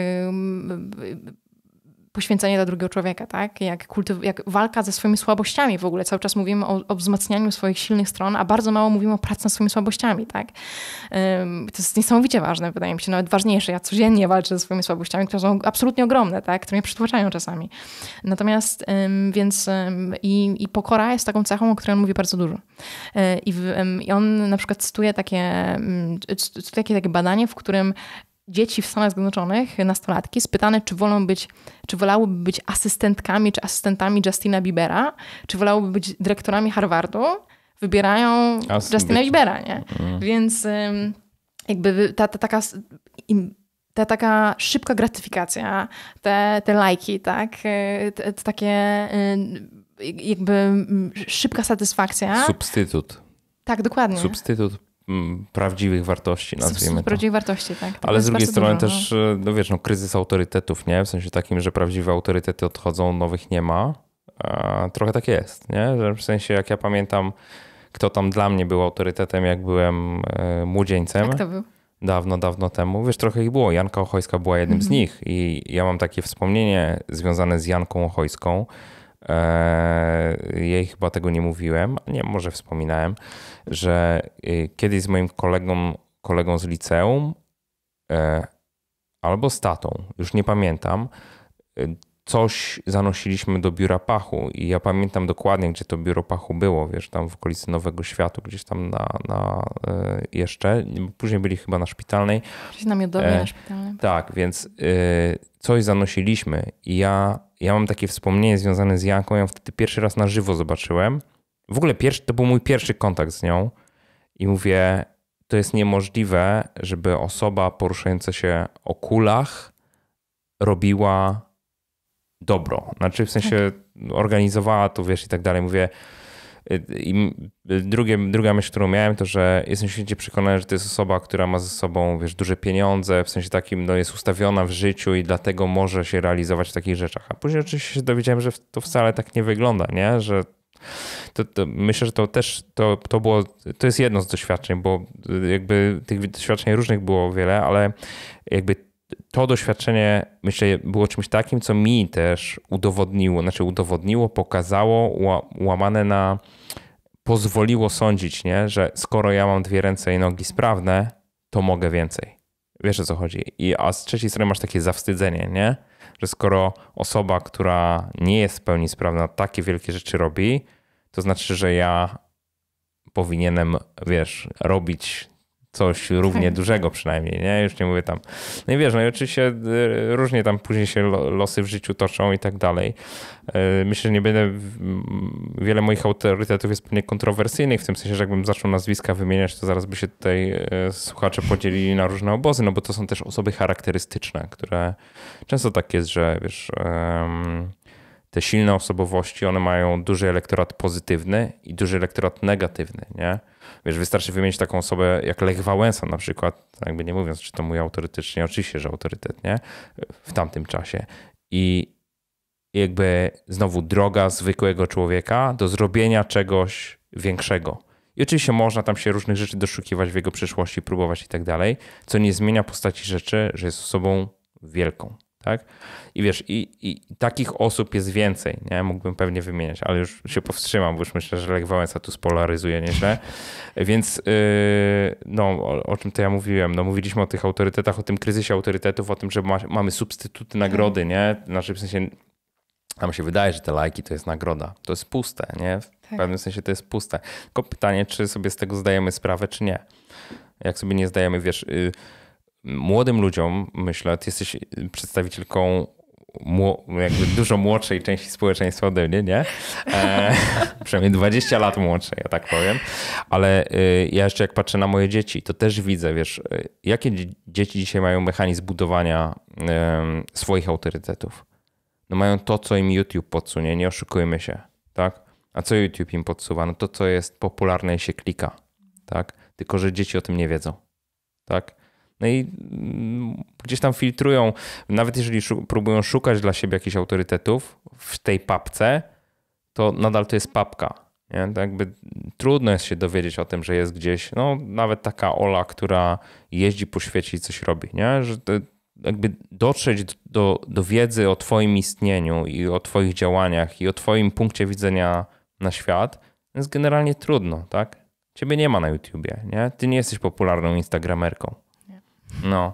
poświęcenie dla drugiego człowieka, tak? Jak, kultyw- jak walka ze swoimi słabościami w ogóle. Cały czas mówimy o, o wzmacnianiu swoich silnych stron, a bardzo mało mówimy o pracy nad swoimi słabościami, tak? Um, to jest niesamowicie ważne, wydaje mi się, nawet ważniejsze. Ja codziennie walczę ze swoimi słabościami, które są absolutnie ogromne, tak? Które mnie przytłaczają czasami. Natomiast, um, więc um, i, i pokora jest taką cechą, o której on mówi bardzo dużo. E, I, w, I on na przykład cytuje takie, cytuje takie badanie, w którym dzieci w Stanach Zjednoczonych, nastolatki, spytane, czy wolą być, czy wolałyby być asystentkami czy asystentami Justina Biebera, czy wolałyby być dyrektorami Harvardu, wybierają As Justina Biebera, nie? Mm. Więc jakby ta, ta taka ta taka szybka gratyfikacja, te, te lajki, tak, te, te takie jakby szybka satysfakcja. Substytut. Tak, dokładnie. Substytut prawdziwych wartości, nazwijmy to. Prawdziwych wartości, tak. Ale z drugiej strony dużo, też, no. no wiesz, no, kryzys autorytetów, nie? W sensie takim, że prawdziwe autorytety odchodzą, nowych nie ma. A trochę tak jest, nie? Że w sensie, jak ja pamiętam, kto tam dla mnie był autorytetem, jak byłem e, młodzieńcem. Jak to był? Dawno, dawno temu. Wiesz, trochę ich było. Janka Ochojska była jednym z mhm. nich i ja mam takie wspomnienie związane z Janką Ochojską, Jej chyba tego nie mówiłem, nie, może wspominałem, że y, kiedyś z moim kolegą, kolegą z liceum, e, albo z tatą, już nie pamiętam, coś zanosiliśmy do biura pachu i ja pamiętam dokładnie, gdzie to biuro pachu było, wiesz, tam w okolicy Nowego Światu, gdzieś tam na, na e, jeszcze. Później byli chyba na Szpitalnej. Gdzieś na Miodowie, e, na Szpitalnej. Tak, więc e, coś zanosiliśmy i ja, ja mam takie wspomnienie związane z Janką, ja ją wtedy pierwszy raz na żywo zobaczyłem. W ogóle pierwszy, to był mój pierwszy kontakt z nią i mówię, to jest niemożliwe, żeby osoba poruszająca się o kulach robiła dobro. Znaczy w sensie tak. organizowała to, wiesz, i tak dalej. Mówię, y, i drugie, druga myśl, którą miałem, to że jestem święcie przekonany, że to jest osoba, która ma ze sobą, wiesz, duże pieniądze, w sensie takim, no jest ustawiona w życiu i dlatego może się realizować w takich rzeczach. A później oczywiście się dowiedziałem, że to wcale tak nie wygląda, nie? Że to, to myślę, że to też to, to było, to jest jedno z doświadczeń, bo jakby tych doświadczeń różnych było wiele, ale jakby to doświadczenie, myślę, było czymś takim, co mi też udowodniło, znaczy udowodniło, pokazało, łamane na, pozwoliło sądzić, nie? że skoro ja mam dwie ręce i nogi sprawne, to mogę więcej. Wiesz o co chodzi. I, a z trzeciej strony masz takie zawstydzenie, nie? że skoro osoba, która nie jest w pełni sprawna, takie wielkie rzeczy robi, to znaczy, że ja powinienem, wiesz, robić coś równie tak. dużego przynajmniej, nie? Już nie mówię tam. No i wiesz, no i oczywiście y, różnie tam później się losy w życiu toczą i tak dalej. Y, myślę, że nie będę, wiele moich autorytetów jest pewnie kontrowersyjnych, w tym sensie, że jakbym zaczął nazwiska wymieniać, to zaraz by się tutaj y, słuchacze podzielili na różne obozy, no bo to są też osoby charakterystyczne, które często tak jest, że wiesz... te silne osobowości, one mają duży elektorat pozytywny i duży elektorat negatywny, nie? Wiesz, wystarczy wymienić taką osobę jak Lech Wałęsa na przykład, jakby nie mówiąc, czy to mój autorytet, czy nie, oczywiście, że autorytet, nie? W tamtym czasie. I jakby znowu droga zwykłego człowieka do zrobienia czegoś większego. I oczywiście można tam się różnych rzeczy doszukiwać w jego przyszłości, próbować i tak dalej, co nie zmienia postaci rzeczy, że jest osobą wielką tak? I wiesz, i, i takich osób jest więcej, nie? Mógłbym pewnie wymieniać, ale już się powstrzymam, bo już myślę, że Lech Wałęsa tu spolaryzuje nieźle. Więc yy, no, o, o, czym to ja mówiłem? No, mówiliśmy o tych autorytetach, o tym kryzysie autorytetów, o tym, że ma, mamy substytuty nagrody, nie? Znaczy w sensie nam się wydaje, że te lajki to jest nagroda. To jest puste, nie? W tak. pewnym sensie to jest puste. Tylko pytanie, czy sobie z tego zdajemy sprawę, czy nie. Jak sobie nie zdajemy, wiesz... Yy, młodym ludziom, myślę, ty jesteś przedstawicielką jakby dużo młodszej części społeczeństwa ode mnie, nie? E, przynajmniej 20 lat młodszej, ja tak powiem. Ale y, ja jeszcze jak patrzę na moje dzieci, to też widzę, wiesz, y, jakie dzieci dzisiaj mają mechanizm budowania swoich autorytetów. No mają to, co im YouTube podsunie, nie oszukujmy się, tak? A co YouTube im podsuwa? No to, co jest popularne i się klika, tak? Tylko, że dzieci o tym nie wiedzą, tak? No i mm, gdzieś tam filtrują, nawet jeżeli próbują szukać dla siebie jakichś autorytetów w tej papce, to nadal to jest papka. Nie? To jakby trudno jest się dowiedzieć o tym, że jest gdzieś, no nawet taka Ola, która jeździ po świecie i coś robi, nie? że jakby dotrzeć do, do wiedzy o Twoim istnieniu i o Twoich działaniach i o Twoim punkcie widzenia na świat jest generalnie trudno, tak? Ciebie nie ma na YouTubie, nie? Ty nie jesteś popularną Instagramerką. No.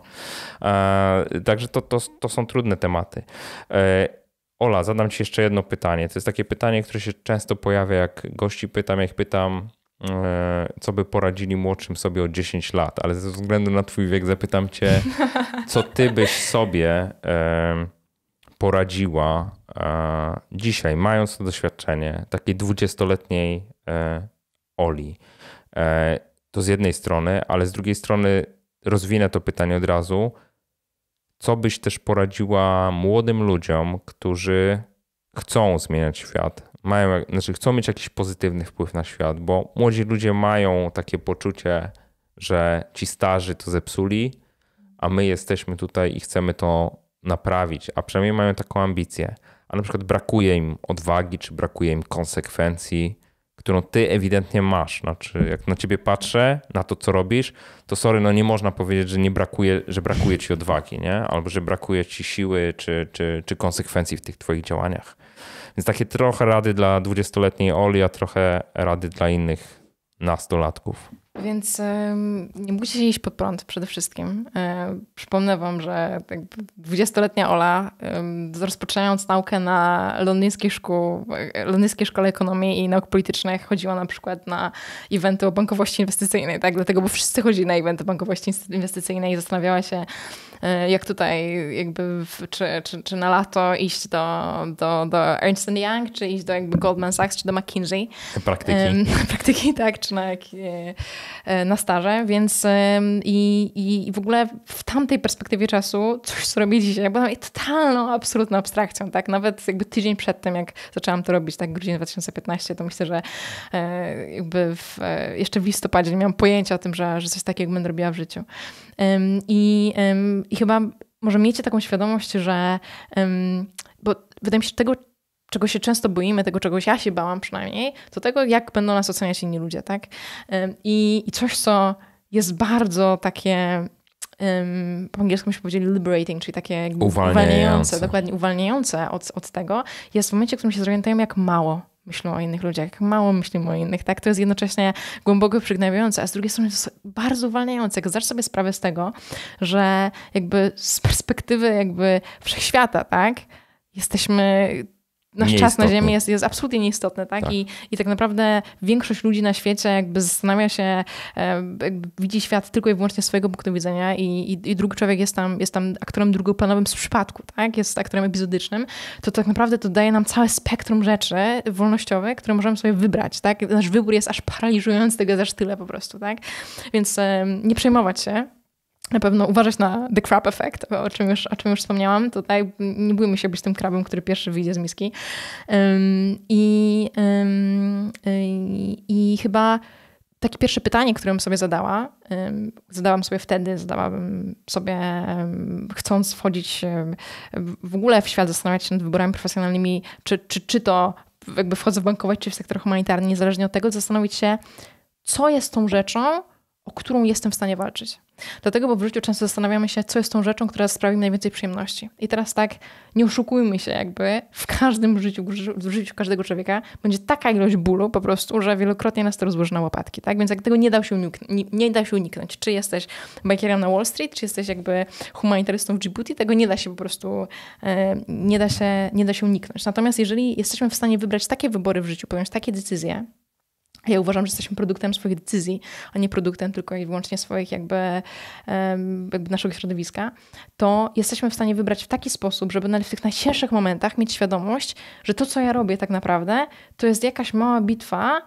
E, także to, to, to są trudne tematy. E, Ola, zadam Ci jeszcze jedno pytanie. To jest takie pytanie, które się często pojawia, jak gości pytam, jak pytam, e, co by poradzili młodszym sobie o 10 lat, ale ze względu na Twój wiek zapytam Cię, co Ty byś sobie e, poradziła e, dzisiaj, mając to doświadczenie takiej 20-letniej e, Oli. To z jednej strony, ale z drugiej strony rozwinę to pytanie od razu. Co byś też poradziła młodym ludziom, którzy chcą zmieniać świat, mają, znaczy chcą mieć jakiś pozytywny wpływ na świat, bo młodzi ludzie mają takie poczucie, że ci starzy to zepsuli, a my jesteśmy tutaj i chcemy to naprawić, a przynajmniej mają taką ambicję. A na przykład brakuje im odwagi, czy brakuje im konsekwencji, którą ty ewidentnie masz. Znaczy, jak na ciebie patrzę, na to, co robisz, to sorry, no nie można powiedzieć, że nie brakuje, że brakuje ci odwagi, nie? Albo że brakuje ci siły czy, czy, czy konsekwencji w tych twoich działaniach. Więc takie trochę rady dla 20-letniej Oli, a trochę rady dla innych nastolatków. Więc nie musicie iść pod prąd przede wszystkim. E, przypomnę wam, że 20-letnia Ola rozpoczynając naukę na londyńskiej, szkół, londyńskiej szkole ekonomii i nauk politycznych chodziła na przykład na eventy o bankowości inwestycyjnej, tak? Dlatego, bo wszyscy chodzili na eventy bankowości inwestycyjnej i zastanawiała się, E, jak tutaj jakby, w, czy, czy, czy na lato iść do, do, do Ernst Young, czy iść do jakby Goldman Sachs, czy do McKinsey. Praktyki. Praktyki, tak, czy na, e, na staże, więc i, i w ogóle w tamtej perspektywie czasu coś, co robię dzisiaj, byłam totalną, absolutną abstrakcją, tak, nawet jakby tydzień przed tym, jak zaczęłam to robić, tak, grudzień 2015, to myślę, że e, jakby w, jeszcze w listopadzie nie miałam pojęcia o tym, że, że coś takiego będę robiła w życiu. I, I chyba może miejcie taką świadomość, że bo wydaje mi się, że tego, czego się często boimy, tego, czego ja się bałam przynajmniej, to tego, jak będą nas oceniać inni ludzie, tak? I, i coś, co jest bardzo takie um, po angielsku byśmy powiedzieli liberating, czyli takie uwalniające, uwalniające dokładnie uwalniające od, od tego, jest w momencie, w którym się zorientujemy, jak mało myślą o innych ludziach, jak mało myślimy o innych, tak? To jest jednocześnie głęboko przygnębiające, a z drugiej strony to jest bardzo uwalniające. Jak zdasz sobie sprawę z tego, że jakby z perspektywy jakby wszechświata, tak? Jesteśmy nasz czas na Ziemi jest, jest absolutnie nieistotny, tak? tak? I, I tak naprawdę większość ludzi na świecie jakby zastanawia się, widzi świat tylko i wyłącznie swojego punktu widzenia i, i, i, drugi człowiek jest tam, jest tam aktorem drugoplanowym z przypadku, tak? Jest aktorem epizodycznym, to tak naprawdę to daje nam całe spektrum rzeczy wolnościowych, które możemy sobie wybrać, tak? Nasz wybór jest aż paraliżujący, tego jest aż tyle po prostu, tak? Więc nie przejmować się, na pewno uważać na the crab effect, o czym już, o czym już wspomniałam. Tutaj nie bójmy się być tym krabem, który pierwszy wyjdzie z miski. I, i, I chyba takie pierwsze pytanie, które bym sobie zadała, zadałam sobie wtedy, zadałabym sobie, chcąc wchodzić w ogóle w świat, zastanawiać się nad wyborami profesjonalnymi, czy, czy, czy to jakby wchodzę w bankowość, czy w sektor humanitarny, niezależnie od tego, zastanowić się, co jest tą rzeczą, o którą jestem w stanie walczyć. Dlatego, bo w życiu często zastanawiamy się, co jest tą rzeczą, która sprawi mi najwięcej przyjemności. I teraz tak, nie oszukujmy się jakby, w każdym życiu, w życiu każdego człowieka będzie taka ilość bólu po prostu, że wielokrotnie nas to rozłoży na łopatki, tak? Więc jak tego nie da się, uniknąć, nie, nie da się uniknąć, czy jesteś bankierem na Wall Street, czy jesteś jakby humanitarystą w Djibouti, tego nie da się po prostu, e, nie da się, nie da się uniknąć. Natomiast jeżeli jesteśmy w stanie wybrać takie wybory w życiu, podjąć takie decyzje, ja uważam, że jesteśmy produktem swoich decyzji, a nie produktem tylko i wyłącznie swoich jakby, jakby naszego środowiska, to jesteśmy w stanie wybrać w taki sposób, żeby nawet w tych najcięższych momentach mieć świadomość, że to, co ja robię tak naprawdę, to jest jakaś mała bitwa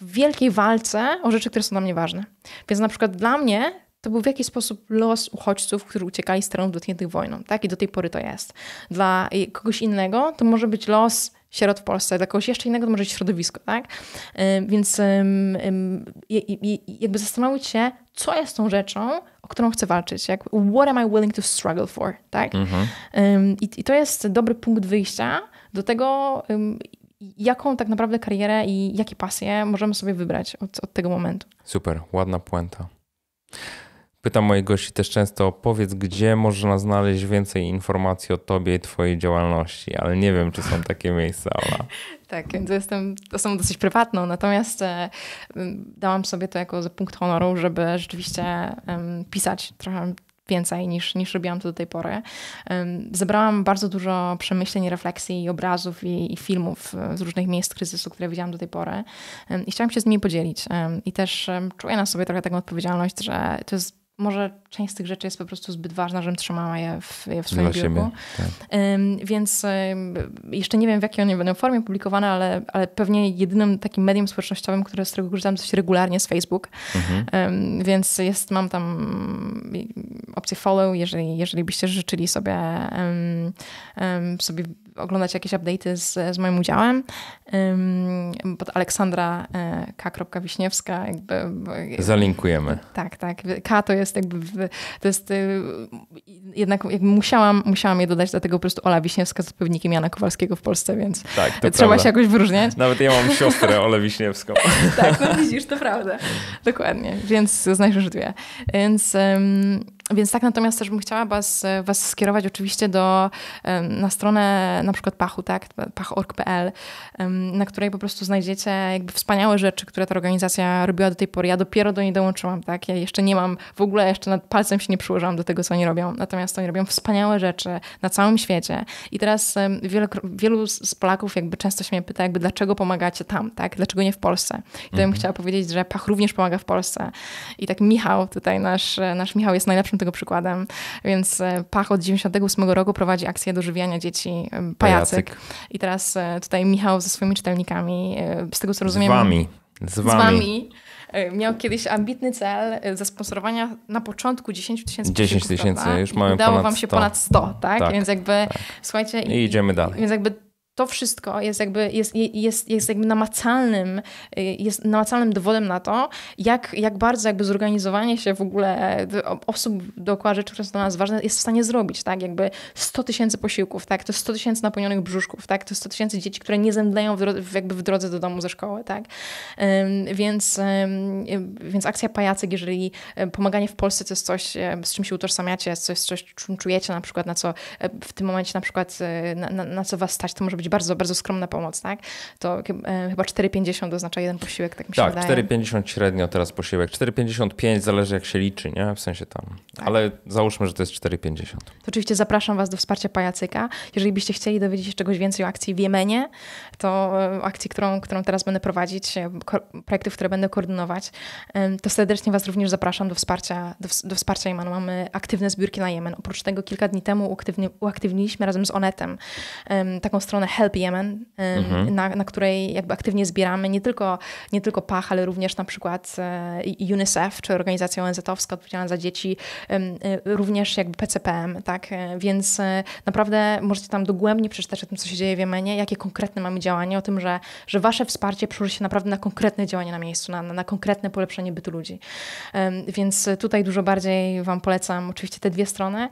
w wielkiej walce o rzeczy, które są dla mnie ważne. Więc na przykład dla mnie to był w jakiś sposób los uchodźców, którzy uciekali z terenów dotkniętych wojną. Tak? I do tej pory to jest. Dla kogoś innego to może być los sierot w Polsce, dla kogoś jeszcze innego to może być środowisko, tak? Więc jakby zastanowić się, co jest tą rzeczą, o którą chcę walczyć, jak what am I willing to struggle for, tak? Mhm. I to jest dobry punkt wyjścia do tego, jaką tak naprawdę karierę i jakie pasje możemy sobie wybrać od, od tego momentu. Super, ładna puenta. Pytam moich gości też często, powiedz, gdzie można znaleźć więcej informacji o tobie i twojej działalności, ale nie wiem, czy są takie miejsca, Ola. tak, to jestem osobą dosyć prywatną, natomiast e, dałam sobie to jako punkt honoru, żeby rzeczywiście pisać trochę więcej niż, niż robiłam to do tej pory. Zebrałam bardzo dużo przemyśleń, refleksji, obrazów i, i, filmów z różnych miejsc kryzysu, które widziałam do tej pory i chciałam się z nimi podzielić. I też czuję na sobie trochę taką odpowiedzialność, że to jest może część z tych rzeczy jest po prostu zbyt ważna, żebym trzymała je w, je w swoim Dla biurku. tak. Więc jeszcze nie wiem, w jakiej one będą formie publikowane, ale, ale pewnie jedynym takim medium społecznościowym, które, z którego korzystam dość regularnie jest Facebook. Mhm. Więc jest, mam tam opcję follow, jeżeli, jeżeli byście życzyli sobie, sobie oglądać jakieś update'y z, z moim udziałem. Pod Aleksandra e, K. Wiśniewska. Jakby, Zalinkujemy. Tak, tak. K to jest jakby, to jest y, jednak jakby musiałam, musiałam je dodać, dlatego po prostu Ola Wiśniewska z odpowiednikiem Jana Kowalskiego w Polsce, więc tak, trzeba prawda. się jakoś wyróżniać. Nawet ja mam siostrę Olę Wiśniewską. tak, no widzisz, to prawda. Dokładnie, więc znajdziesz dwie. Więc um, więc tak natomiast też bym chciała was, was skierować oczywiście do, na stronę na przykład Pachu, tak, pach.org.pl, na której po prostu znajdziecie jakby wspaniałe rzeczy, które ta organizacja robiła do tej pory. Ja dopiero do niej dołączyłam, tak, ja jeszcze nie mam, w ogóle jeszcze nad palcem się nie przyłożyłam do tego, co oni robią, natomiast oni robią wspaniałe rzeczy na całym świecie i teraz wielu, wielu z Polaków jakby często się mnie pyta, jakby dlaczego pomagacie tam, tak, dlaczego nie w Polsce. I to mhm. bym chciała powiedzieć, że Pach również pomaga w Polsce i tak Michał, tutaj nasz, nasz Michał jest najlepszym tego przykładem, więc e, Pach od 98 roku prowadzi akcję dożywiania dzieci Pajacyk. Pajacyk. I teraz e, tutaj Michał ze swoimi czytelnikami, e, z tego co rozumiem... Z wami. Z wami. Z wami miał kiedyś ambitny cel zasponsorowania na początku 10 tysięcy 10 tysięcy, już mamy Udało wam się 100. ponad 100, tak? tak Więc jakby, tak. słuchajcie... I idziemy dalej. Więc jakby to wszystko jest jakby, jest, jest, jest jakby namacalnym, jest namacalnym dowodem na to, jak, jak bardzo jakby zorganizowanie się w ogóle osób dookoła rzeczy, które są dla nas ważne, jest w stanie zrobić, tak? Jakby 100 tysięcy posiłków, tak? To jest 100 tysięcy napełnionych brzuszków, tak? To jest 100 tysięcy dzieci, które nie zemdleją w, jakby w drodze do domu ze szkoły, tak? Więc, więc akcja Pajacyk, jeżeli pomaganie w Polsce to jest coś, z czym się utożsamiacie, coś, coś czym czujecie na przykład, na co w tym momencie na przykład, na, na, na co was stać, to może być być bardzo, bardzo skromna pomoc, tak? To e, chyba 4,50 oznacza jeden posiłek, tak mi się tak, wydaje. Tak, 4,50 średnio teraz posiłek. 4,55 zależy jak się liczy, nie? W sensie tam. Tak. Ale załóżmy, że to jest 4,50. To oczywiście zapraszam Was do wsparcia Pajacyka. Jeżeli byście chcieli dowiedzieć się czegoś więcej o akcji w Jemenie, to e, akcji, którą, którą teraz będę prowadzić, e, projektów, które będę koordynować, to serdecznie Was również zapraszam do wsparcia, do, do wsparcia Jemenu. Mamy aktywne zbiórki na Jemen. Oprócz tego kilka dni temu uaktywni, uaktywniliśmy razem z Onetem taką stronę Help Yemen, mhm. na, na której jakby aktywnie zbieramy nie tylko, nie tylko PACH, ale również na przykład e, UNICEF, czy organizacja ONZ-owska odpowiedzialna za dzieci, e, również jakby PCPM, tak? E, więc naprawdę możecie tam dogłębnie przeczytać o tym, co się dzieje w Jemenie, jakie konkretne mamy działania, o tym, że, że wasze wsparcie przełoży się naprawdę na konkretne działania na miejscu, na, na konkretne polepszenie bytu ludzi. Więc tutaj dużo bardziej wam polecam oczywiście te dwie strony,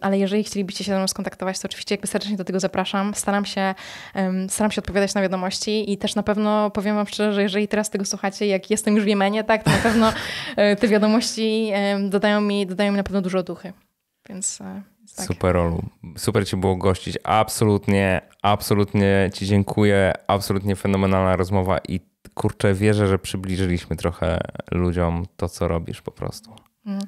ale jeżeli chcielibyście się ze mną skontaktować, to oczywiście jakby serdecznie do tego zapraszam. Staram się się, staram się odpowiadać na wiadomości i też na pewno powiem wam szczerze, że jeżeli teraz tego słuchacie, jak jestem już w Jemenie, tak, to na pewno e, te wiadomości dodają mi, dodają mi na pewno dużo duchy. Więc e, tak. Super, Olu. Super Cię było gościć. Absolutnie, absolutnie Ci dziękuję. Absolutnie fenomenalna rozmowa i kurczę, wierzę, że przybliżyliśmy trochę ludziom to, co robisz po prostu. Mm.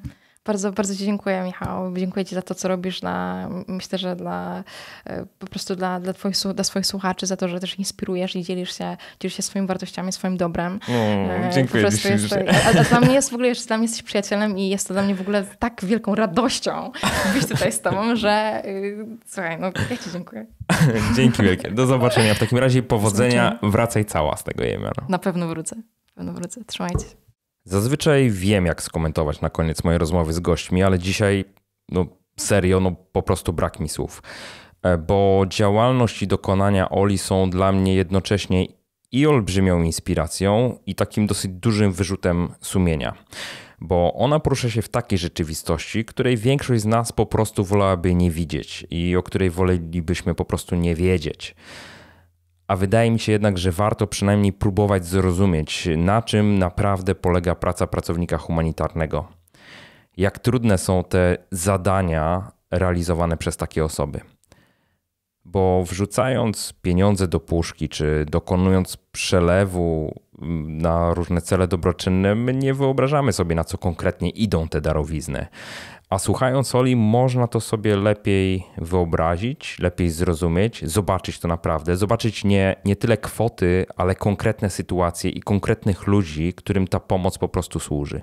Bardzo, bardzo Ci dziękuję, Michał. Dziękuję Ci za to, co robisz. Dla, myślę, że dla, e, po prostu dla, dla, twoich, dla swoich słuchaczy, za to, że też inspirujesz i dzielisz się, dzielisz się swoimi wartościami, swoim dobrem. O, dziękuję Ci jest, a, a, dla mnie jest w ogóle, jeszcze dla mnie jesteś przyjacielem i jest to dla mnie w ogóle tak wielką radością być tutaj z Tobą, że yy, słuchaj, no ja Ci dziękuję. Dzięki wielkie. Do zobaczenia. W takim razie powodzenia. Wracaj cała z tego Jemenu. Na pewno wrócę. Na pewno wrócę. Trzymajcie się. Zazwyczaj wiem, jak skomentować na koniec mojej rozmowy z gośćmi, ale dzisiaj, no serio, no po prostu brak mi słów. E, bo działalność i dokonania Oli są dla mnie jednocześnie i olbrzymią inspiracją, i takim dosyć dużym wyrzutem sumienia. Bo ona porusza się w takiej rzeczywistości, której większość z nas po prostu wolałaby nie widzieć i o której wolelibyśmy po prostu nie wiedzieć a wydaje mi się jednak, że warto przynajmniej próbować zrozumieć, na czym naprawdę polega praca pracownika humanitarnego. Jak trudne są te zadania realizowane przez takie osoby. Bo wrzucając pieniądze do puszki, czy dokonując przelewu na różne cele dobroczynne, my nie wyobrażamy sobie, na co konkretnie idą te darowizny. A słuchając Oli, można to sobie lepiej wyobrazić, lepiej zrozumieć, zobaczyć to naprawdę, zobaczyć nie, nie tyle kwoty, ale konkretne sytuacje i konkretnych ludzi, którym ta pomoc po prostu służy.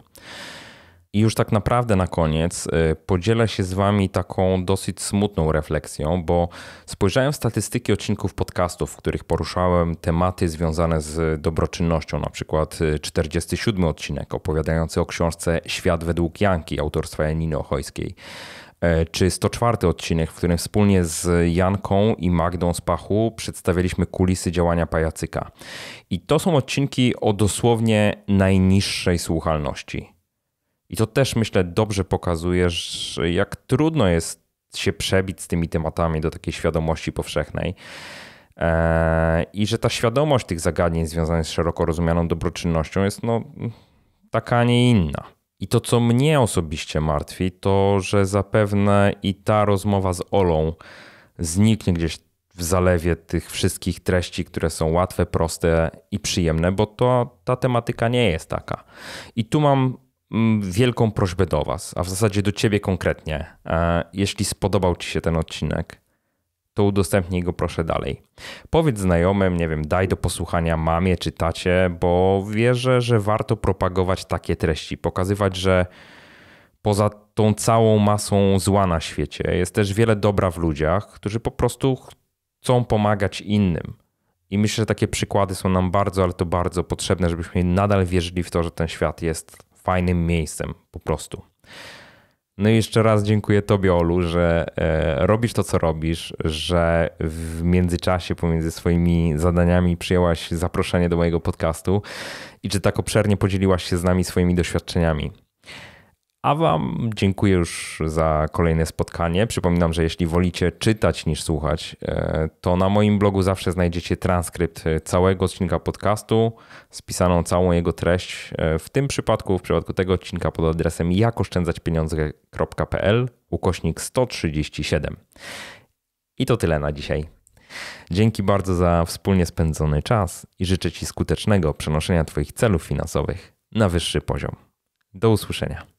I już tak naprawdę na koniec y, podzielę się z Wami taką dosyć smutną refleksją, bo spojrzałem w statystyki odcinków podcastów, w których poruszałem tematy związane z dobroczynnością, na przykład 47 y, odcinek opowiadający o książce Świat według Janki autorstwa Janiny Ochojskiej y, czy 104 odcinek, w którym wspólnie z Janką i Magdą Spachu przedstawialiśmy kulisy działania pajacyka. I to są odcinki o dosłownie najniższej słuchalności. I to też myślę dobrze pokazuje, jak trudno jest się przebić z tymi tematami do takiej świadomości powszechnej. E, I że ta świadomość tych zagadnień związanych z szeroko rozumianą dobroczynnością jest no, taka, a nie inna. I to, co mnie osobiście martwi, to, że zapewne i ta rozmowa z Olą zniknie gdzieś w zalewie tych wszystkich treści, które są łatwe, proste i przyjemne, bo to ta tematyka nie jest taka. I tu mam wielką prośbę do Was, a w zasadzie do Ciebie konkretnie. E, jeśli spodobał Ci się ten odcinek, to udostępnij go proszę dalej. Powiedz znajomym, nie wiem, daj do posłuchania mamie czy tacie, bo wierzę, że warto propagować takie treści, pokazywać, że poza tą całą masą zła na świecie jest też wiele dobra w ludziach, którzy po prostu chcą pomagać innym. I myślę, że takie przykłady są nam bardzo, ale to bardzo potrzebne, żebyśmy nadal wierzyli w to, że ten świat jest fajnym miejscem po prostu. No i jeszcze raz dziękuję Tobie, Olu, że e, robisz to, co robisz, że w międzyczasie pomiędzy swoimi zadaniami przyjęłaś zaproszenie do mojego podcastu i że tak obszernie podzieliłaś się z nami swoimi doświadczeniami. A Wam dziękuję już za kolejne spotkanie. Przypominam, że jeśli wolicie czytać niż słuchać, e, to na moim blogu zawsze znajdziecie transkrypt całego odcinka podcastu, spisaną całą jego treść. E, w tym przypadku, w przypadku tego odcinka pod adresem jakoszczędzaćpieniądze.pl ukośnik 137. I to tyle na dzisiaj. Dzięki bardzo za wspólnie spędzony czas i życzę Ci skutecznego przenoszenia Twoich celów finansowych na wyższy poziom. Do usłyszenia.